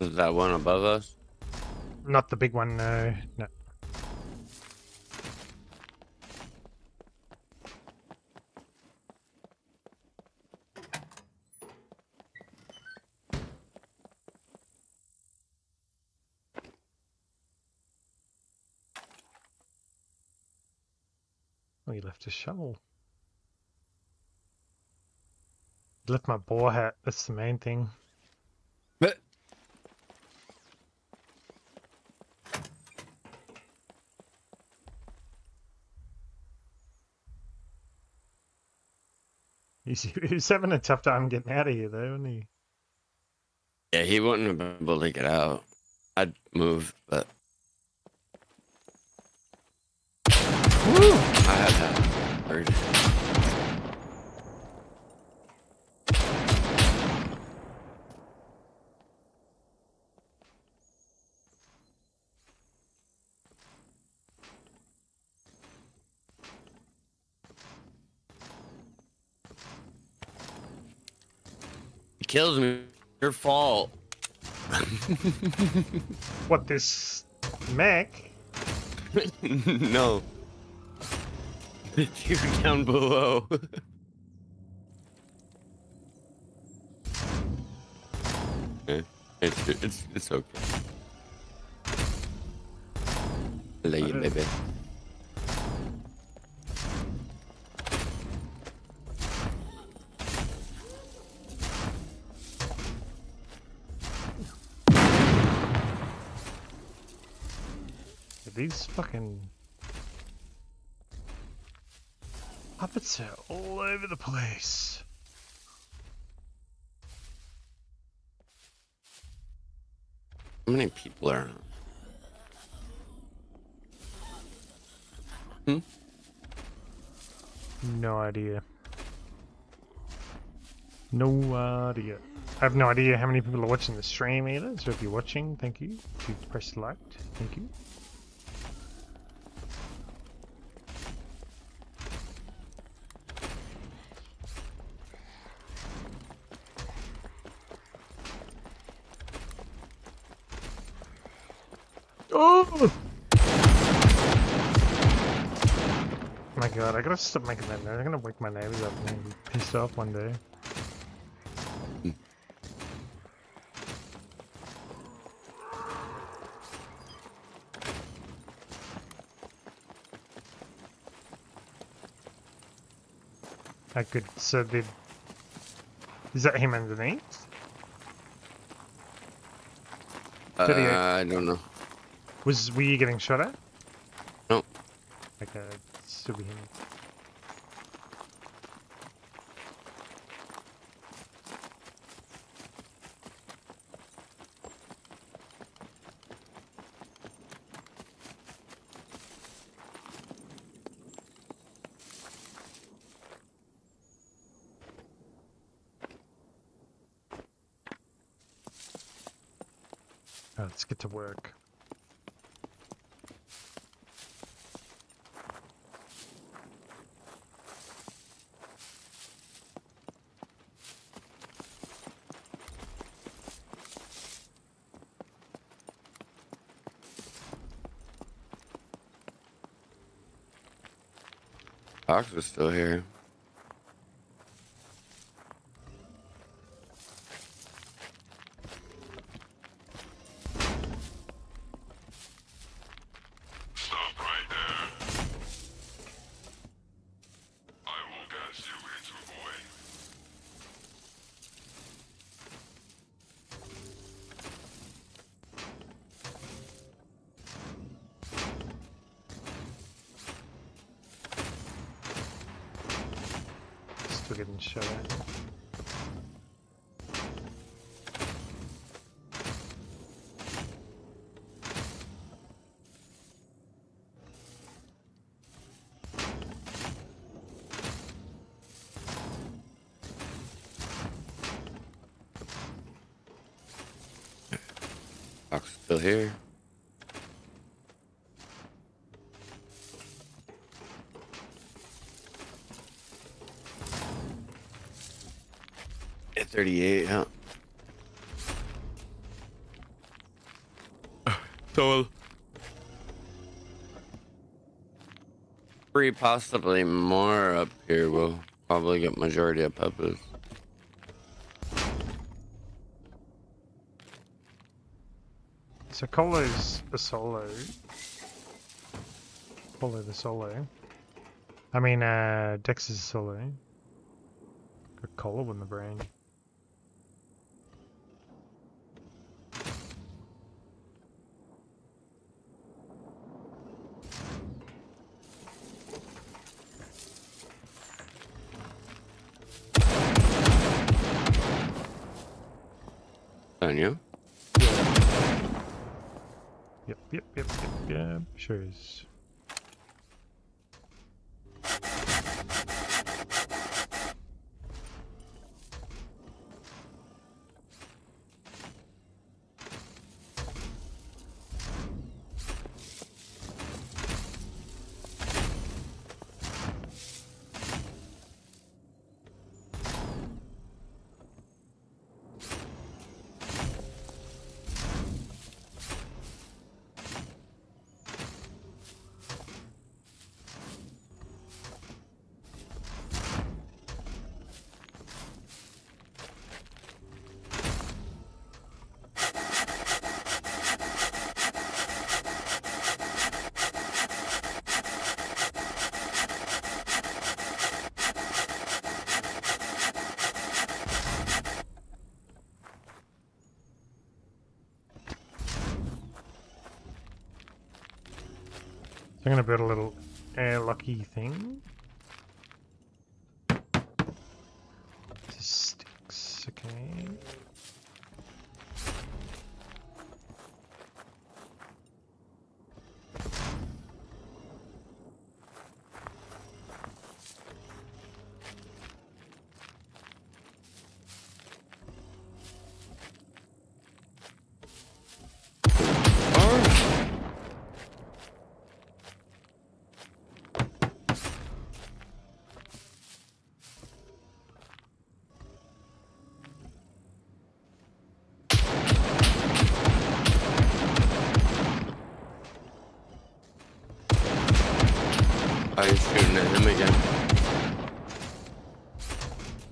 [SPEAKER 7] Is that one above us?
[SPEAKER 1] Not the big one, no. No. Oh, he left a shovel. He left my boar hat. That's the main thing.
[SPEAKER 7] But
[SPEAKER 1] He's, he was having a tough time getting out of here, though, wasn't he?
[SPEAKER 7] yeah, he wouldn't have been able to get out. I'd move, but I have that bird. It kills me. Your fault.
[SPEAKER 1] What, this mech?
[SPEAKER 7] no. The dude down below. Eh, it's, it's, it's okay. I love you,
[SPEAKER 1] Uh,
[SPEAKER 7] baby.
[SPEAKER 1] These fucking puppets are all over the place.
[SPEAKER 7] How many people are on? Hmm?
[SPEAKER 1] No idea. No idea. I have no idea how many people are watching the stream either. So if you're watching, thank you. If you've pressed like, thank you. God, I gotta stop making that noise. I'm gonna wake my neighbors up and be pissed off one day. I could, so did, is that him underneath?
[SPEAKER 7] Uh, I don't know.
[SPEAKER 1] Was, were you getting shot at?
[SPEAKER 7] No.
[SPEAKER 1] Okay, still be him. Oh, let's get to work.
[SPEAKER 7] Fox was still here.
[SPEAKER 1] Still
[SPEAKER 7] here. At 38, yeah. Total. Three, possibly more up here. We'll probably get majority of peppers.
[SPEAKER 1] So Colo's a solo. Colo the solo. I mean, uh, Dex is a solo. Got Colo in the brain.
[SPEAKER 7] On you?
[SPEAKER 1] Yep, yep, yep, yep, yep. Sure is. Build a little air lucky thing.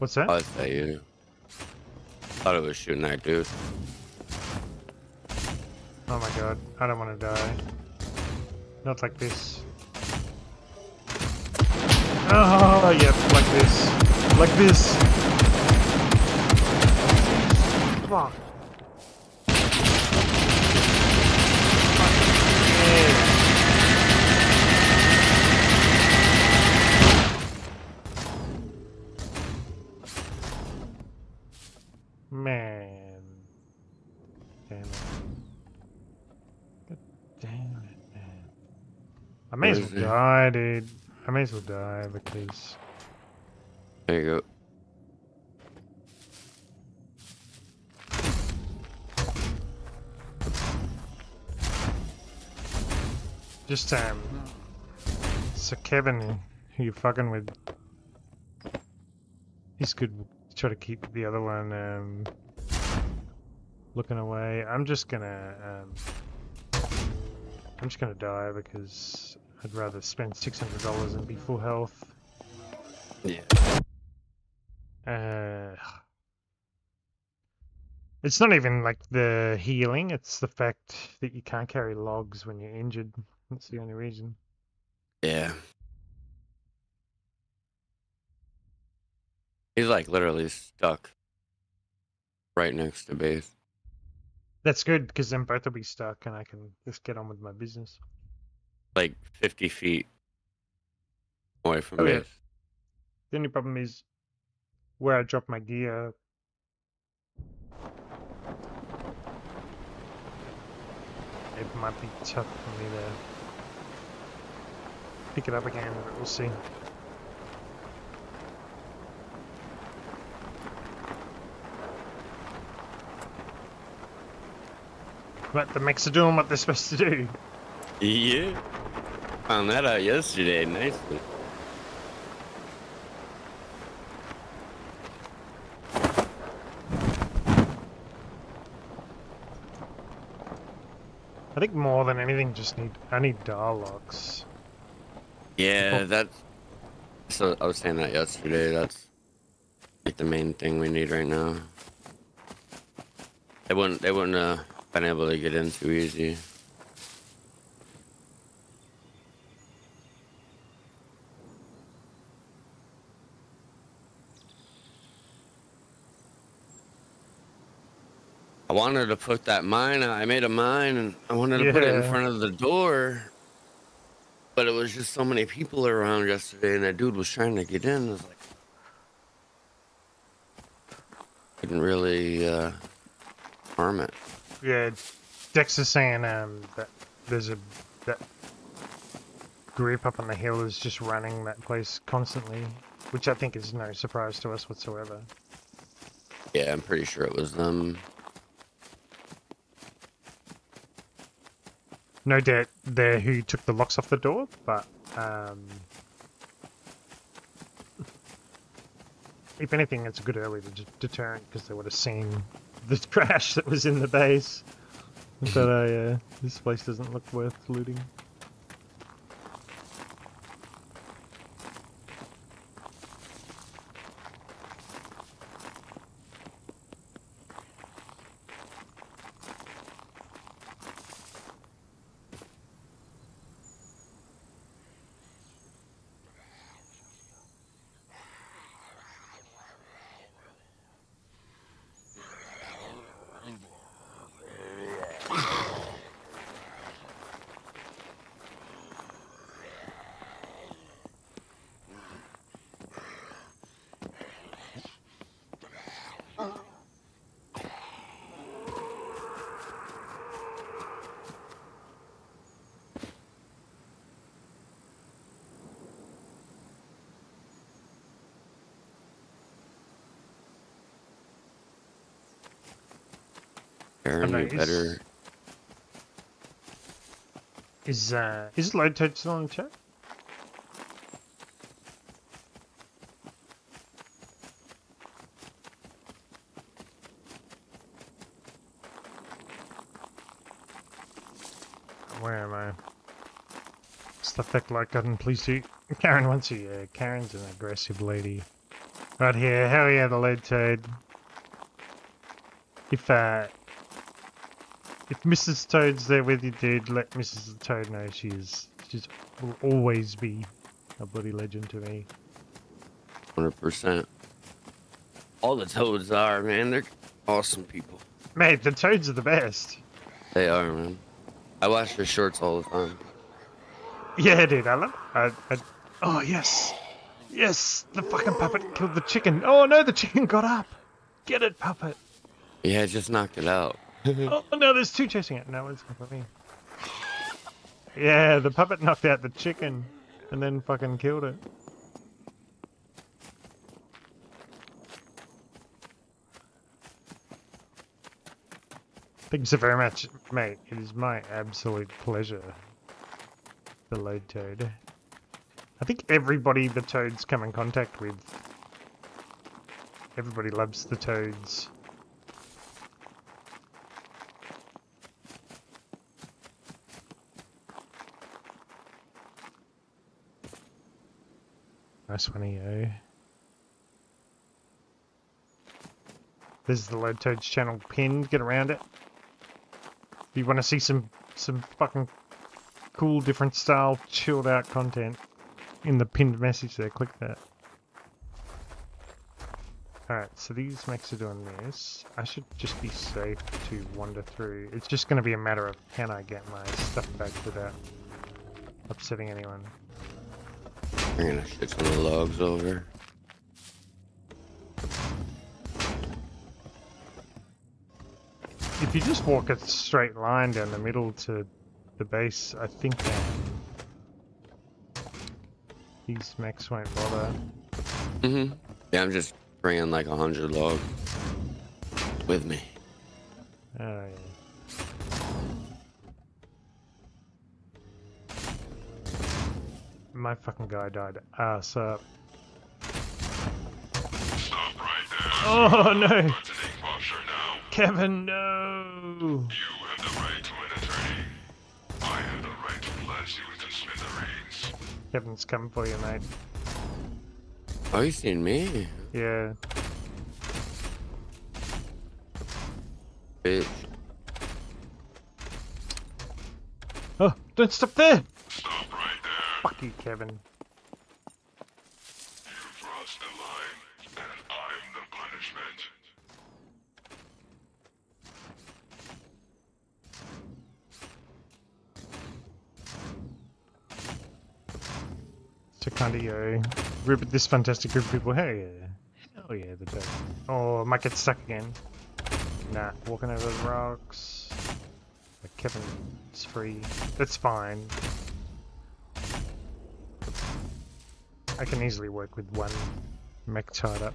[SPEAKER 1] What's that?
[SPEAKER 7] Oh, is that you? Thought it was shooting that dude.
[SPEAKER 1] Oh my god, I don't want to die. Not like this. Oh, yep, like this. Like this. Fuck. Man. I may as well die, dude. I may as well die because
[SPEAKER 7] There you go.
[SPEAKER 1] just um so Kevin who you're fucking with he's good try to keep the other one um looking away. I'm just gonna um I'm just gonna die because I'd rather spend six hundred dollars and be full health.
[SPEAKER 7] Yeah.
[SPEAKER 1] Uh, it's not even like the healing, it's the fact that you can't carry logs when you're injured. That's the only reason.
[SPEAKER 7] Yeah. He's like literally stuck right next to base.
[SPEAKER 1] That's good because then both will be stuck and I can just get on with my business.
[SPEAKER 7] Like 50 feet away from
[SPEAKER 1] Oh, yeah.
[SPEAKER 7] base.
[SPEAKER 1] The only problem is where I drop my gear. It might be tough for me to pick it up again, but we'll see. But the mechs are doing what they're supposed to do.
[SPEAKER 7] Yeah. Found that out yesterday. Nicely.
[SPEAKER 1] I think more than anything, just need I need dial locks.
[SPEAKER 7] Yeah, that's. So I was saying that yesterday. That's like the main thing we need right now. They wouldn't. They wouldn't uh, been able to get in too easy. Wanted to put that mine. I made a mine, and I wanted to put it in front of the door. But it was just so many people around yesterday, and that dude was trying to get in. I was like, couldn't really uh, harm it.
[SPEAKER 1] Yeah, Dex is saying um, that there's a that group up on the hill is just running that place constantly, which I think is no surprise to us whatsoever.
[SPEAKER 7] Yeah, I'm pretty sure it was them.
[SPEAKER 1] No doubt they're who took the locks off the door, but um, if anything, it's a good early deterrent because they would have seen the trash that was in the base. But uh, yeah, this place doesn't look worth looting.
[SPEAKER 7] Aaron,
[SPEAKER 1] know,
[SPEAKER 7] you
[SPEAKER 1] is-
[SPEAKER 7] better.
[SPEAKER 1] Is uh, is load toad still in chat? Where am I? Stuff that like button, please do. Karen wants you. Yeah, Karen's an aggressive lady. Right here. Hell yeah, the lead toad. If uh, if Mrs. Toad's there with you, dude, let Mrs. Toad know she is. She's will always be a bloody legend to me.
[SPEAKER 7] Hundred percent. All the toads are, man. They're awesome people.
[SPEAKER 1] Mate, the toads are the best.
[SPEAKER 7] They are, man. I watch their shorts all the time.
[SPEAKER 1] Yeah, dude, I love. I, I, oh yes, yes, the fucking puppet killed the chicken. Oh no, the chicken got up. Get it, puppet.
[SPEAKER 7] Yeah, just knocked it out.
[SPEAKER 1] Oh no, there's two chasing it. No, it's me. Yeah, the puppet knocked out the chicken, and then fucking killed it. Thank you so very much, mate. It is my absolute pleasure. The load toad. I think everybody the toads come in contact with. Everybody loves the toads. Nice one, yo. This is the Load Toads channel pinned. Get around it. If you want to see some some fucking cool, different style, chilled out content in the pinned message there, click that. Alright, so these mechs are doing this. I should just be safe to wander through. It's just going to be a matter of can I get my stuff back without upsetting anyone.
[SPEAKER 7] I'm gonna shit some of the logs over.
[SPEAKER 1] If you just walk a straight line down the middle to the base, I think um, these mechs won't bother.
[SPEAKER 7] Mm-hmm. Yeah, I'm just bringing like a hundred logs with me.
[SPEAKER 1] Oh, yeah. My fucking guy died uh, ass up.
[SPEAKER 3] Stop right there.
[SPEAKER 1] Oh no!
[SPEAKER 3] Lieutenant Foster now.
[SPEAKER 1] Kevin, no!
[SPEAKER 3] You have the right to an attorney. I have the right to blast you into smithereens.
[SPEAKER 1] Kevin's coming for you, mate.
[SPEAKER 7] Oh, you seen me?
[SPEAKER 1] Yeah.
[SPEAKER 7] Bitch.
[SPEAKER 1] Oh, don't stop there! Fuck you, Kevin.
[SPEAKER 3] You've crossed the line, and I'm the punishment.
[SPEAKER 1] Secondio. Rip at this fantastic group of people. Hell yeah. Hell yeah, the dead. Oh, I might get stuck again. Nah, walking over the rocks. Uh, Kevin's free. That's fine. I can easily work with one mech tied up.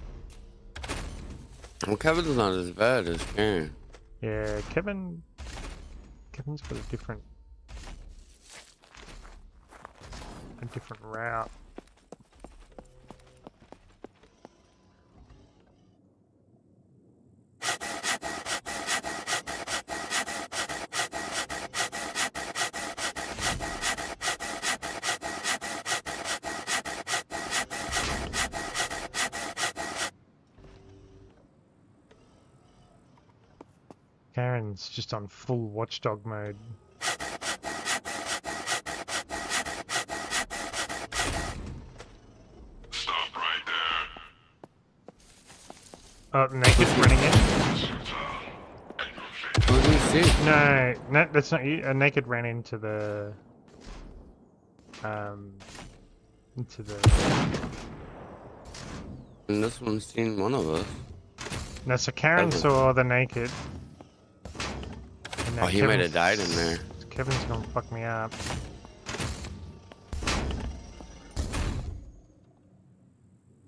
[SPEAKER 7] Well, Kevin's not as bad as Karen.
[SPEAKER 1] Yeah, Kevin. Kevin's got a different. A different route. Karen's just on full watchdog mode.
[SPEAKER 3] Stop right there.
[SPEAKER 1] Oh, Naked's running in.
[SPEAKER 7] What do you?
[SPEAKER 1] No, no, that's not you. Uh, Naked ran into the. Um. Into the.
[SPEAKER 7] And this one's seen one of us.
[SPEAKER 1] No, so Karen saw the Naked. And
[SPEAKER 7] Oh, he might have died in there.
[SPEAKER 1] Kevin's gonna fuck me up.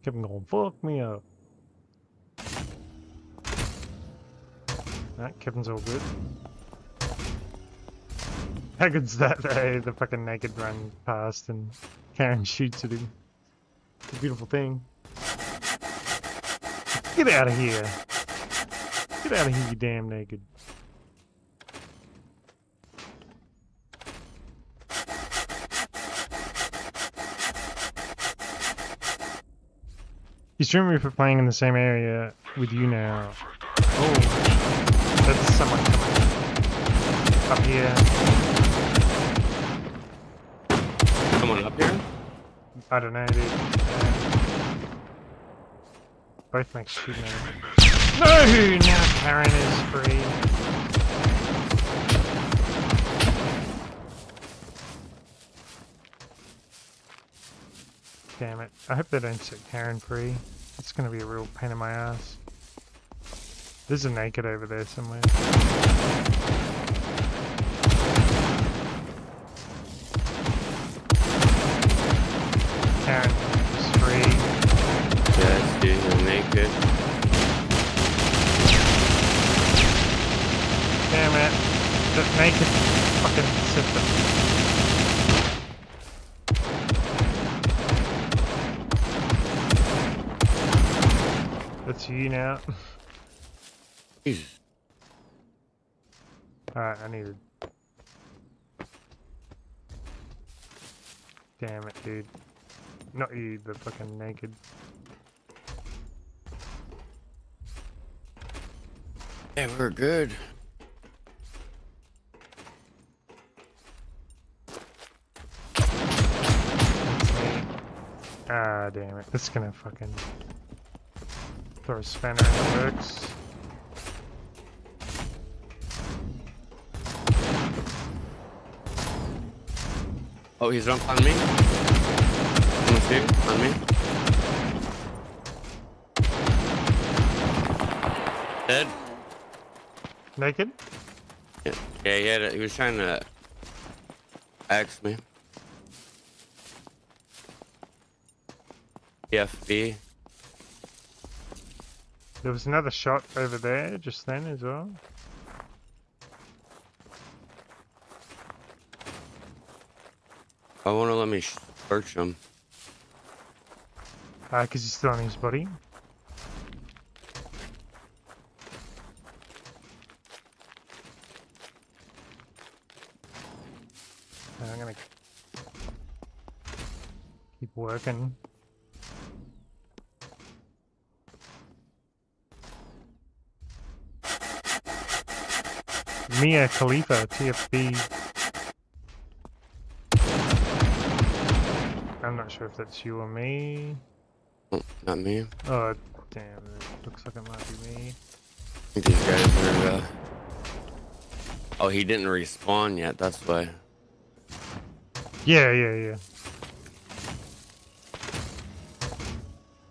[SPEAKER 1] Kevin gonna fuck me up. Alright, Kevin's all good. How good's that though? The fucking naked run past and Karen shoots at him. It's a beautiful thing. Get out of here. Get out of here, you damn naked. He's streaming me for playing in the same area with you now. Oh, that's someone up here.
[SPEAKER 7] Someone up here?
[SPEAKER 1] I don't know, dude. Uh, both make two now. No! Now Karen is free. Damn it. I hope they don't set Karen free. It's gonna be a real pain in my ass. There's a naked over there somewhere. Karen is free.
[SPEAKER 7] Yeah, dude, you're naked.
[SPEAKER 1] Damn it. That naked fucking sister. You now.
[SPEAKER 7] Jesus.
[SPEAKER 1] Alright, I need to... Damn it, dude. Not you, the fucking naked.
[SPEAKER 7] Yeah, we're good.
[SPEAKER 1] Ah, damn it. This is gonna fucking... Throw a spanner in the works.
[SPEAKER 7] Oh, he's on, on me. On me, on me. Dead.
[SPEAKER 1] Naked?
[SPEAKER 7] Yeah, yeah, he, had a, he was trying to axe me. PFB.
[SPEAKER 1] There was another shot over there just then as well.
[SPEAKER 7] I want to let me search him.
[SPEAKER 1] Uh, cause he's still on his body. Uh, I'm gonna keep working. Mia Khalifa, TFB. I'm not sure if that's you or me.
[SPEAKER 7] Oh, not me.
[SPEAKER 1] Oh, damn. It looks like it might be me.
[SPEAKER 7] These guys are. Uh... Oh, he didn't respawn yet. That's why.
[SPEAKER 1] Yeah, yeah, yeah.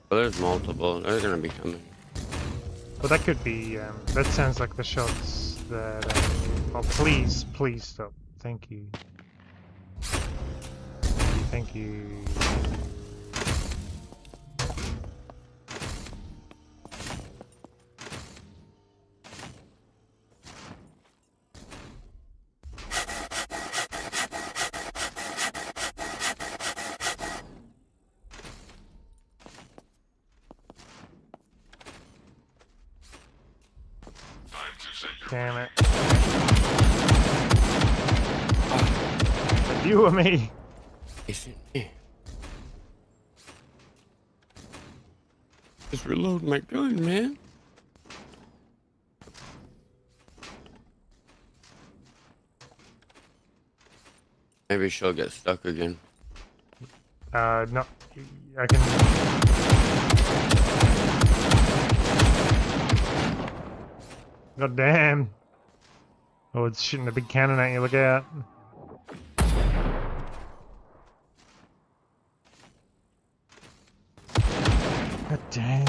[SPEAKER 7] But there's multiple. They're gonna be coming.
[SPEAKER 1] Well, that could be. Um, that sounds like the shots that. Um, oh, please, please stop. Thank you. Thank you. Damn it. You or me?
[SPEAKER 7] It's me. Just reload my gun, man. Maybe she'll get stuck again.
[SPEAKER 1] Uh, no. I can. God damn. Oh, it's shooting a big cannon at you. Look out. Damn.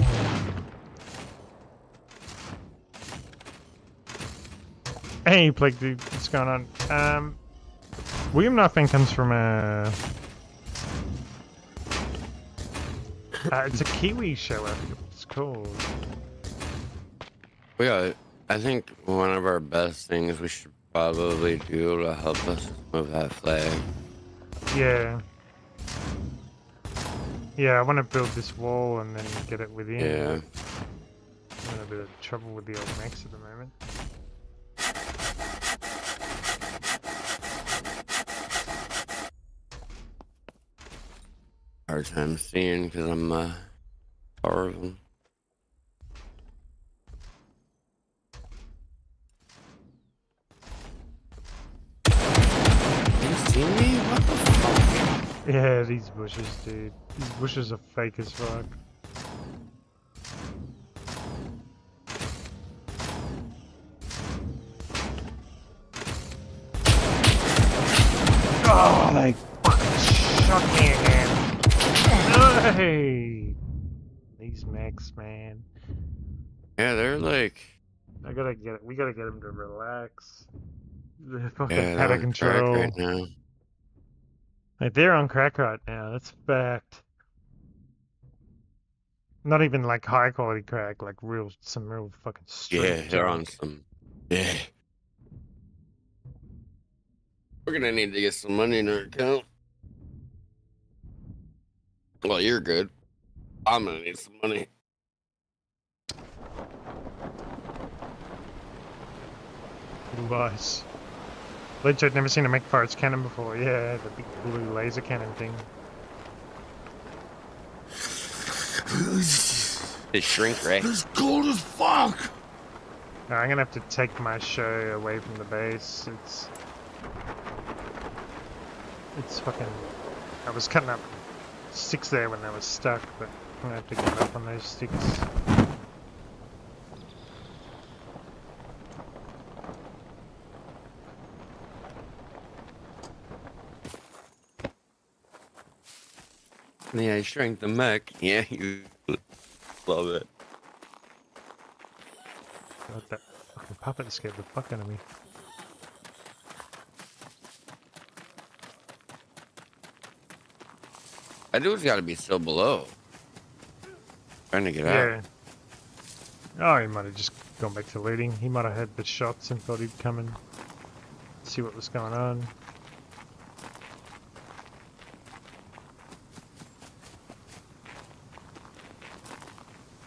[SPEAKER 1] Hey, Plague Dude, what's going on? Um, William Nothing comes from a. Uh, it's a Kiwi show, I what it's called.
[SPEAKER 7] We got, I think one of our best things we should probably do to help us move that flag.
[SPEAKER 1] Yeah. Yeah, I want to build this wall and then get it within.
[SPEAKER 7] Yeah.
[SPEAKER 1] I'm in a bit of trouble with the old mechs at the moment.
[SPEAKER 7] Hard time seeing because I'm uh, far of them.
[SPEAKER 1] Yeah, these bushes, dude. These bushes are fake as fuck. Oh, they fucking shot me again. Hey! These mechs, man.
[SPEAKER 7] Yeah, they're like
[SPEAKER 1] I gotta get it. we gotta get them to relax. They're fucking
[SPEAKER 7] yeah,
[SPEAKER 1] out
[SPEAKER 7] they're
[SPEAKER 1] of control.
[SPEAKER 7] right now.
[SPEAKER 1] Like they're on crack right now. That's fact. Not even like high quality crack, like real some real fucking.
[SPEAKER 7] Yeah, they're on some. Yeah. We're gonna need to get some money in our account. Well, you're good. I'm gonna need some money.
[SPEAKER 1] Blue eyes. Ledge, I'd never seen a mech fire its cannon before. Yeah, the big blue laser cannon thing.
[SPEAKER 7] They shrink, right?
[SPEAKER 6] It's cold as fuck.
[SPEAKER 1] No, I'm gonna have to take my show away from the base. It's it's fucking. I was cutting up sticks there when they were stuck, but I'm gonna have to get up on those sticks.
[SPEAKER 7] Yeah, I shrank the mech. Yeah, you love it.
[SPEAKER 1] God, that fucking puppet scared the fuck out of me.
[SPEAKER 7] That dude's got to be still below. Trying to get out.
[SPEAKER 1] Yeah. Oh, he might have just gone back to looting. He might have had the shots and thought he'd come and see what was going on.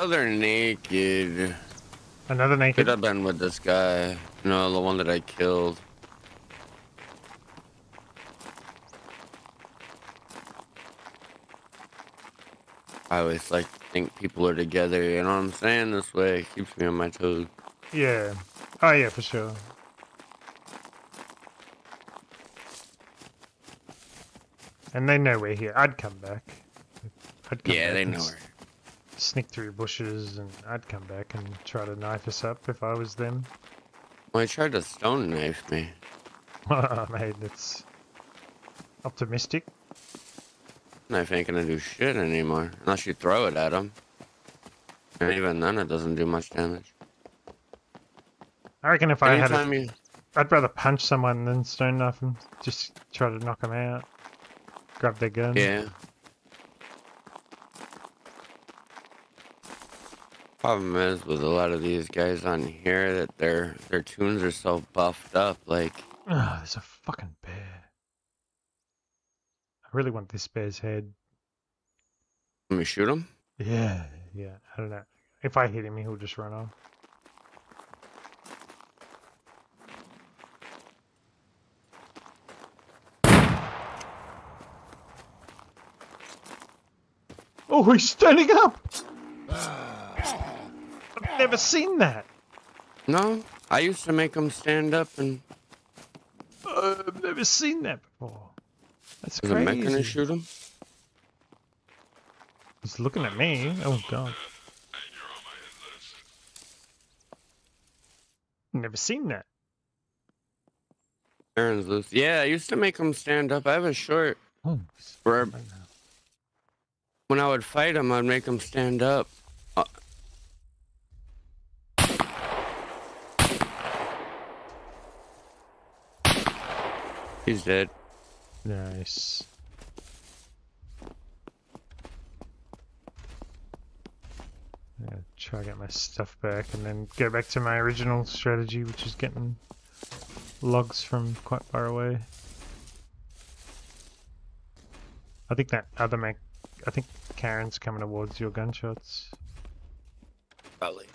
[SPEAKER 7] Oh, they're naked.
[SPEAKER 1] Another
[SPEAKER 7] Could
[SPEAKER 1] naked.
[SPEAKER 7] have been with this guy. No, the one that I killed. I always like to think people are together, you know what I'm saying? This way it keeps me on my toes.
[SPEAKER 1] Yeah. Oh yeah, for sure. And they know we're here. I'd come back. I'd come
[SPEAKER 7] Yeah,
[SPEAKER 1] back
[SPEAKER 7] they know her.
[SPEAKER 1] Sneak through bushes, and I'd come back and try to knife us up if I was them.
[SPEAKER 7] Well, he tried to stone knife me.
[SPEAKER 1] Oh, mate, that's optimistic.
[SPEAKER 7] Knife ain't gonna do shit anymore. Unless you throw it at him. And even then, it doesn't do much damage.
[SPEAKER 1] I reckon if I had, a,
[SPEAKER 7] you.
[SPEAKER 1] I'd rather punch someone than stone knife them. Just try to knock them out. Grab their gun.
[SPEAKER 7] Yeah. Problem is with a lot of these guys on here that their their tunes are so buffed up. Like,
[SPEAKER 1] Ah, there's a fucking bear. I really want this bear's head.
[SPEAKER 7] let me shoot him.
[SPEAKER 1] Yeah, yeah. I don't know. If I hit him, he'll just run off. Oh, he's standing up! I've never seen that.
[SPEAKER 7] No, I used to make them stand up and
[SPEAKER 1] Uh, I've never seen that before. That's
[SPEAKER 7] was a mech gonna shoot him.
[SPEAKER 1] He's looking at me. Oh god. Never seen that.
[SPEAKER 7] Aaron's loose. Yeah, I used to make him stand up. I have a short
[SPEAKER 1] Oh,
[SPEAKER 7] where
[SPEAKER 1] right
[SPEAKER 7] when I would fight him, I'd make him stand up. He's dead.
[SPEAKER 1] Nice. Yeah, try to get my stuff back and then go back to my original strategy, which is getting logs from quite far away. I think that other mech, I think Karen's coming towards your gunshots.
[SPEAKER 7] Probably.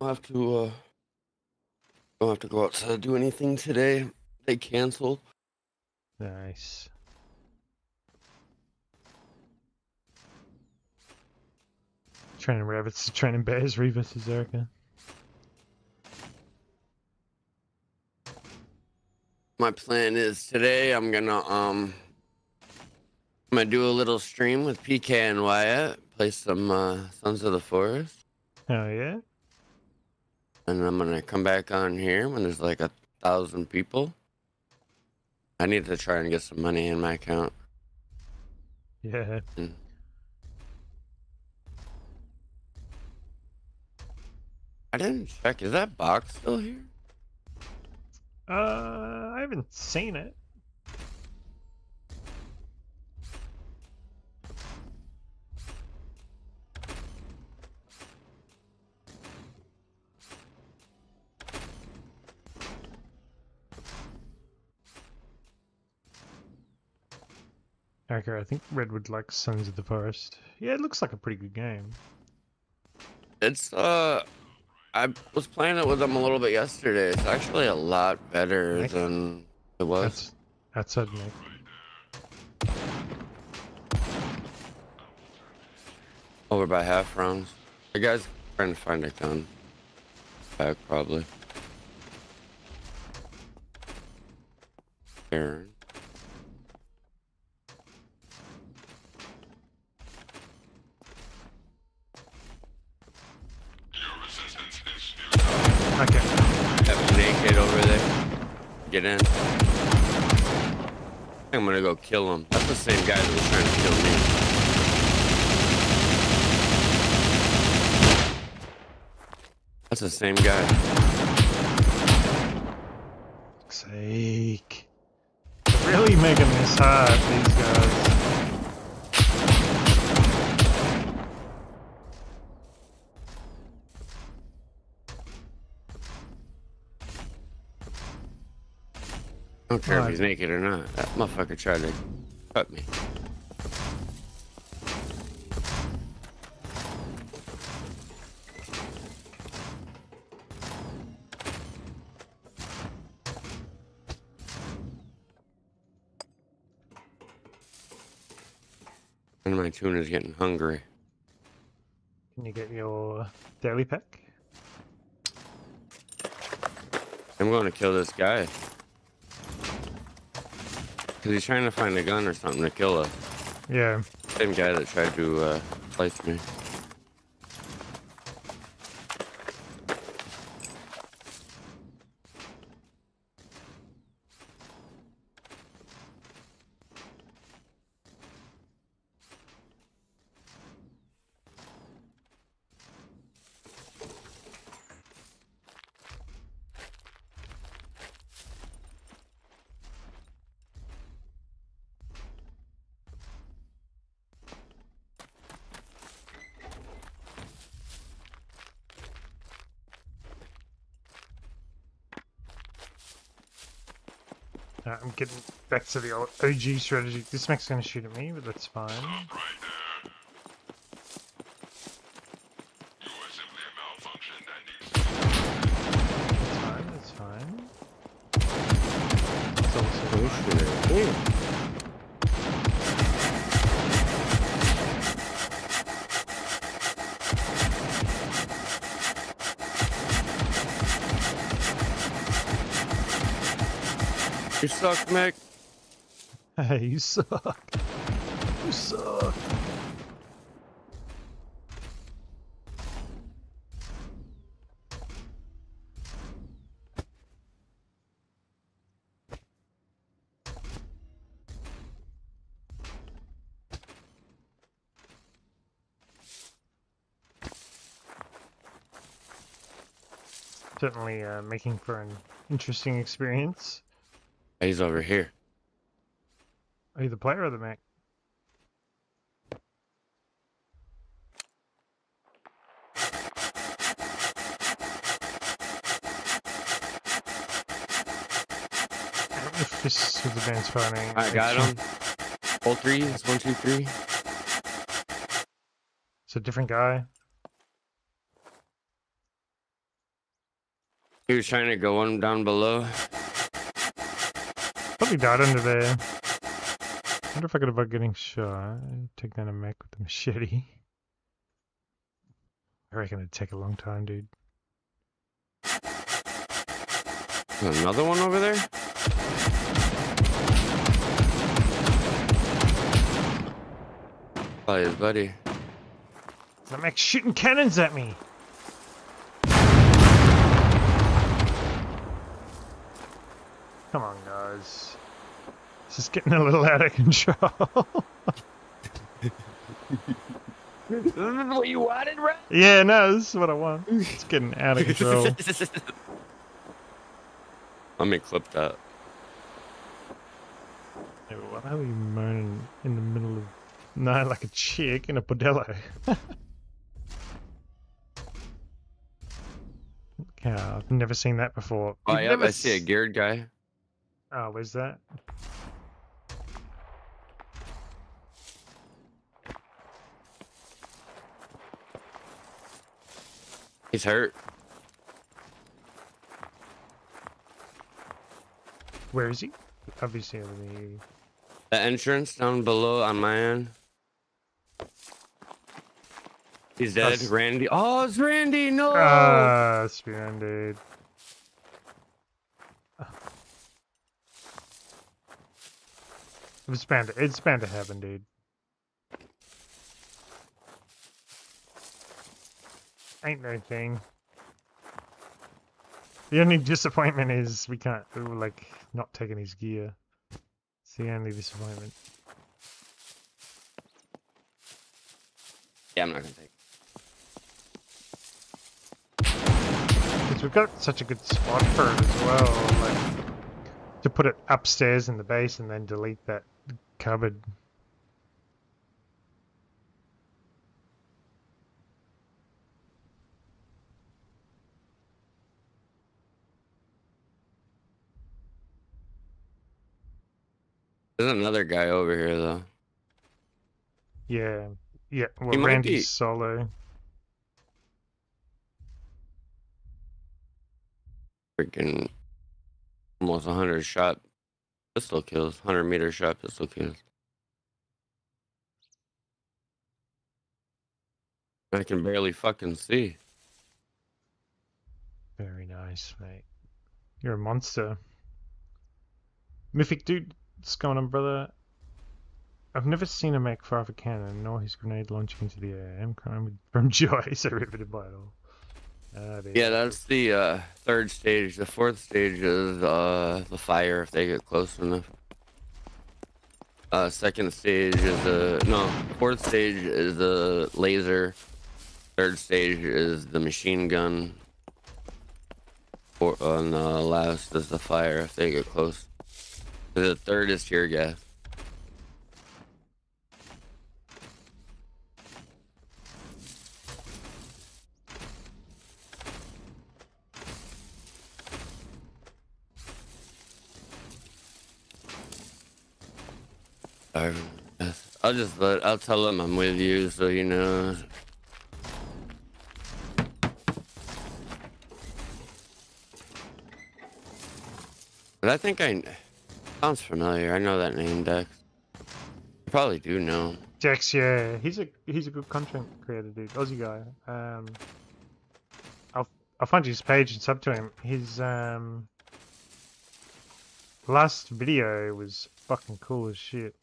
[SPEAKER 7] I'll have to uh Don't have to go outside to do anything today. They canceled.
[SPEAKER 1] Nice. Training rabbits to training bears, Reva to Zerka.
[SPEAKER 7] My plan is today I'm gonna um I'm gonna do a little stream with PK and Wyatt, play some uh, Sons of the Forest,
[SPEAKER 1] Oh yeah?
[SPEAKER 7] And I'm gonna come back on here when there's like a thousand people. I need to try and get some money in my account.
[SPEAKER 1] Yeah.
[SPEAKER 7] Mm. I didn't check. Is that box still here?
[SPEAKER 1] Uh, I haven't seen it. Okay, I think Redwood likes Sons of the Forest. Yeah, it looks like a pretty good game.
[SPEAKER 7] It's uh, I was playing it with them a little bit yesterday. It's actually a lot better
[SPEAKER 1] Nice.
[SPEAKER 7] than it was.
[SPEAKER 1] That's outside Nick.
[SPEAKER 7] Over by half rounds. The guy's trying to find a gun. Back probably. Aaron.
[SPEAKER 3] Your resistance is futile.
[SPEAKER 1] Okay.
[SPEAKER 7] That naked over there. Get in. I'm gonna go kill him. That's the same guy that was trying to kill me. That's the same guy.
[SPEAKER 1] sake. Really making this hard, these guys.
[SPEAKER 7] I don't care if
[SPEAKER 1] Alright.
[SPEAKER 7] he's naked or not. That motherfucker tried to cut me. And my tuna's getting hungry.
[SPEAKER 1] Can you get your daily pack?
[SPEAKER 7] I'm going to kill this guy. Because he's trying to find a gun or something to kill us.
[SPEAKER 1] Yeah.
[SPEAKER 7] Same guy that tried to uh, slice me.
[SPEAKER 1] Getting back to the OG strategy. This mech's gonna shoot at me, but that's fine. Hey, you suck. You suck. Certainly uh, making for an interesting experience.
[SPEAKER 7] He's over here.
[SPEAKER 1] Are you the player or the mech? I don't know if this is advanced fighting.
[SPEAKER 7] I got him. All three. It's one, two, three.
[SPEAKER 1] It's a different guy.
[SPEAKER 7] He was trying to go one down below.
[SPEAKER 1] Probably died under there. Wonder if I could avoid getting shot. Take down a mech with the machete. I reckon it'd take a long time, dude.
[SPEAKER 7] Another one over there? Oh, Probably his buddy.
[SPEAKER 1] The mech's shooting cannons at me. Come on, guys. This is getting a little out of control.
[SPEAKER 7] This is what you wanted, right?
[SPEAKER 1] yeah, no, this is what I want. It's getting out of control.
[SPEAKER 7] Let me clip that.
[SPEAKER 1] Yeah, Why are we moaning in the middle of night like a chick in a bordello? yeah, I've never seen that before.
[SPEAKER 7] Oh,
[SPEAKER 1] You've
[SPEAKER 7] yeah,
[SPEAKER 1] never
[SPEAKER 7] I see a geared guy.
[SPEAKER 1] Oh, where's that?
[SPEAKER 7] He's hurt.
[SPEAKER 1] Where is he? Obviously, over the.
[SPEAKER 7] The entrance down below on my end. He's dead.
[SPEAKER 1] That's-
[SPEAKER 7] Randy. Oh, it's Randy. No.
[SPEAKER 1] Ah, Spearman, dude. It's bound to, it's bound to happen, dude. Ain't no thing. The only disappointment is we can't, we were like, not taking his gear. It's the only disappointment.
[SPEAKER 7] yeah, I'm not gonna take.
[SPEAKER 1] Because we've got such a good spot for it as well, like to put it upstairs in the base and then delete that cupboard.
[SPEAKER 7] There's another guy over here though.
[SPEAKER 1] Yeah, yeah. Well, Randy's
[SPEAKER 7] be-
[SPEAKER 1] solo.
[SPEAKER 7] Freaking almost 100 shot pistol kills. 100 meter shot pistol kills. I can barely fucking see.
[SPEAKER 1] Very nice, mate. You're a monster. Mythic dude, what's going on, brother? I've never seen a mech fire off a cannon, nor his grenade launching into the air. I'm crying from joy, so riveted by it all. You
[SPEAKER 7] Yeah, that's the uh, third stage. The fourth stage is uh, the fire if they get close enough. Uh, second stage is the no. Fourth stage is the laser. Third stage is the machine gun. Four, uh, and the last is the fire if they get close. The third is tear gas. I'll just let I'll tell him I'm with you so he knows. But I think I sounds familiar. I know that name, Dex. I probably do know.
[SPEAKER 1] Dex, yeah, he's a he's a good content creator, dude. Aussie guy. Um, I'll I'll find his page and sub to him. His um last video was fucking cool as shit.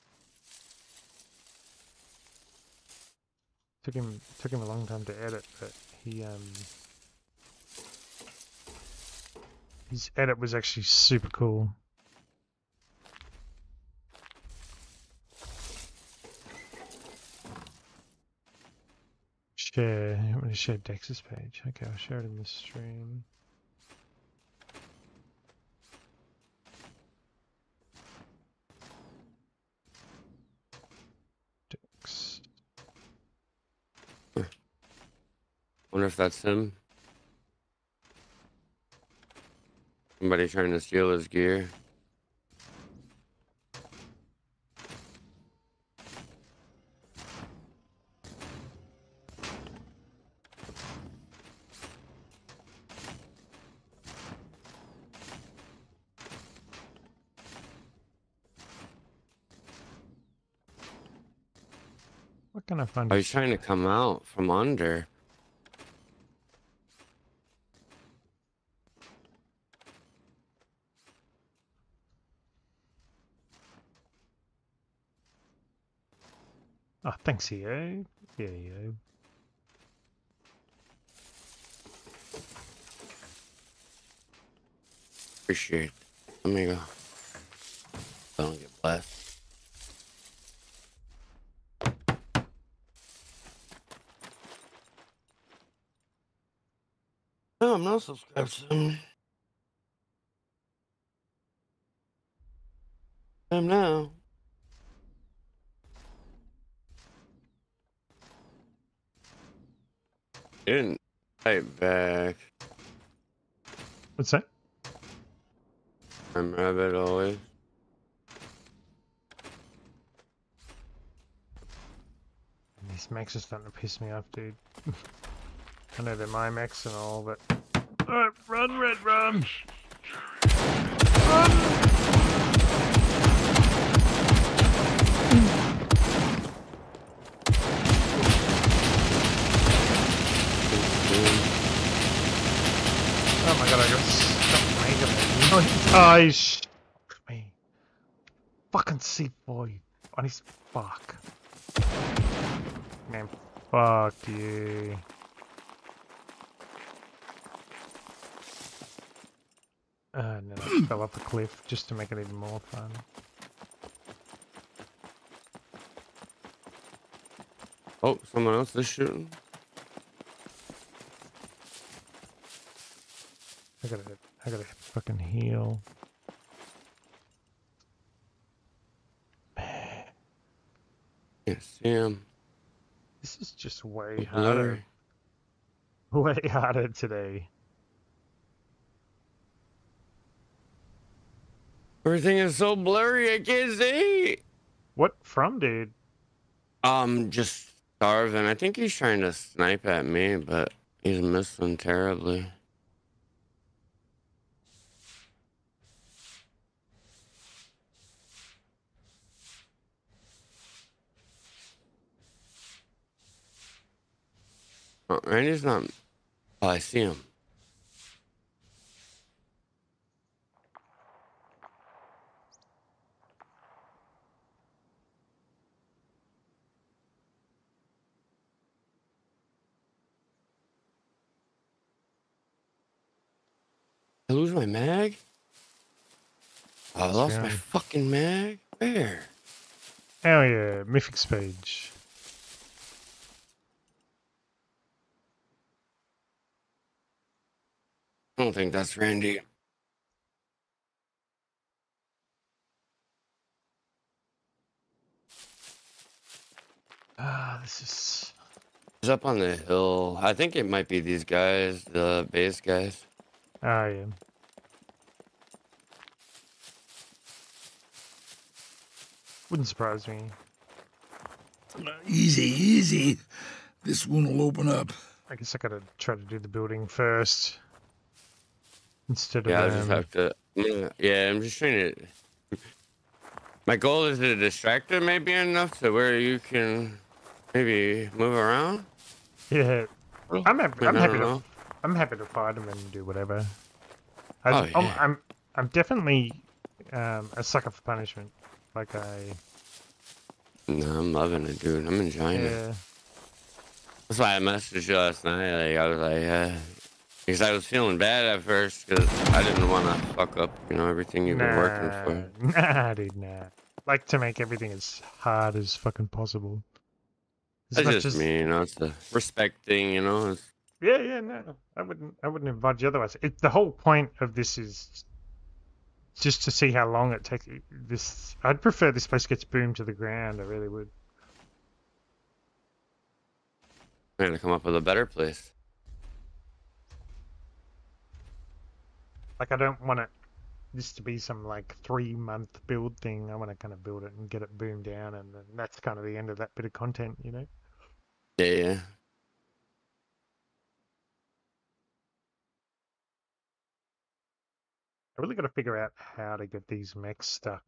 [SPEAKER 1] Took him took him a long time to edit, but he um his edit was actually super cool. I'm going to share Dex's page. Okay, I'll share it in the stream. Dex.
[SPEAKER 7] Wonder if that's him. Somebody trying to steal his gear.
[SPEAKER 1] Can I find?
[SPEAKER 7] I was trying to come out from under.
[SPEAKER 1] Oh, thanks, EO. Yeah, EO.
[SPEAKER 7] Appreciate it. Let me go. Don't get blessed. No, I'm not subscribed to them. I'm now. Didn't type back.
[SPEAKER 1] What's that?
[SPEAKER 7] I'm rabbit always.
[SPEAKER 1] This mechs is starting to piss me off, dude. I know they're my and all, but. Alright, run, Red, run! Oh my god, I got stuck mega sh- me. Fucking C4, on his fuck. Man, fuck you. Uh, and then I fell off the cliff just to make it even more fun.
[SPEAKER 7] Oh, someone else is shooting.
[SPEAKER 1] I gotta, I gotta fucking heal.
[SPEAKER 7] Can't.
[SPEAKER 1] This is just way harder. Way harder today.
[SPEAKER 7] Everything is so blurry, I can't see.
[SPEAKER 1] What from, dude?
[SPEAKER 7] Um, just starving. I think he's trying to snipe at me, but he's missing terribly. Oh, Randy's not. Oh, I see him. Lose my mag? Oh, I lost my fucking mag? Where?
[SPEAKER 1] Hell yeah, Mythic's page.
[SPEAKER 7] I don't think that's Randy.
[SPEAKER 1] Ah, this is.
[SPEAKER 7] He's up on the hill. I think it might be these guys, the base guys.
[SPEAKER 1] Ah, yeah. Wouldn't surprise me.
[SPEAKER 6] Easy, easy. This one will open up.
[SPEAKER 1] I guess I gotta try to do the building first. Instead of.
[SPEAKER 7] Yeah, I just have to. I'm yeah, I'm just trying to. My goal is to distract him maybe enough to where you can maybe move around.
[SPEAKER 1] Yeah. I'm happy.
[SPEAKER 7] I
[SPEAKER 1] I'm
[SPEAKER 7] don't
[SPEAKER 1] happy to. I'm happy to fight him and do whatever. I,
[SPEAKER 7] Oh,
[SPEAKER 1] I'm,
[SPEAKER 7] yeah.
[SPEAKER 1] I'm. I'm definitely um, a sucker for punishment. Like I.
[SPEAKER 7] No, I'm loving it, dude. I'm enjoying it.
[SPEAKER 1] Yeah.
[SPEAKER 7] That's why I messaged you last night. Like I was like, uh, because I was feeling bad at first because I didn't want to fuck up, you know, everything you've been working for.
[SPEAKER 1] Nah, Nah, dude, nah. Like to make everything as hard as fucking possible. As
[SPEAKER 7] That's
[SPEAKER 1] much
[SPEAKER 7] just me, you know. It's a respect thing, you know. It's,
[SPEAKER 1] Yeah, yeah, no, I wouldn't. I wouldn't invite you otherwise. It, the whole point of this is just to see how long it takes. This, I'd prefer this place gets boomed to the ground. I really would.
[SPEAKER 7] I'm gonna come up with a better place.
[SPEAKER 1] Like, I don't want it this to be some like three month build thing. I want to kind of build it and get it boomed down, and then that's kind of the end of that bit of content, you know.
[SPEAKER 7] Yeah, yeah.
[SPEAKER 1] I really got to figure out how to get these mechs stuck.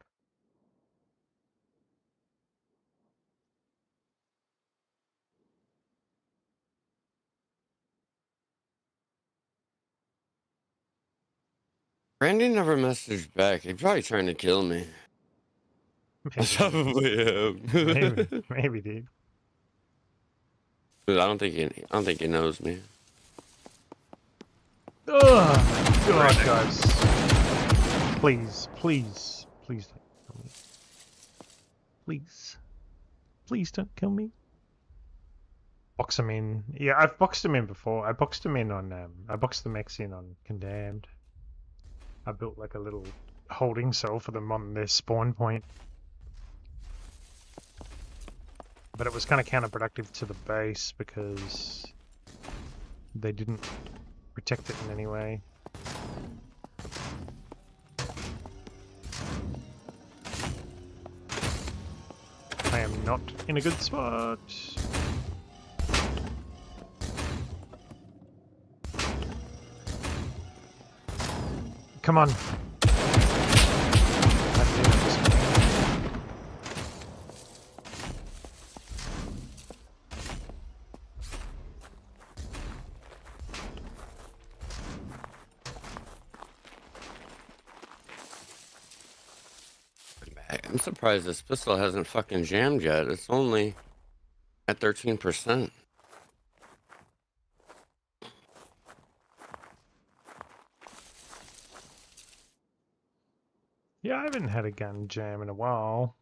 [SPEAKER 7] Randy never messaged back. He's probably trying to kill me. Maybe. Probably him.
[SPEAKER 1] maybe, maybe, dude.
[SPEAKER 7] Dude, I don't think he. I don't think he knows me.
[SPEAKER 1] Ugh. Good guys. Please, please, please don't kill me. Please. Please don't kill me. Box him in. Yeah, I've boxed him in before. I boxed him in on, um, I boxed the mechs in on Condemned. I built like a little holding cell for them on their spawn point. But it was kind of counterproductive to the base because they didn't protect it in any way. Am not in a good spot. Come on.
[SPEAKER 7] Surprised this pistol hasn't fucking jammed yet. It's only at 13%.
[SPEAKER 1] Yeah, I haven't had a gun jam in a while.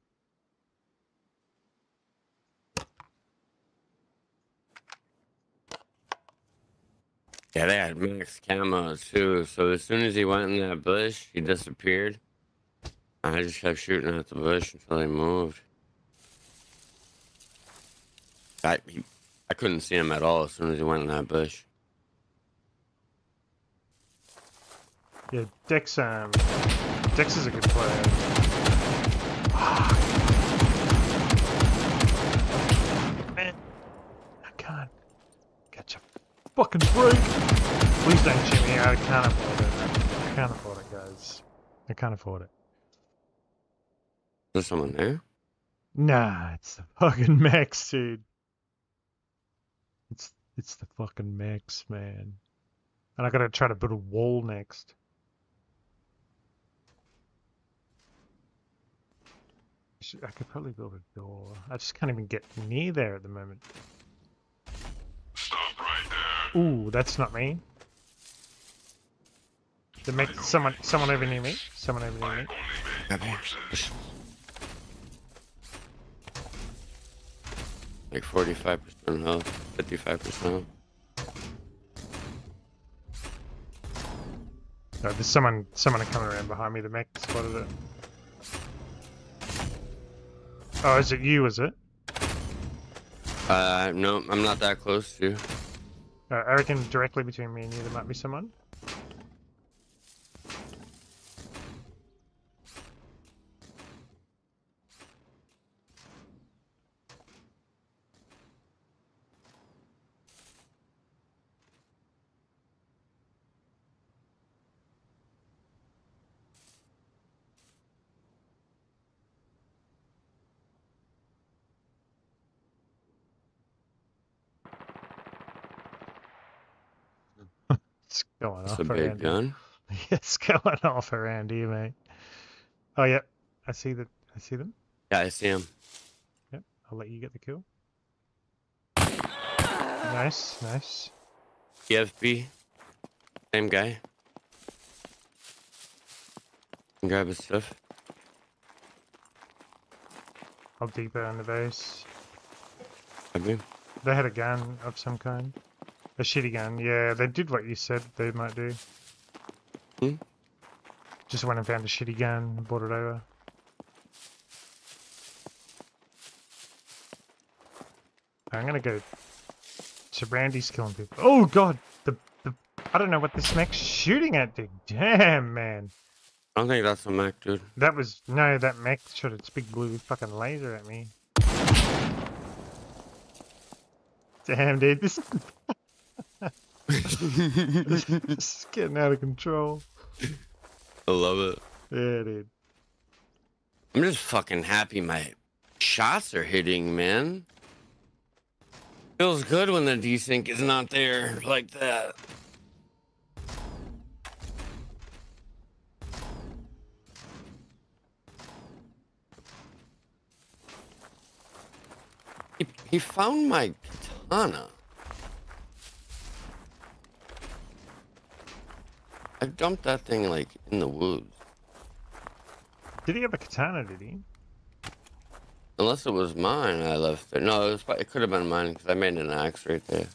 [SPEAKER 7] Yeah, they had max camo too. So as soon as he went in that bush, he disappeared. I just kept shooting at the bush until he moved. I he, I couldn't see him at all as soon as he went in that bush.
[SPEAKER 1] Yeah, Dex, um, Dex is a good player. Man, I can't catch a fucking break. Please don't shoot me. I can't afford it. I can't afford it, guys. I can't afford it.
[SPEAKER 7] There's someone there.
[SPEAKER 1] Nah, it's the fucking mechs, dude. It's it's the fucking mechs, man. And I gotta try to build a wall next. Sh- I could probably build a door. I just can't even get near there at the moment.
[SPEAKER 3] Stop right there.
[SPEAKER 1] Ooh, that's not me. The mechs, someone, someone over near me. Someone over near me.
[SPEAKER 7] Grab here. Push. Like 45% health, 55%.
[SPEAKER 1] No, there's someone, someone coming around behind me. The mech spotted it. Oh, is it you? Is it?
[SPEAKER 7] Uh, no, I'm not that close to you.
[SPEAKER 1] Uh, I reckon directly between me and you there might be someone. Off
[SPEAKER 7] big
[SPEAKER 1] you.
[SPEAKER 7] gun.
[SPEAKER 1] it's going off around you, mate. Oh yeah, I see that. I see them.
[SPEAKER 7] Yeah, I see him.
[SPEAKER 1] Yep, I'll let you get the kill. Nice, nice.
[SPEAKER 7] TFB. Same guy. Grab his stuff.
[SPEAKER 1] I'll deeper on the base.
[SPEAKER 7] Grab him.
[SPEAKER 1] They had a gun of some kind. A shitty gun. Yeah, they did what you said they might do.
[SPEAKER 7] Hmm?
[SPEAKER 1] Just went and found a shitty gun and brought it over. I'm gonna go. So Randy's killing people. Oh god, the the I don't know what this mech's shooting at, dude. Damn man,
[SPEAKER 7] I don't think that's a mech, dude.
[SPEAKER 1] that was no that mech shot its big blue fucking laser at me. Damn, dude, this it's getting out of control.
[SPEAKER 7] I love it.
[SPEAKER 1] Yeah, dude.
[SPEAKER 7] I'm just fucking happy my shots are hitting, man. Feels good when the desync is not there like that. He, he found my katana. I dumped that thing like in the woods.
[SPEAKER 1] Did he have a katana? Did he?
[SPEAKER 7] Unless it was mine, I left it. No, it was. It could have been mine because I made an axe right there.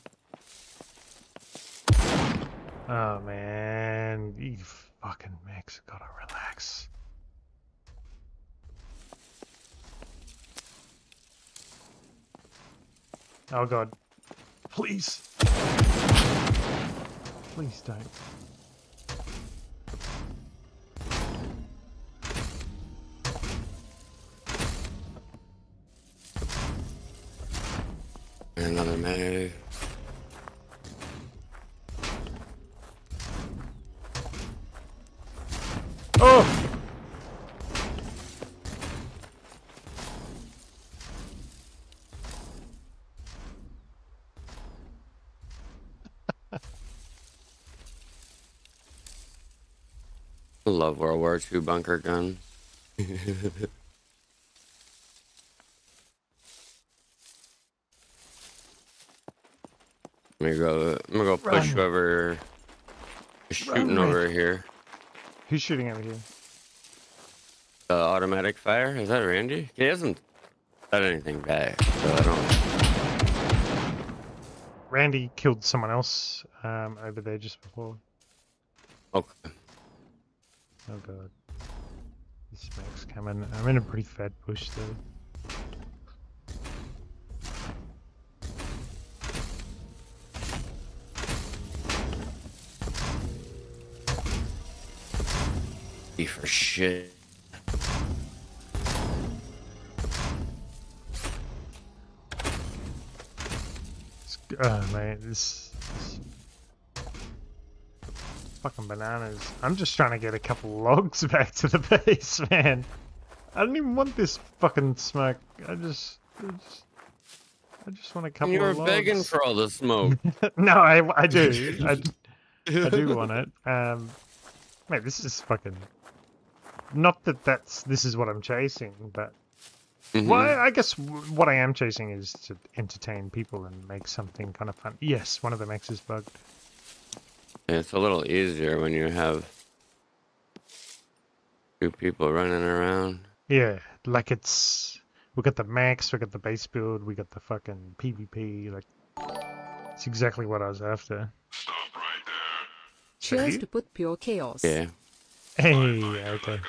[SPEAKER 1] Oh man, you fucking mix. Gotta relax. Oh god. Please. Please don't.
[SPEAKER 7] Another mag.
[SPEAKER 1] Oh!
[SPEAKER 7] Love World War II bunker guns. Let me go. I'm gonna go push
[SPEAKER 1] Run.
[SPEAKER 7] over. Shooting over here.
[SPEAKER 1] Who's shooting over here?
[SPEAKER 7] Uh, automatic fire. Is that Randy? He hasn't done anything bad, so I don't.
[SPEAKER 1] Randy killed someone else um, over there just before.
[SPEAKER 7] Okay.
[SPEAKER 1] Oh god. This smoke's coming. I'm in a pretty fat bush though.
[SPEAKER 7] For shit.
[SPEAKER 1] Oh man, this, this fucking bananas. I'm just trying to get a couple logs back to the base, man. I don't even want this fucking smoke. I just, I just, I just want a couple
[SPEAKER 7] You were
[SPEAKER 1] of logs.
[SPEAKER 7] begging for all the smoke.
[SPEAKER 1] no, I, I do. I, I do want it. Um, mate, this is fucking. Not that that's this is what I'm chasing, but
[SPEAKER 7] Mhm.
[SPEAKER 1] well, I I guess what I am chasing is to entertain people and make something kind of fun. Yes, one of the mechs is bugged.
[SPEAKER 7] It's a little easier when you have two people running around.
[SPEAKER 1] Yeah, like it's we got the mechs, we got the base build, we got the fucking PvP. Like it's exactly what I was after.
[SPEAKER 3] Stop right there.
[SPEAKER 9] Cheers to put pure chaos.
[SPEAKER 7] Yeah.
[SPEAKER 1] Hey, okay.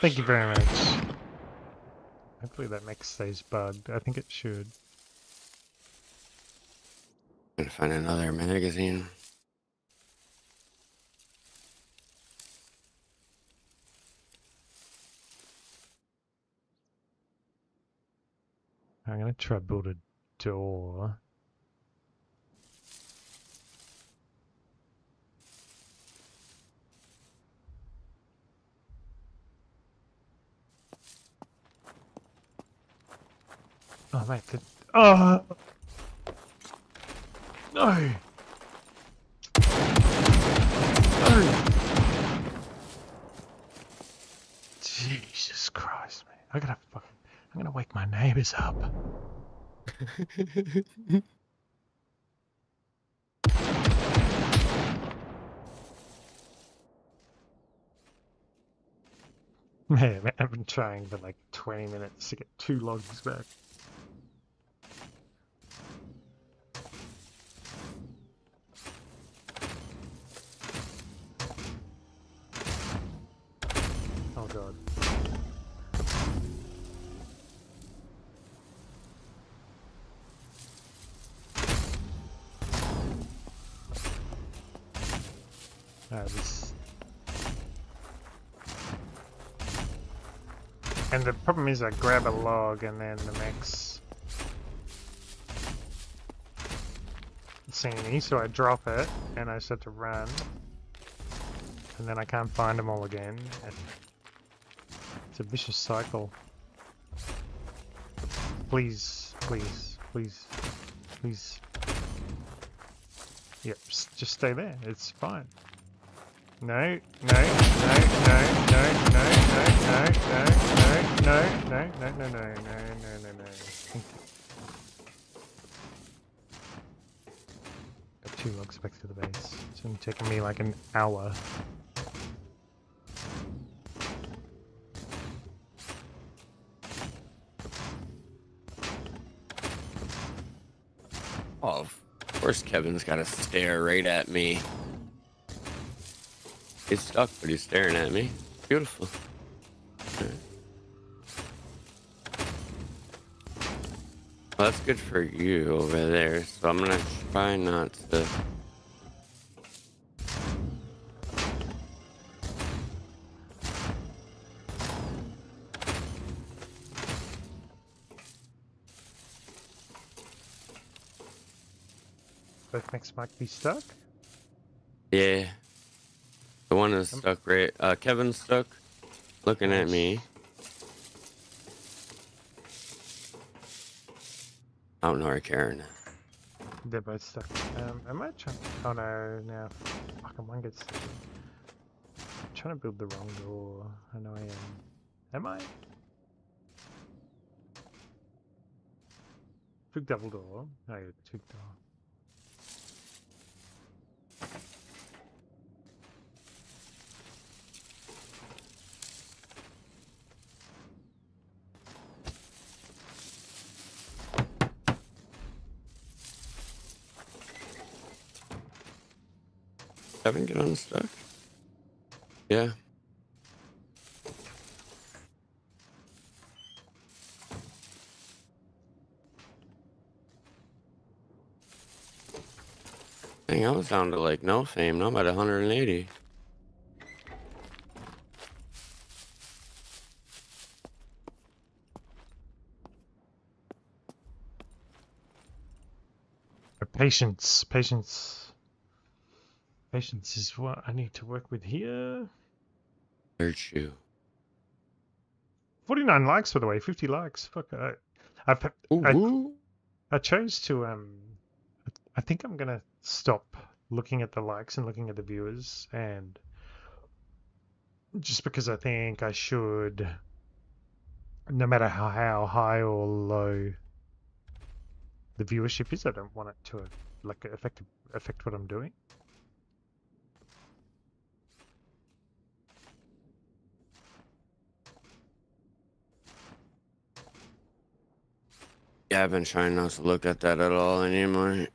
[SPEAKER 1] Thank you very much. Hopefully that mech stays bugged. I think it should.
[SPEAKER 7] Gonna find another magazine.
[SPEAKER 1] I'm gonna try build a door. Oh mate, the... oh no, no! Jesus Christ, man! I gotta fucking, I'm gonna wake my neighbors up. Man, I've been trying for like 20 minutes to get two logs back. Problem is I grab a log and then the see me, so I drop it and I start to run. And then I can't find them all again. It's a vicious cycle. Please, please, please, please. Yep, just stay there. It's fine. No, no, no, no, no, no, no, no, no, no, no, no, no, no, no, no, no, no. Got two logs back to the base. It's been taking me like an hour.
[SPEAKER 7] Of course Kevin's got to stare right at me. He's stuck, but he's staring at me. Beautiful. Well, that's good for you over there, so I'm gonna try not to.
[SPEAKER 1] Both mechs might be stuck.
[SPEAKER 7] Yeah. One is stuck right. Uh, Kevin's stuck, looking at me. I don't know where Karen. is.
[SPEAKER 1] They're both stuck. Um, am I trying? Oh no, now fucking one gets stuck. I'm trying to build the wrong door. I know I am. Am I? Took double door. No, took door.
[SPEAKER 7] Kevin get unstuck? Yeah. Dang, I was down to like no fame. Now I'm at 180.
[SPEAKER 1] Uh, Patience, patience. Patience is what I need to work with here.
[SPEAKER 7] Virtue.
[SPEAKER 1] 49 likes, by the way. 50 likes. Fuck. I, I've, I, I chose to, um, I think I'm going to stop looking at the likes and looking at the viewers and just because I think I should, no matter how, how high or low the viewership is, I don't want it to like affect affect what I'm doing.
[SPEAKER 7] Been trying not to look at that at all anymore.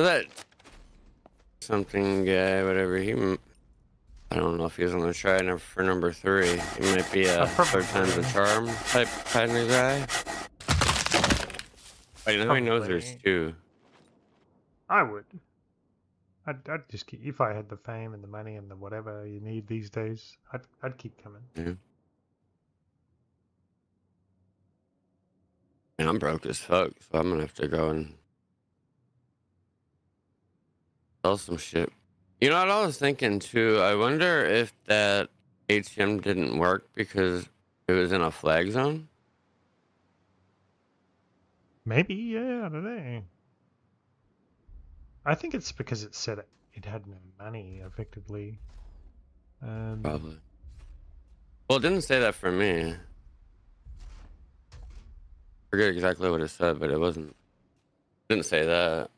[SPEAKER 7] So that something guy, whatever he, m- I don't know if he's gonna try number for number three. It might be a third time's a charm type kind of guy. Wait, now he knows there's two.
[SPEAKER 1] I would. I'd, I'd just keep, if I had the fame and the money and the whatever you need these days, I'd, I'd keep coming.
[SPEAKER 7] Yeah. And I'm broke as fuck, so I'm gonna have to go and sell some shit. You know what I was thinking too? I wonder if that ATM didn't work because it was in a flag zone.
[SPEAKER 1] Maybe, yeah, I don't know. I think it's because it said it, it had no money, effectively. Um,
[SPEAKER 7] Probably. Well, it didn't say that for me. forget exactly what it said, but it wasn't. Didn't say that.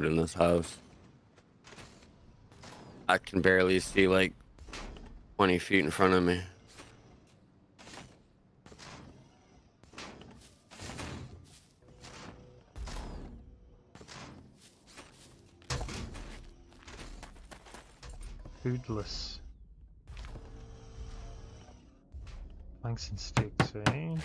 [SPEAKER 7] Food in this house. I can barely see like 20 feet in front of me.
[SPEAKER 1] Foodless. Planks and sticks, eh?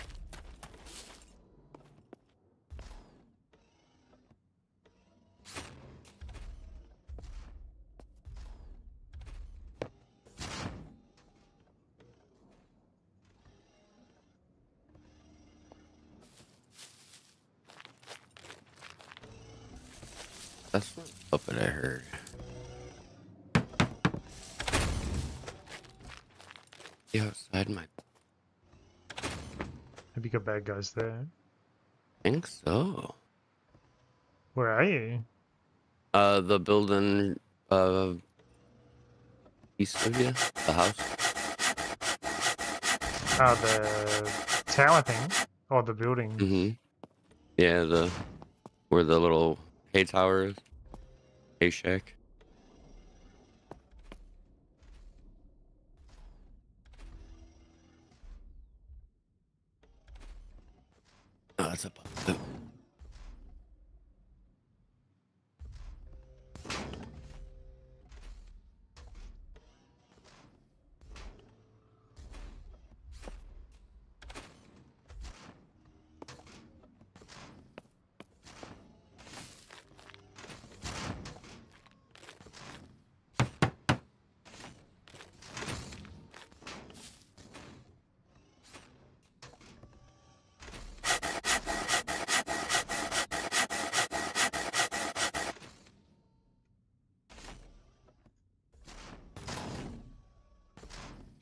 [SPEAKER 7] That's what puppet I heard. He outside my
[SPEAKER 1] Have you got bad guys there?
[SPEAKER 7] I think so.
[SPEAKER 1] Where are you?
[SPEAKER 7] Uh, the building, uh, east of you, the house.
[SPEAKER 1] Oh, the tower thing? Or the building?
[SPEAKER 7] Mm-hmm. Yeah, the where the little hay tower is, hay shack. Oh, that's a puppet.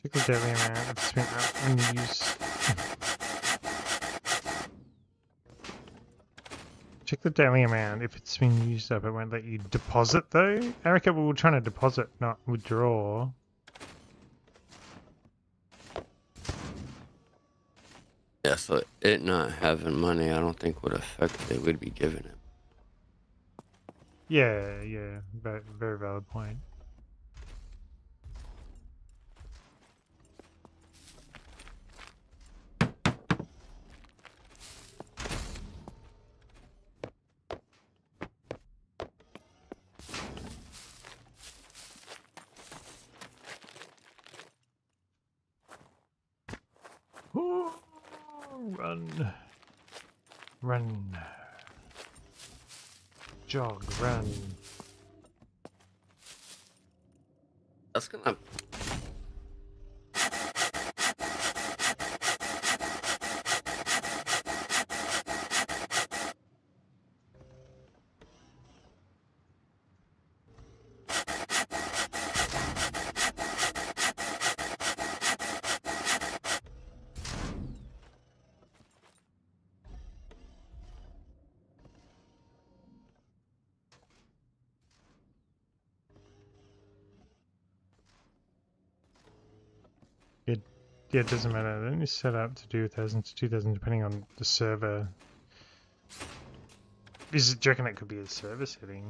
[SPEAKER 1] Check the daily amount of spent out when you use. Check the daily amount. If up, it won't let you deposit though. Erica, we were trying to deposit, not withdraw.
[SPEAKER 7] Yeah, so it not having money, I don't think would affect it. We'd be giving it.
[SPEAKER 1] Yeah, yeah, very, very valid point. Ooh, Run. Run. Jog, run.
[SPEAKER 7] That's gonna.
[SPEAKER 1] Yeah, it doesn't matter. Then you set up to do a 1000 to 2000 depending on the server. Is do you reckon that could be a server setting?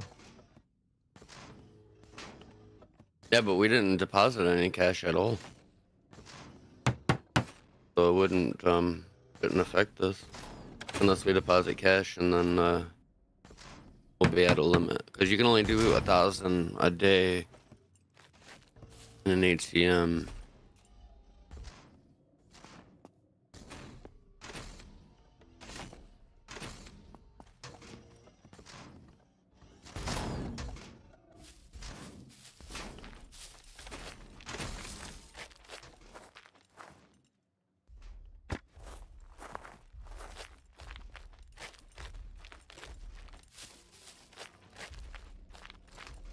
[SPEAKER 7] Yeah, but we didn't deposit any cash at all. So it wouldn't um wouldn't affect us unless we deposit cash and then uh we'll be at a limit because you can only do a thousand a day in an ATM.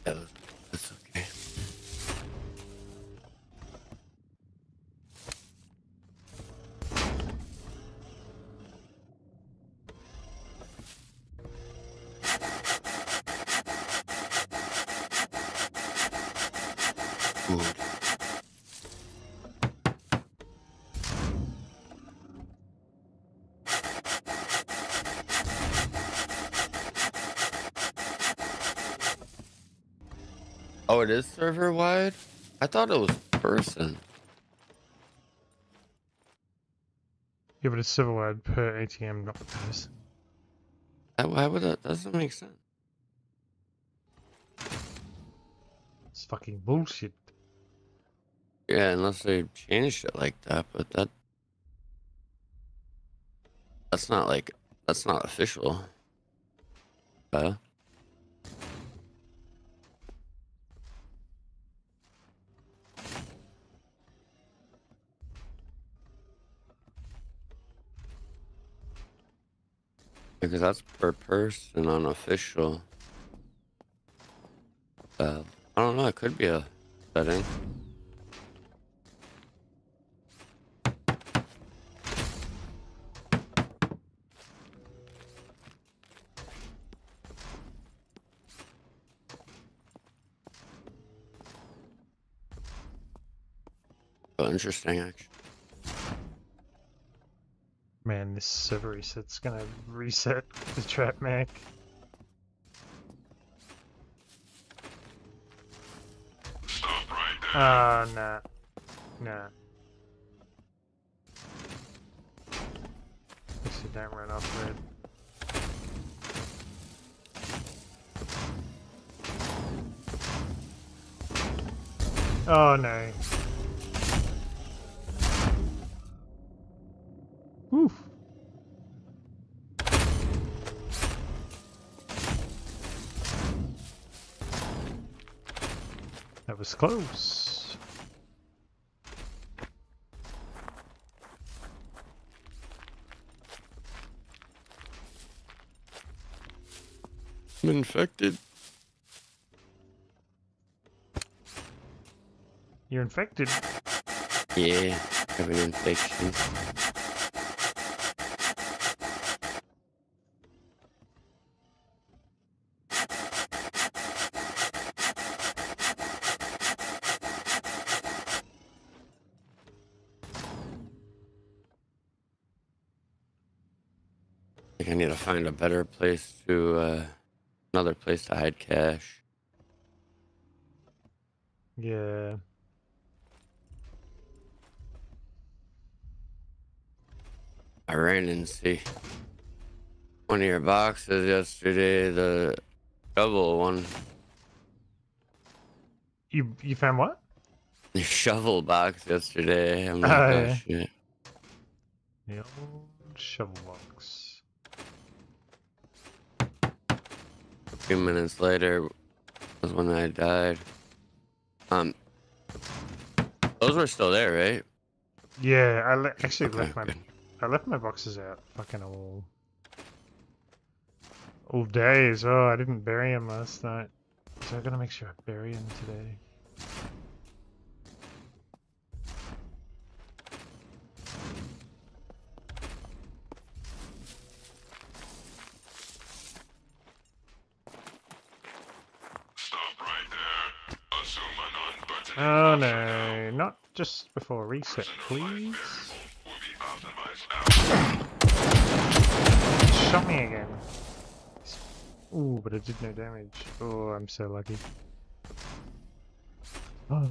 [SPEAKER 7] Yeah, Oh, it is server wide? I thought it was person.
[SPEAKER 1] Yeah, but it's server wide per ATM, not per person.
[SPEAKER 7] That- Why would that? Doesn't make sense.
[SPEAKER 1] It's fucking bullshit.
[SPEAKER 7] Yeah, unless they changed it like that, but that that's not like that's not official. Uh, because that's per person unofficial. Uh, I don't know. It could be a setting. Interesting, actually.
[SPEAKER 1] Man, this server reset's gonna reset the trap mech.
[SPEAKER 3] Stop right there.
[SPEAKER 1] Ah, nah. Nah. Guess you don't run off red. Oh no. Was close.
[SPEAKER 7] I'm infected.
[SPEAKER 1] You're infected.
[SPEAKER 7] Yeah, I have an infection. Find a better place to, uh, another place to hide cash.
[SPEAKER 1] Yeah.
[SPEAKER 7] I ran into one of your boxes yesterday, the shovel one.
[SPEAKER 1] You you found what?
[SPEAKER 7] The shovel box yesterday. I'm
[SPEAKER 1] Oh,
[SPEAKER 7] like, oh,
[SPEAKER 1] yeah.
[SPEAKER 7] shit.
[SPEAKER 1] The old shovel box.
[SPEAKER 7] A few minutes later was when I died. Um, those were still there, right?
[SPEAKER 1] Yeah, I le- actually
[SPEAKER 7] Okay,
[SPEAKER 1] left my. I left my boxes out fucking all all day as well. I didn't bury them last night, so I gotta make sure I bury them today.
[SPEAKER 3] Stop right there. Assume an unbuttoned
[SPEAKER 1] Oh no, not just before reset, please.
[SPEAKER 3] will be optimized now.
[SPEAKER 1] Shot me again. Ooh, but it did no damage. Oh, I'm so lucky. Oh.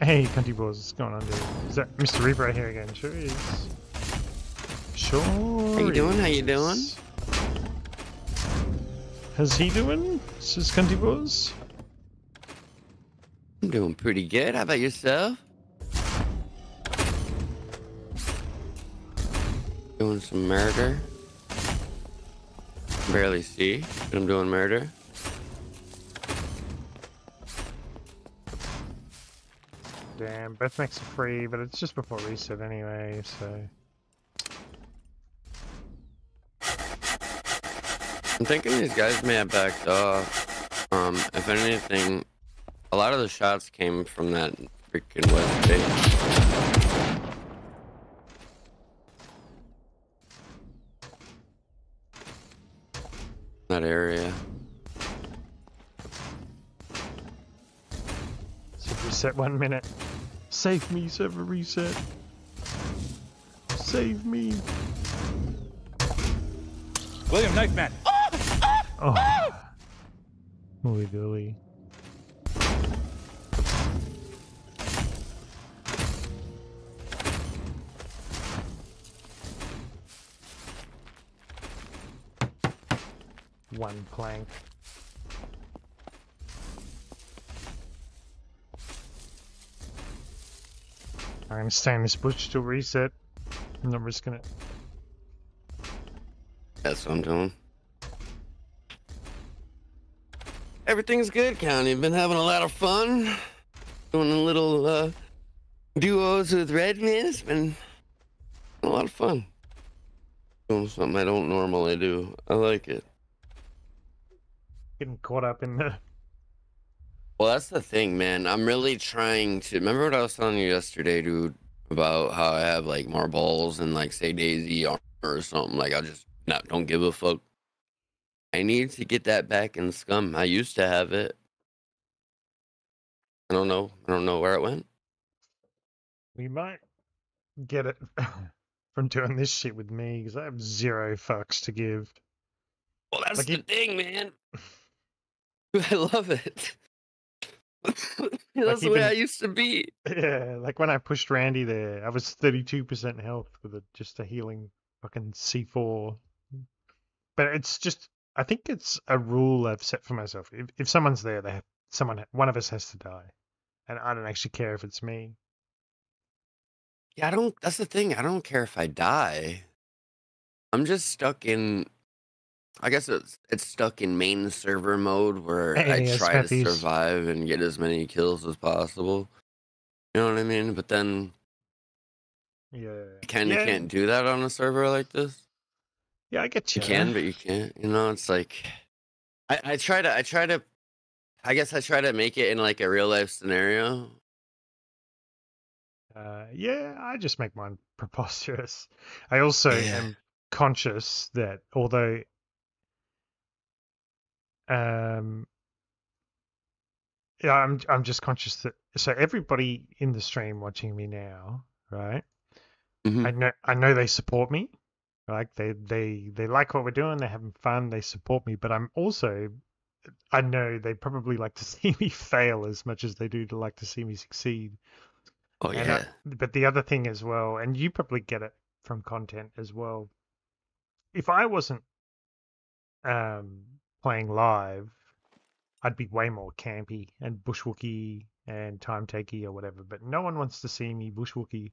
[SPEAKER 1] Hey, country boys, what's going on, dude? Is that Mr. Reaper right here again? Sure is. Sure.
[SPEAKER 7] How you doing? How you doing?
[SPEAKER 1] Is. How's he doing? Says country boys.
[SPEAKER 7] I'm doing pretty good. How about yourself? Doing some murder. Barely see, but I'm doing murder.
[SPEAKER 1] Damn, both mechs are free, but it's just before reset anyway, so.
[SPEAKER 7] I'm thinking these guys may have backed off. Um, if anything, a lot of the shots came from that freaking west base. That area.
[SPEAKER 1] So reset one minute. Save me, server reset. Save me.
[SPEAKER 8] William Knife Man.
[SPEAKER 1] Oh. Holy billy. One plank. I'm gonna stay this bush to reset. I'm not risking it.
[SPEAKER 7] That's what I'm doing. Everything's good, County. Been having a lot of fun. Doing a little uh, duos with Redman. It's been a lot of fun. Doing something I don't normally do. I like it.
[SPEAKER 1] Getting caught up in the
[SPEAKER 7] Well, that's the thing, man. I'm really trying to remember what I was telling you yesterday, dude, about how I have like more balls and like say Daisy armor or something. Like I just not don't give a fuck. I need to get that back in Scum. I used to have it. I don't know. I don't know where it went.
[SPEAKER 1] We might get it from doing this shit with me because I have zero fucks to give.
[SPEAKER 7] Well, that's
[SPEAKER 1] Like
[SPEAKER 7] the
[SPEAKER 1] you-
[SPEAKER 7] thing, man. I love it. that's the way I used to be.
[SPEAKER 1] Yeah, like when I pushed Randy there, I was 32% health with a, just a healing fucking C4. But it's just, I think it's a rule I've set for myself. If, if someone's there, they have, someone, one of us has to die. And I don't actually care if it's me.
[SPEAKER 7] Yeah, I don't. That's the thing. I don't care if I die. I'm just stuck in. I guess it's it's stuck in main server mode where
[SPEAKER 1] Hey,
[SPEAKER 7] I
[SPEAKER 1] yes,
[SPEAKER 7] try to survive and get as many kills as possible. You know what I mean? But then
[SPEAKER 1] Yeah.
[SPEAKER 7] you kind of
[SPEAKER 1] yeah,
[SPEAKER 7] can't do that on a server like this.
[SPEAKER 1] Yeah, I get you.
[SPEAKER 7] You can, but you can't. You know, it's like I, I try to. I try to. I guess I try to make it in like a real life scenario.
[SPEAKER 1] Uh, yeah, I just make mine preposterous. I also
[SPEAKER 7] Yeah.
[SPEAKER 1] am conscious that although um yeah, I'm I'm just conscious that so everybody in the stream watching me now, right?
[SPEAKER 7] Mhm.
[SPEAKER 1] I know I know they support me. Like they they they like what we're doing, they're having fun, they support me, but I'm also I know they probably like to see me fail as much as they do to like to see me succeed.
[SPEAKER 7] Oh
[SPEAKER 1] And
[SPEAKER 7] yeah.
[SPEAKER 1] I- but the other thing as well, and you probably get it from content as well. If I wasn't um, playing live, I'd be way more campy and bushwookie and time takey or whatever. But no one wants to see me bushwookie.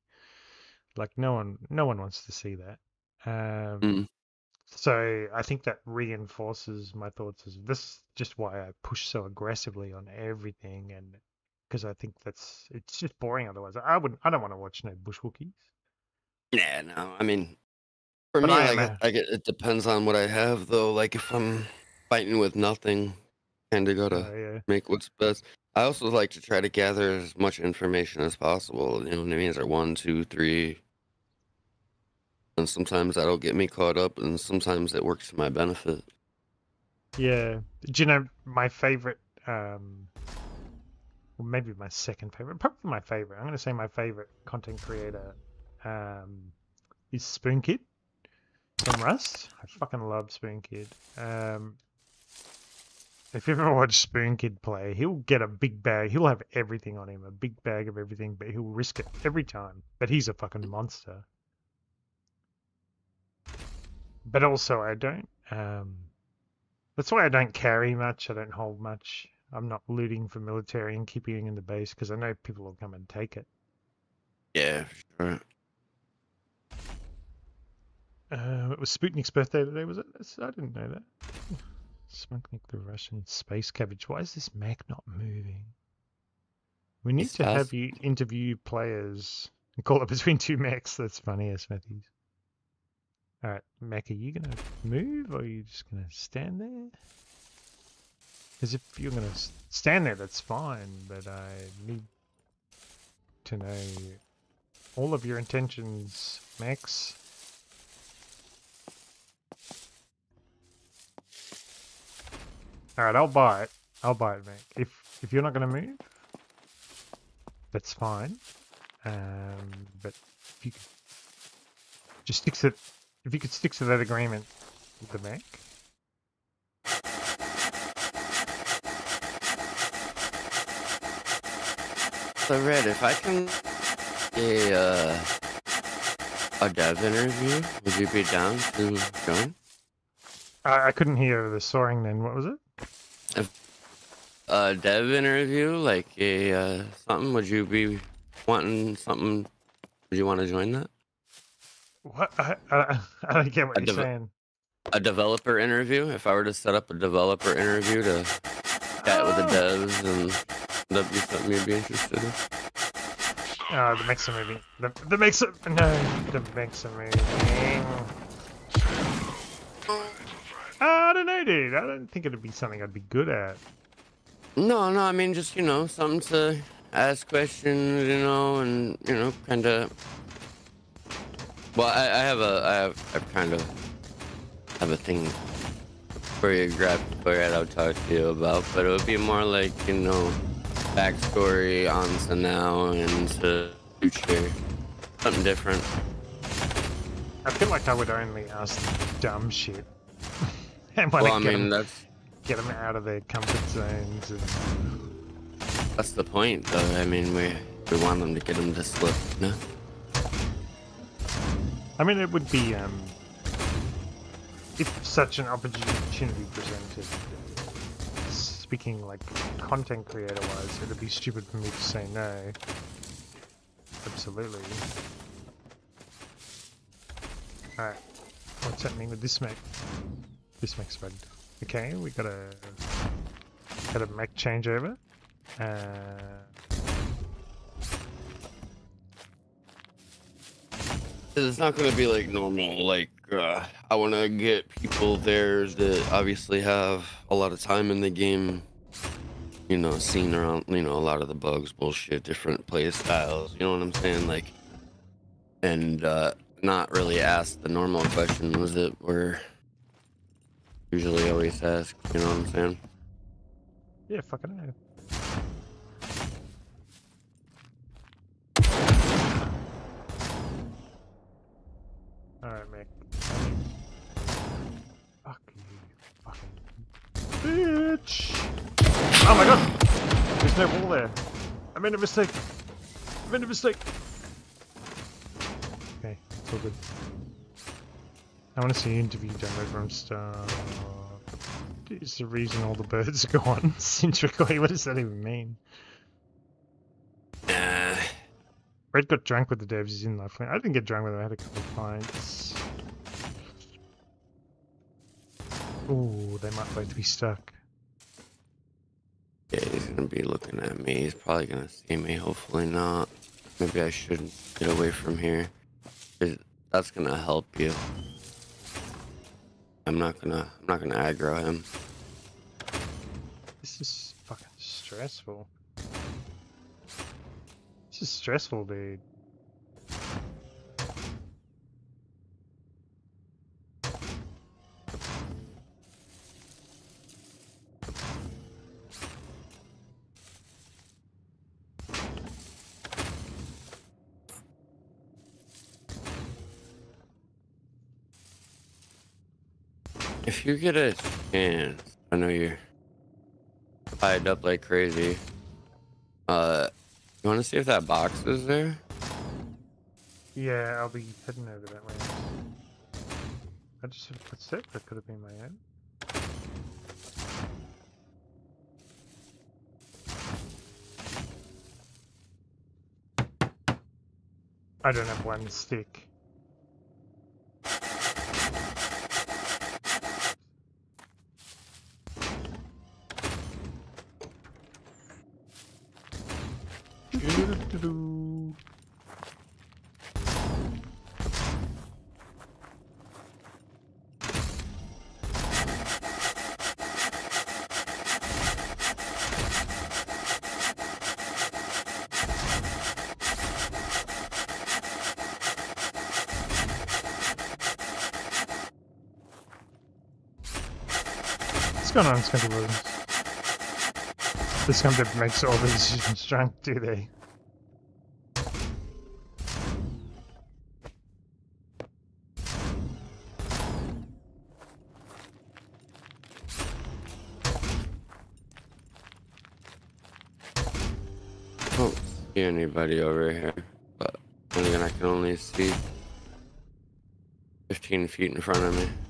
[SPEAKER 1] Like no one, no one wants to see that. Um,
[SPEAKER 7] Mm.
[SPEAKER 1] So I think that reinforces my thoughts. Is this is just why I push so aggressively on everything and because I think that's it's just boring otherwise. I wouldn't. I don't want to watch no bushwookies.
[SPEAKER 7] Yeah, no. I mean, for
[SPEAKER 1] But
[SPEAKER 7] me,
[SPEAKER 1] I
[SPEAKER 7] like,
[SPEAKER 1] am
[SPEAKER 7] I, get it depends on what I have, though. Like, if I'm fighting with nothing, kind of gotta
[SPEAKER 1] yeah.
[SPEAKER 7] make what's best. I also like to try to gather as much information as possible. You know what I mean? Is there one, two, three? And sometimes that'll get me caught up, and sometimes it works to my benefit.
[SPEAKER 1] Yeah. Do you know my favorite? Um, well, maybe my second favorite. Probably my favorite. I'm going to say my favorite content creator um, is Spoon Kid from Rust. I fucking love Spoon Kid. Um, if you ever watch Spoon Kid play, he'll get a big bag. He'll have everything on him, a big bag of everything, but he'll risk it every time. But he's a fucking monster. But also, I don't. Um, that's why I don't carry much. I don't hold much. I'm not looting for military and keeping it in the base because I know people will come and take it.
[SPEAKER 7] Yeah, sure.
[SPEAKER 1] Uh, it was Sputnik's birthday today, was it? I didn't know that. Sputnik the Russian space cabbage. Why is this mech not moving? We need
[SPEAKER 7] It's
[SPEAKER 1] to have you interview players and call it between two mechs. That's funny as Matthews. All right, Mac, are you gonna move or are you just gonna stand there? Because if you're gonna stand there, that's fine. But I need to know all of your intentions, mechs. All right, I'll buy it. I'll buy it, Mac. If if you're not gonna move, that's fine. Um, but if you just stick to, if you could stick to that agreement, with the mech.
[SPEAKER 7] So Red, if I can a uh, a dev interview, would you be down to join?
[SPEAKER 1] I, I couldn't hear the soaring then. What was it?
[SPEAKER 7] A dev interview, like a uh, something. Would you be wanting something? Would you want to join that?
[SPEAKER 1] What? I, I, I don't get what
[SPEAKER 7] A
[SPEAKER 1] you're saying.
[SPEAKER 7] A developer interview. If I were to set up a developer interview to chat with the devs, and that'd be something you'd be interested in.
[SPEAKER 1] Uh, the mixer movie. The, the mixer. No, the mixer movie. I don't know, dude. I don't think it'd be something I'd be good at.
[SPEAKER 7] No, no, I mean just you know something to ask questions, you know, and you know, kind of. Well, I, I have a, I have, I kind of have a thing for you, grab for it. I'll talk to you about, but it would be more like you know, backstory on to now and to future, something different.
[SPEAKER 1] I feel like I would only ask dumb shit. and
[SPEAKER 7] Well, I
[SPEAKER 1] get
[SPEAKER 7] mean
[SPEAKER 1] them,
[SPEAKER 7] that's
[SPEAKER 1] get them out of their comfort zones. And...
[SPEAKER 7] that's the point, though. I mean, we we want them to get them to slip, no?
[SPEAKER 1] I mean, it would be um, if such an opportunity presented. Speaking like content creator wise, it'd be stupid for me to say no. Absolutely. Alright, what's happening with this mech? This mech's spread. Okay, we got a got a mech changeover. Uh,
[SPEAKER 7] It's not gonna be like normal. Like uh, I want to get people there that obviously have a lot of time in the game. You know, seen around. You know, a lot of the bugs, bullshit, different play styles. You know what I'm saying? Like, and uh, not really ask the normal questions that we're usually always asked. You know what I'm saying?
[SPEAKER 1] yeah, fucking hell. Alright, Mick. Fuck you, fucking bitch! Oh my god! There's no wall there. I made a mistake. I made a mistake. Okay, it's all good. I want to see interview demo from start. Is the reason all the birds are gone recording? What does that even mean?
[SPEAKER 7] Uh,
[SPEAKER 1] Red got drunk with the devs. He's in life. I didn't get drunk with him. I had a couple of pints. Ooh, they might both be stuck.
[SPEAKER 7] yeah, he's gonna be looking at me. He's probably gonna see me. Hopefully not. Maybe I shouldn't get away from here. That's gonna help you. I'm not gonna. I'm not gonna aggro him.
[SPEAKER 1] This is fucking stressful. This is stressful, dude.
[SPEAKER 7] You get a chance, I know you're tied up like crazy. Uh, you want to see if that box is there?
[SPEAKER 1] Yeah, I'll be heading over that way. I just had a footstep. That could have been my own. I don't have one stick. this kind of This makes all the decisions drunk, do they?
[SPEAKER 7] anybody over here, but I can only see 15 feet in front of me.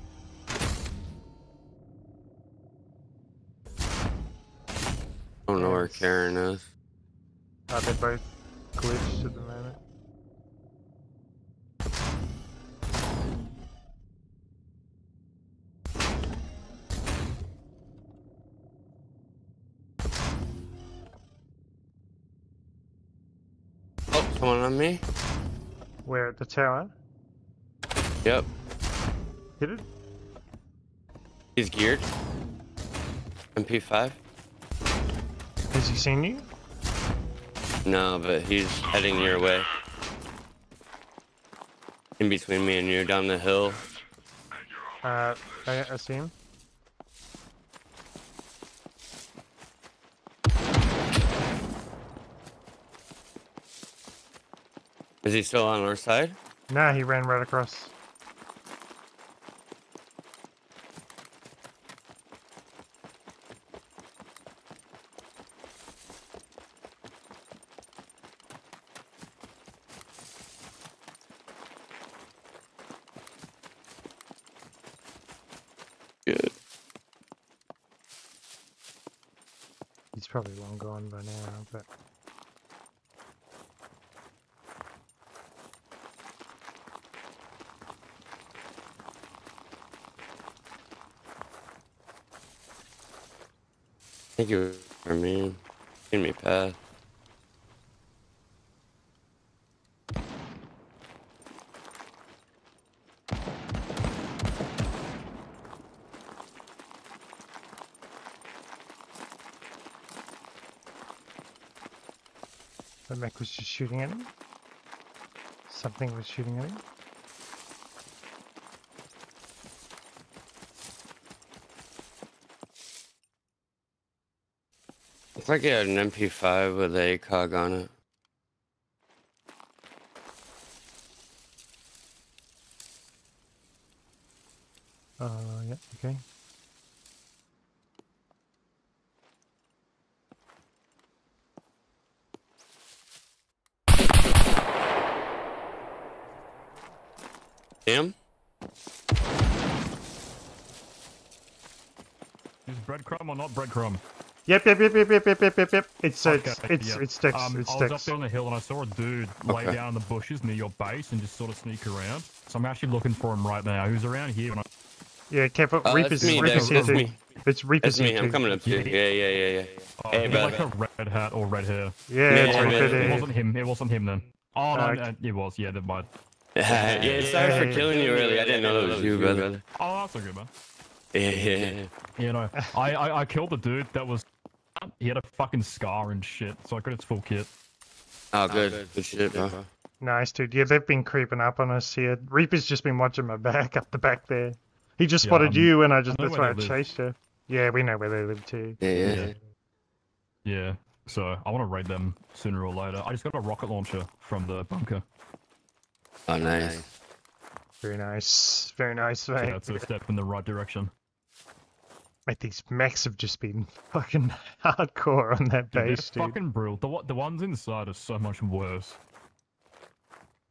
[SPEAKER 7] I don't know Karen is.
[SPEAKER 1] Uh, they're both glitched at the moment.
[SPEAKER 7] Oh, someone on me?
[SPEAKER 1] We're at the tower.
[SPEAKER 7] Yep.
[SPEAKER 1] Hit it.
[SPEAKER 7] He's geared. MP5?
[SPEAKER 1] Has he seen you?
[SPEAKER 7] No, but he's heading your way. In between me and you, down the hill.
[SPEAKER 1] Uh, I, I see him.
[SPEAKER 7] Is he still on our side?
[SPEAKER 1] Nah, he ran right across.
[SPEAKER 7] Thank you for me. Give me
[SPEAKER 1] path. Shooting at him. Something was shooting at him.
[SPEAKER 7] Looks like he had an MP5 with a cog on it.
[SPEAKER 1] Uh, yeah, okay.
[SPEAKER 7] Him?
[SPEAKER 11] Is breadcrumb or not breadcrumb?
[SPEAKER 1] Yep, yep, yep, yep, yep, yep, yep, yep, yep. It's uh,
[SPEAKER 11] Okay,
[SPEAKER 1] it's it's
[SPEAKER 11] yeah.
[SPEAKER 1] it's Dex.
[SPEAKER 11] Um,
[SPEAKER 1] it's
[SPEAKER 11] I was up
[SPEAKER 1] Dex.
[SPEAKER 11] there on the hill and I saw a dude lay
[SPEAKER 7] Okay.
[SPEAKER 11] down in the bushes near your base and just sort of sneak around. So I'm actually looking for him right now. He was around here. When I...
[SPEAKER 1] Yeah, careful.
[SPEAKER 7] Oh,
[SPEAKER 1] Reapers,
[SPEAKER 7] that's me,
[SPEAKER 1] Reapers here
[SPEAKER 7] That's
[SPEAKER 1] too.
[SPEAKER 7] me.
[SPEAKER 1] It's Reapers
[SPEAKER 7] That's me.
[SPEAKER 1] here
[SPEAKER 7] I'm coming up to you. Yeah, yeah, yeah, yeah.
[SPEAKER 11] Oh,
[SPEAKER 7] Hey,
[SPEAKER 11] he like
[SPEAKER 7] brother.
[SPEAKER 11] a red hat or red hair.
[SPEAKER 1] Yeah, it's
[SPEAKER 7] Yeah,
[SPEAKER 1] Reaper
[SPEAKER 7] yeah,
[SPEAKER 11] It wasn't him. It wasn't him then. Oh no,
[SPEAKER 1] Uh,
[SPEAKER 11] no, it was. Yeah, never mind.
[SPEAKER 7] yeah, yeah, sorry for
[SPEAKER 1] Hey.
[SPEAKER 7] killing you early. I didn't know that was you, brother.
[SPEAKER 11] Oh, that's so good, man.
[SPEAKER 7] Yeah, yeah.
[SPEAKER 11] You know, I, I I killed the dude that was. He had a fucking scar and shit, so I got his full kit.
[SPEAKER 7] Oh, good. Good shit, bro.
[SPEAKER 1] Nice, dude. Yeah, they've been creeping up on us here. Reaper's just been watching my back up the back there. He just
[SPEAKER 11] Yeah,
[SPEAKER 1] spotted
[SPEAKER 11] um,
[SPEAKER 1] you, and I just
[SPEAKER 11] I
[SPEAKER 1] that's why I
[SPEAKER 11] live.
[SPEAKER 1] chased you. Yeah, we know where they live too.
[SPEAKER 7] Yeah, yeah.
[SPEAKER 11] Yeah. Yeah. So I want to raid them sooner or later. I just got a rocket launcher from the bunker.
[SPEAKER 7] Oh, nice.
[SPEAKER 1] Very nice, very nice,
[SPEAKER 11] So that's a step in the right direction.
[SPEAKER 1] Mate, these mechs have just been fucking hardcore on that
[SPEAKER 11] Dude, they're
[SPEAKER 1] base, dude.
[SPEAKER 11] fucking brutal. The one- the ones inside are so much worse.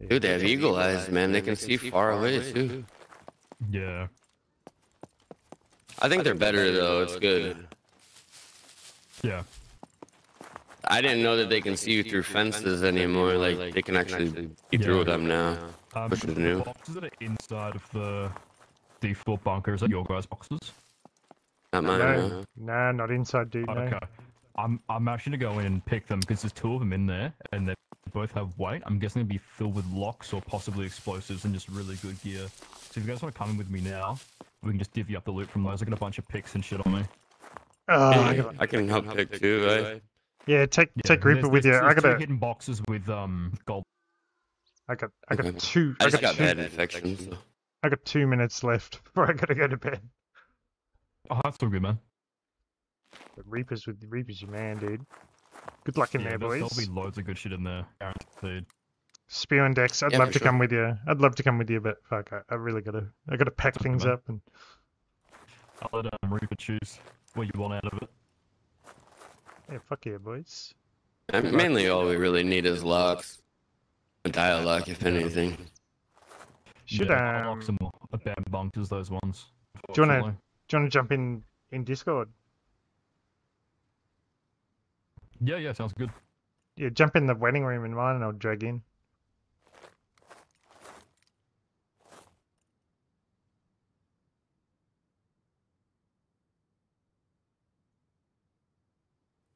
[SPEAKER 7] Dude, they have eagle eyes, man. They can see far away, too.
[SPEAKER 11] Yeah.
[SPEAKER 7] I think they're better, though. It's good.
[SPEAKER 11] Yeah.
[SPEAKER 7] I didn't know that they can see you through fences anymore. Like, they can actually see through
[SPEAKER 11] Yeah.
[SPEAKER 7] them now.
[SPEAKER 11] Um,
[SPEAKER 7] Which is
[SPEAKER 11] the boxes that are inside of the default bunker, is that your guys' boxes?
[SPEAKER 7] Not mine,
[SPEAKER 1] No,
[SPEAKER 7] no.
[SPEAKER 1] nah, not inside, dude.
[SPEAKER 11] Oh,
[SPEAKER 1] No.
[SPEAKER 11] Okay. I'm I'm actually gonna go in and pick them because there's two of them in there and they both have weight. I'm guessing they'd be filled with locks or possibly explosives and just really good gear. So if you guys want to come in with me now, we can just divvy up the loot from those. I got a bunch of picks and shit on me.
[SPEAKER 1] Oh, I
[SPEAKER 7] Yeah,
[SPEAKER 1] gotta-
[SPEAKER 7] I can help pick, too, right?
[SPEAKER 1] yeah, take
[SPEAKER 11] Yeah,
[SPEAKER 1] take Reaper
[SPEAKER 11] there's-
[SPEAKER 1] with you.
[SPEAKER 11] there's-
[SPEAKER 1] I got
[SPEAKER 11] two
[SPEAKER 1] a,
[SPEAKER 11] hidden boxes with um gold.
[SPEAKER 1] I got, I got
[SPEAKER 7] Okay.
[SPEAKER 1] two.
[SPEAKER 7] I
[SPEAKER 1] I
[SPEAKER 7] just
[SPEAKER 1] got
[SPEAKER 7] got
[SPEAKER 1] two.
[SPEAKER 7] bad infection, so.
[SPEAKER 1] I got two minutes left before I gotta go to bed.
[SPEAKER 11] Oh, that's all good, man.
[SPEAKER 1] But Reaper's with Reaper's your man, dude. Good luck in
[SPEAKER 11] yeah,
[SPEAKER 1] there,
[SPEAKER 11] there's-
[SPEAKER 1] boys.
[SPEAKER 11] There'll be loads of good shit in there, guaranteed.
[SPEAKER 1] Spew and Dex, I'd
[SPEAKER 7] Yeah,
[SPEAKER 1] love to
[SPEAKER 7] sure.
[SPEAKER 1] come with you. I'd love to come with you, but fuck, I, I really gotta, I gotta pack
[SPEAKER 11] Sounds good,
[SPEAKER 1] things
[SPEAKER 11] man.
[SPEAKER 1] up and.
[SPEAKER 11] I'll let um, Reaper choose what you want out of it.
[SPEAKER 1] Yeah, fuck yeah, boys.
[SPEAKER 7] And mainly all we really need is locks. A dial lock, if anything.
[SPEAKER 1] Should
[SPEAKER 11] yeah,
[SPEAKER 1] um,
[SPEAKER 11] locks are more bad bunkers, those ones.
[SPEAKER 1] do you wanna
[SPEAKER 11] unfortunately.
[SPEAKER 1] Do you wanna jump in in Discord?
[SPEAKER 11] Yeah, yeah, sounds good.
[SPEAKER 1] Yeah, jump in the wedding room in mine, and I'll drag in.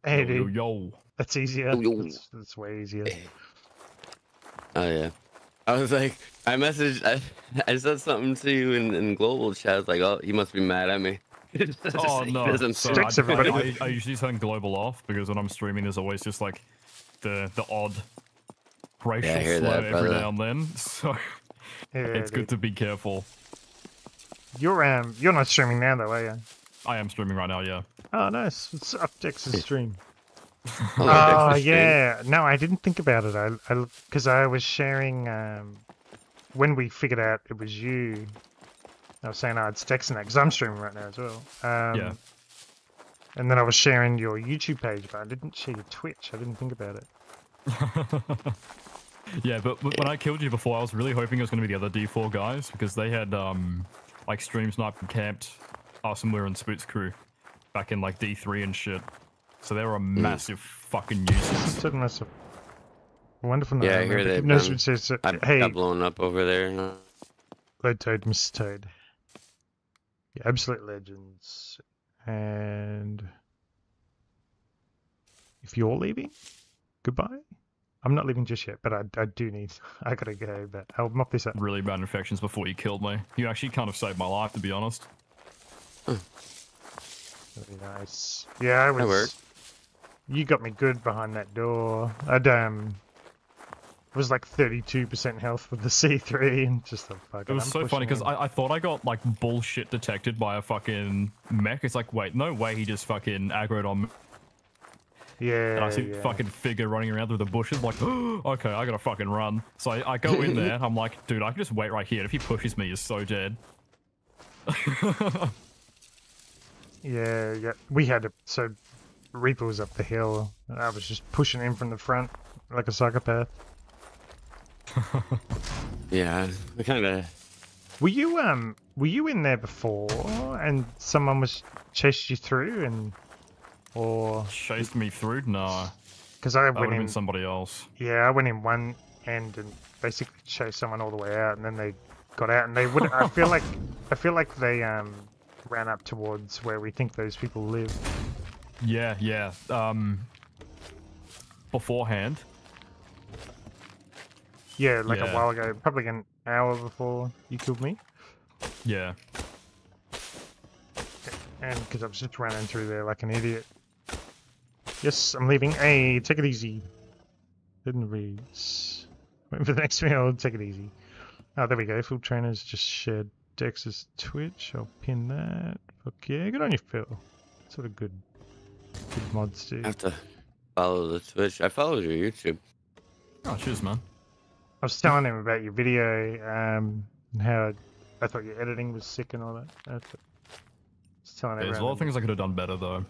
[SPEAKER 1] Hey,
[SPEAKER 11] Yo, yo,
[SPEAKER 1] dude,
[SPEAKER 11] yo.
[SPEAKER 1] that's easier.
[SPEAKER 7] Yo, yo.
[SPEAKER 1] That's, that's way easier.
[SPEAKER 7] Oh yeah. I was like, I messaged, I, I said something to you in, in global chat. I was like, oh, he must be mad at me.
[SPEAKER 11] Oh no! So I,
[SPEAKER 1] everybody.
[SPEAKER 11] I, I usually turn global off because when I'm streaming, there's always just like the the odd racial
[SPEAKER 7] Yeah,
[SPEAKER 11] slur
[SPEAKER 7] that,
[SPEAKER 11] every
[SPEAKER 7] brother.
[SPEAKER 11] now and then. So
[SPEAKER 1] Yeah,
[SPEAKER 11] it's good to be careful.
[SPEAKER 1] You're um, you're not streaming now though, are you?
[SPEAKER 11] I am streaming right now. Yeah.
[SPEAKER 1] Oh, nice. It's up Dex's stream.
[SPEAKER 7] Oh,
[SPEAKER 1] Oh
[SPEAKER 7] stream.
[SPEAKER 1] yeah, no, I didn't think about it. I, I, because I was sharing um, when we figured out it was you. I was saying, oh, it's that because I'm streaming right now as well. Um,
[SPEAKER 11] Yeah.
[SPEAKER 1] And then I was sharing your YouTube page, but I didn't share your Twitch. I didn't think about it.
[SPEAKER 11] yeah, but when I killed you before, I was really hoping it was going to be the other D4 guys because they had um like stream snipe and camped we were in Spoot's crew back in like D3 and shit. So they were a massive fucking nuisance.
[SPEAKER 1] Certain myself. Wonderful.
[SPEAKER 7] Yeah, I
[SPEAKER 1] name.
[SPEAKER 7] hear
[SPEAKER 1] Epic
[SPEAKER 7] they've
[SPEAKER 1] Hypnosis
[SPEAKER 7] done-
[SPEAKER 1] says, uh,
[SPEAKER 7] I
[SPEAKER 1] hey,
[SPEAKER 7] got blown up over there.
[SPEAKER 1] Glad Toad, Mrs. Toad. Yeah, absolute legends. And if you're leaving, goodbye. I'm not leaving just yet, but I, I do need. I gotta go, but I'll mop this up.
[SPEAKER 11] Really bad infections before you killed me. You actually kind of saved my life, to be honest.
[SPEAKER 1] Very nice. Yeah, I was.
[SPEAKER 7] worked.
[SPEAKER 1] You got me good behind that door. I'd um. Was like 32% health with the C3 and just the fucking.
[SPEAKER 11] It was
[SPEAKER 1] I'm
[SPEAKER 11] so funny because. I, I thought I got like bullshit detected by a fucking mech. It's like, wait, no way he just fucking aggroed on me.
[SPEAKER 1] Yeah.
[SPEAKER 11] And I see
[SPEAKER 1] yeah.
[SPEAKER 11] fucking figure running around through the bushes, like, okay, I gotta fucking run. So I, I go in there, I'm like, dude, I can just wait right here. If he pushes me, he's so dead.
[SPEAKER 1] Yeah, yeah. We had to. So Reaper was up the hill. And I was just pushing in from the front like a psychopath.
[SPEAKER 7] Yeah, I kind of.
[SPEAKER 1] Were you um? Were you in there before and someone was chased you through and or
[SPEAKER 11] Chased me through? No.
[SPEAKER 1] because I
[SPEAKER 11] That
[SPEAKER 1] went in.
[SPEAKER 11] been somebody else.
[SPEAKER 1] Yeah, I went in one end and basically chased someone all the way out, and then they got out, and they would. I feel like I feel like they um ran up towards where we think those people live.
[SPEAKER 11] Yeah, yeah. Um, beforehand.
[SPEAKER 1] Yeah, like a while ago, probably an hour before you killed me.
[SPEAKER 11] Yeah.
[SPEAKER 1] And because I was just running through there like an idiot. Yes, I'm leaving. Hey, take it easy. Didn't read. Wait for the next meal. Take it easy. Oh, there we go. Field trainers just shared Dex's Twitch. I'll pin that. Fuck yeah. Good on you, Phil. Sort of good, good mods too.
[SPEAKER 7] I have to follow the Twitch. I followed your YouTube.
[SPEAKER 11] Oh, cheers, man.
[SPEAKER 1] I was telling him about your video, um, and how I thought your editing was sick and all that. I thought- was telling
[SPEAKER 11] There's a lot of things I could have done better, though.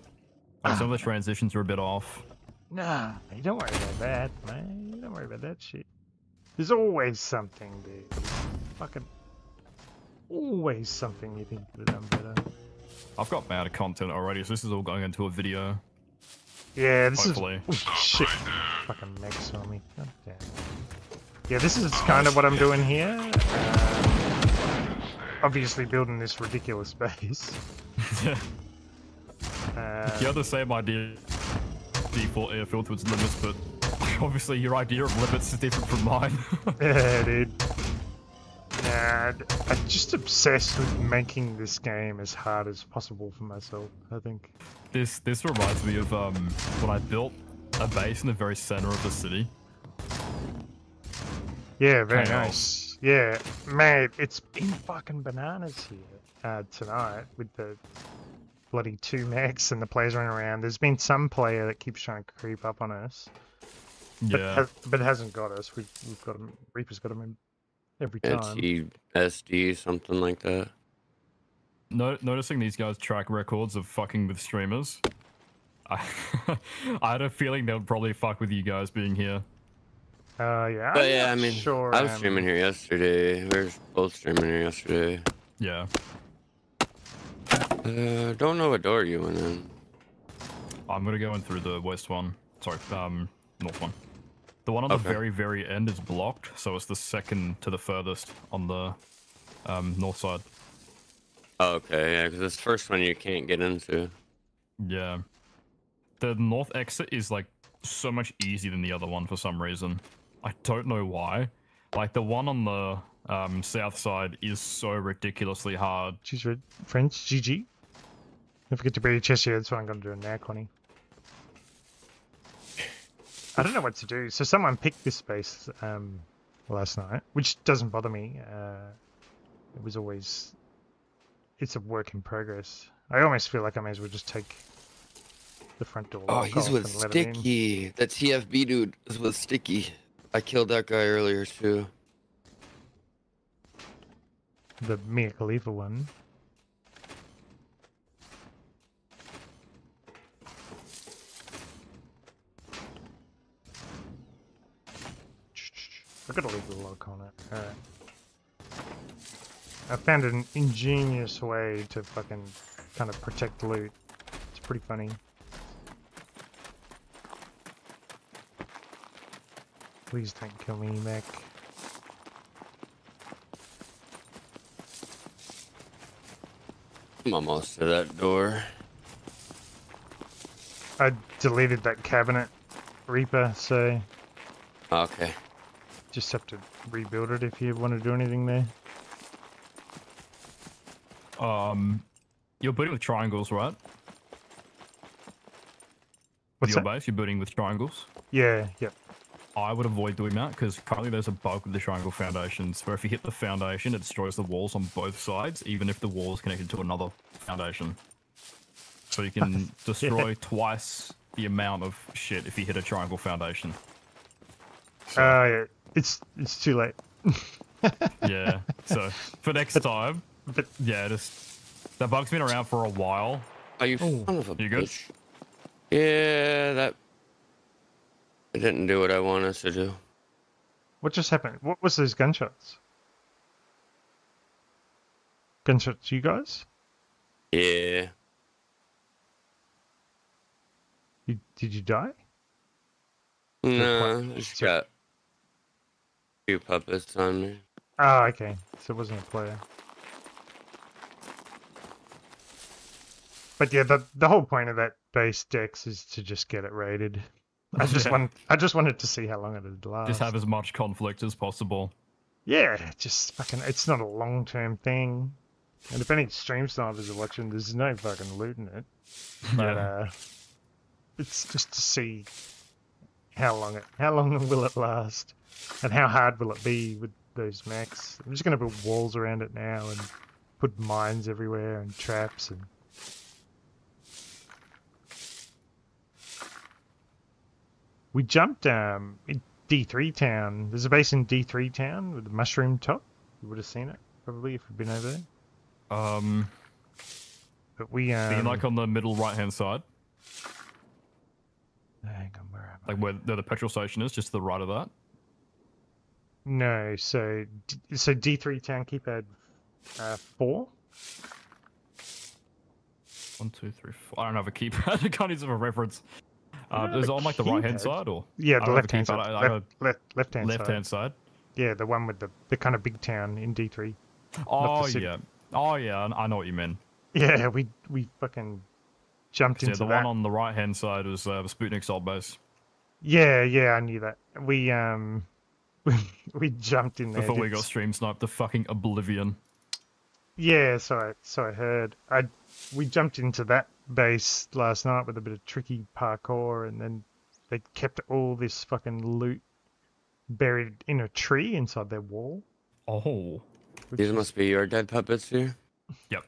[SPEAKER 11] Like, some of the transitions were a bit off.
[SPEAKER 1] Nah, you don't worry about that, man. You don't worry about that shit. There's always something, dude. Fucking always something you think could have done better.
[SPEAKER 11] I've got mad content already, so this is all going into a video.
[SPEAKER 1] Yeah, this
[SPEAKER 11] Hopefully.
[SPEAKER 1] is oh, shit. Fucking mechs on me. God damn. Yeah, this is kind of what I'm doing here. Um, obviously, building this ridiculous base.
[SPEAKER 11] Yeah.
[SPEAKER 1] Uh,
[SPEAKER 11] you have the same idea default airfield to its limits, but obviously your idea of limits is different from mine.
[SPEAKER 1] Yeah, dude. Nah, d- I'm just obsessed with making this game as hard as possible for myself. I think.
[SPEAKER 11] this this reminds me of um when I built a base in the very center of the city.
[SPEAKER 1] Yeah, very nice. Yeah, mate, it's been fucking bananas here uh, tonight with the bloody two mechs and the players running around. There's been some player that keeps trying to creep up on us, but,
[SPEAKER 11] Yeah.
[SPEAKER 1] has, but hasn't got us. We've, we've got him. Reaper's got him in every time.
[SPEAKER 7] SD, something like that.
[SPEAKER 11] No, noticing these guys track records of fucking with streamers. I, I had a feeling they would probably fuck with you guys being here.
[SPEAKER 1] Uh, yeah.
[SPEAKER 7] But yeah, I mean,
[SPEAKER 1] sure.
[SPEAKER 7] I was
[SPEAKER 1] um,
[SPEAKER 7] streaming here yesterday. We were both streaming here yesterday.
[SPEAKER 11] Yeah.
[SPEAKER 7] Uh, don't know what door you went in.
[SPEAKER 11] I'm gonna go in through the west one. Sorry, um, north one. The one on the very, very end is blocked, so it's the second to the furthest on the um, north side.
[SPEAKER 7] Oh, okay, yeah, because this first one you can't get into.
[SPEAKER 11] Yeah. The north exit is like so much easier than the other one for some reason. I don't know why. Like the one on the um, south side is so ridiculously hard.
[SPEAKER 1] She's red. French, GG. Don't forget to bring your chest here. That's what I'm going to do now, Connie. I don't know what to do. So someone picked this space um, last night, which doesn't bother me. Uh, it was always... It's a work in progress. I almost feel like I may as well just take the front door.
[SPEAKER 7] Oh, he's with
[SPEAKER 1] and let it in.
[SPEAKER 7] Sticky. That TFB dude is with Sticky. I killed that guy earlier too.
[SPEAKER 1] The Mia Khalifa one. I've got to leave the lock on it. Alright. I found an ingenious way to fucking kind of protect loot. It's pretty funny. Please don't kill me, Mac.
[SPEAKER 7] I'm almost to that door.
[SPEAKER 1] I deleted that cabinet, Reaper, so
[SPEAKER 7] Okay.
[SPEAKER 1] Just have to rebuild it if you want to do anything there.
[SPEAKER 11] Um, you're building with triangles, right?
[SPEAKER 1] What's
[SPEAKER 11] your
[SPEAKER 1] that?
[SPEAKER 11] base, you're building with triangles.
[SPEAKER 1] Yeah, yep.
[SPEAKER 11] I would avoid doing that because currently there's a bug with the triangle foundations where if you hit the foundation, it destroys the walls on both sides, even if the wall is connected to another foundation. So you can destroy twice the amount of shit if you hit a triangle foundation.
[SPEAKER 1] Uh, yeah. It's it's too late.
[SPEAKER 11] Yeah. So for next time,
[SPEAKER 1] but
[SPEAKER 11] yeah, just that bug's been around for a while.
[SPEAKER 7] Are you oh. son of a
[SPEAKER 11] You good?
[SPEAKER 7] bitch? Yeah, that. It didn't do what I wanted to do.
[SPEAKER 1] What just happened? What was those gunshots? Gunshots, you guys?
[SPEAKER 7] Yeah.
[SPEAKER 1] You, did you die?
[SPEAKER 7] No,
[SPEAKER 1] what?
[SPEAKER 7] Just got a few puppets on me.
[SPEAKER 1] Oh, okay. So it wasn't a player. But yeah, the the whole point of that base Dex is to just get it raided. I just
[SPEAKER 11] Yeah.
[SPEAKER 1] want I just wanted to see how long it'd last.
[SPEAKER 11] Just have as much conflict as possible.
[SPEAKER 1] Yeah, just fucking. It's not a long term thing. And if any stream snipers are watching, there's no fucking loot in it. But
[SPEAKER 11] Yeah.
[SPEAKER 1] uh, it's just to see how long it, how long will it last, and how hard will it be with those mechs. I'm just gonna put walls around it now and put mines everywhere and traps and. We jumped um in D3 town. There's a base in D3 town with a mushroom top. You would have seen it probably if you'd been over there.
[SPEAKER 11] Um,
[SPEAKER 1] But we um.
[SPEAKER 11] being like on the middle right hand side,
[SPEAKER 1] hang on, where am I?
[SPEAKER 11] like where, where the petrol station is, just to the right of that.
[SPEAKER 1] No, so D- so D3 town keypad uh, four.
[SPEAKER 11] One, two, three, four. I don't have a keypad. I can't use it for reference. Uh, is it on like the right hand side or?
[SPEAKER 1] Yeah, the
[SPEAKER 11] don't have a
[SPEAKER 1] left hand side.
[SPEAKER 11] I- I
[SPEAKER 1] left, left, left hand
[SPEAKER 11] Left
[SPEAKER 1] side.
[SPEAKER 11] hand side.
[SPEAKER 1] Yeah, the one with the the kind of big town in D3.
[SPEAKER 11] Oh yeah. Oh yeah. I know what you mean.
[SPEAKER 1] Yeah, we we fucking jumped
[SPEAKER 11] 'Cause, yeah,
[SPEAKER 1] into
[SPEAKER 11] the
[SPEAKER 1] that.
[SPEAKER 11] one on the right hand side was uh, the Sputnik's old base.
[SPEAKER 1] Yeah, yeah, I knew that. We um we, we jumped in there.
[SPEAKER 11] Before we got stream sniped to fucking oblivion.
[SPEAKER 1] Yeah, so I so I heard. I we jumped into that base last night with a bit of tricky parkour, and then they kept all this fucking loot buried in a tree inside their wall.
[SPEAKER 11] Oh.
[SPEAKER 7] These
[SPEAKER 1] is-
[SPEAKER 7] must be your dead puppets here.
[SPEAKER 11] Yep.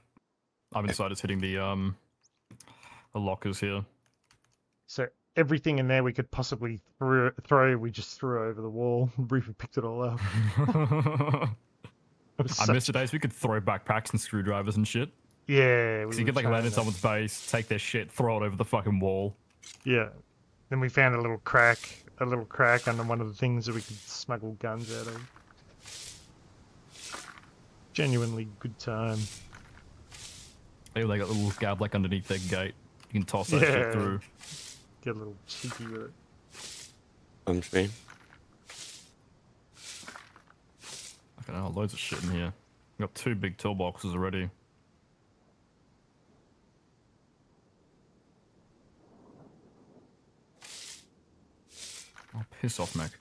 [SPEAKER 11] I'm inside It's hitting the um the lockers here.
[SPEAKER 1] So everything in there we could possibly throw, throw we just threw over the wall. Reaper picked it all up. It
[SPEAKER 11] I
[SPEAKER 1] such-
[SPEAKER 11] miss the days we could throw backpacks and screwdrivers and shit.
[SPEAKER 1] Yeah, we
[SPEAKER 11] So you could like land in someone's base, take their shit, throw it over the fucking wall.
[SPEAKER 1] Yeah. Then we found a little crack, a little crack under one of the things that we could smuggle guns out of. Genuinely good time.
[SPEAKER 11] Maybe they got a little scab like underneath their gate. You can toss that
[SPEAKER 1] Yeah.
[SPEAKER 11] shit through.
[SPEAKER 1] Get a little cheeky with it.
[SPEAKER 7] I'm Spain.
[SPEAKER 11] Fucking hell, loads of shit in here. We got two big toolboxes already. Oh, piss off, Mac.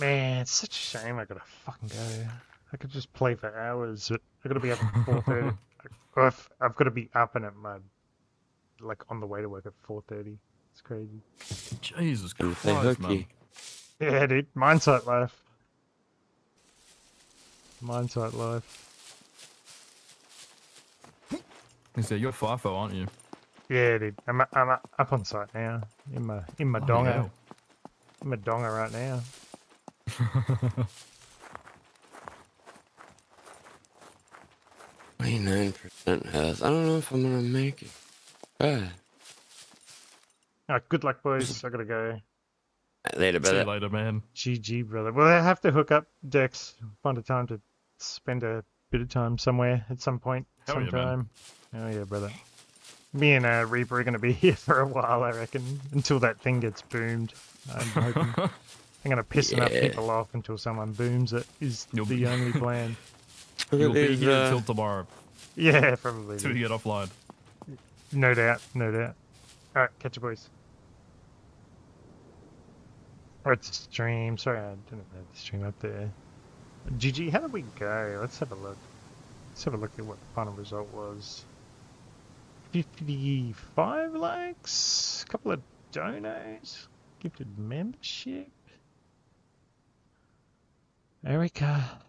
[SPEAKER 1] Man, it's such a shame I gotta fucking go. I could just play for hours, but I gotta be up at four thirty. I've, I've got to be up and at my like on the way to work at four thirty. It's crazy.
[SPEAKER 11] Jesus
[SPEAKER 7] Gonna play
[SPEAKER 11] Christ, man.
[SPEAKER 7] hooky.
[SPEAKER 1] Yeah, dude, mindset life. Mindset life.
[SPEAKER 11] Is that you're FIFO, aren't you?
[SPEAKER 1] Yeah, dude, I'm I'm up on site now in my in my
[SPEAKER 11] Oh,
[SPEAKER 1] donga.
[SPEAKER 11] yeah.
[SPEAKER 1] In my donga right now.
[SPEAKER 7] Twenty-nine percent health. I don't know if I'm gonna make it. Ah.
[SPEAKER 1] Alright, good luck, boys. I gotta go.
[SPEAKER 7] Later, brother.
[SPEAKER 11] See you
[SPEAKER 7] brother.
[SPEAKER 11] later, man.
[SPEAKER 1] GG, brother. Well, I have to hook up Dex. Find a time to spend a bit of time somewhere at some point,
[SPEAKER 11] Hell yeah, man.
[SPEAKER 1] sometime. Oh yeah, brother. Me and uh, Reaper are gonna be here for a while, I reckon, until that thing gets boomed. I'm hoping. I'm gonna piss enough people off until someone booms it. Is
[SPEAKER 11] You'll
[SPEAKER 1] the
[SPEAKER 11] be-
[SPEAKER 1] only plan.
[SPEAKER 11] You'll be here
[SPEAKER 7] uh,
[SPEAKER 11] until tomorrow.
[SPEAKER 1] Yeah, probably.
[SPEAKER 11] Till you get offline.
[SPEAKER 1] No doubt, no doubt. All right, catch you, boys. Or it's a stream. Sorry, I didn't have the stream up there. GG, how did we go? Let's have a look. Let's have a look at what the final result was. 55 likes, a couple of donos, gifted membership. Erica,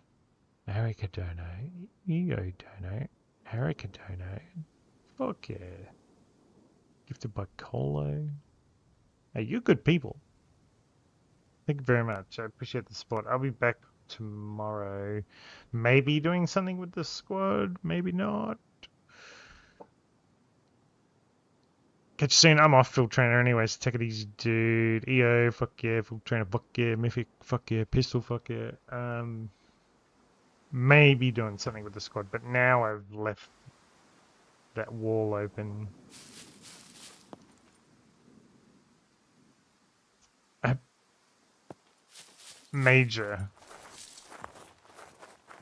[SPEAKER 1] Erica dono, Ego dono, Erica dono. Fuck yeah. Gifted by Colo. Hey, you're good people. Thank you very much. I appreciate the support. I'll be back tomorrow. Maybe doing something with the squad, maybe not. Catch you soon. I'm off field trainer anyways. Take it easy, dude. EO, fuck yeah. Field trainer, fuck yeah. Mythic, fuck yeah. Pistol, fuck yeah. Um, maybe doing something with the squad, but now I've left that wall open. I have major,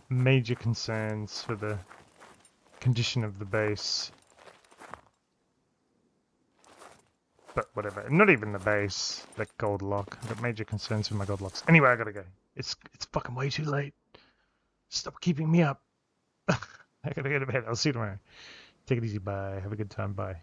[SPEAKER 1] major concerns for the condition of the base. But whatever. Not even the base, that gold lock. I've got major concerns with my gold locks. Anyway, I gotta go. It's it's fucking way too late. Stop keeping me up. I gotta go to bed. I'll see you tomorrow. Take it easy. Bye. Have a good time. Bye.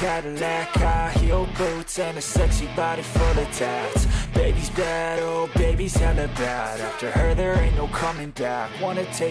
[SPEAKER 12] Cadillac High heel boots and a sexy body full of tats. Baby's bad, oh baby's hella bad. After her there ain't no coming back. Wanna take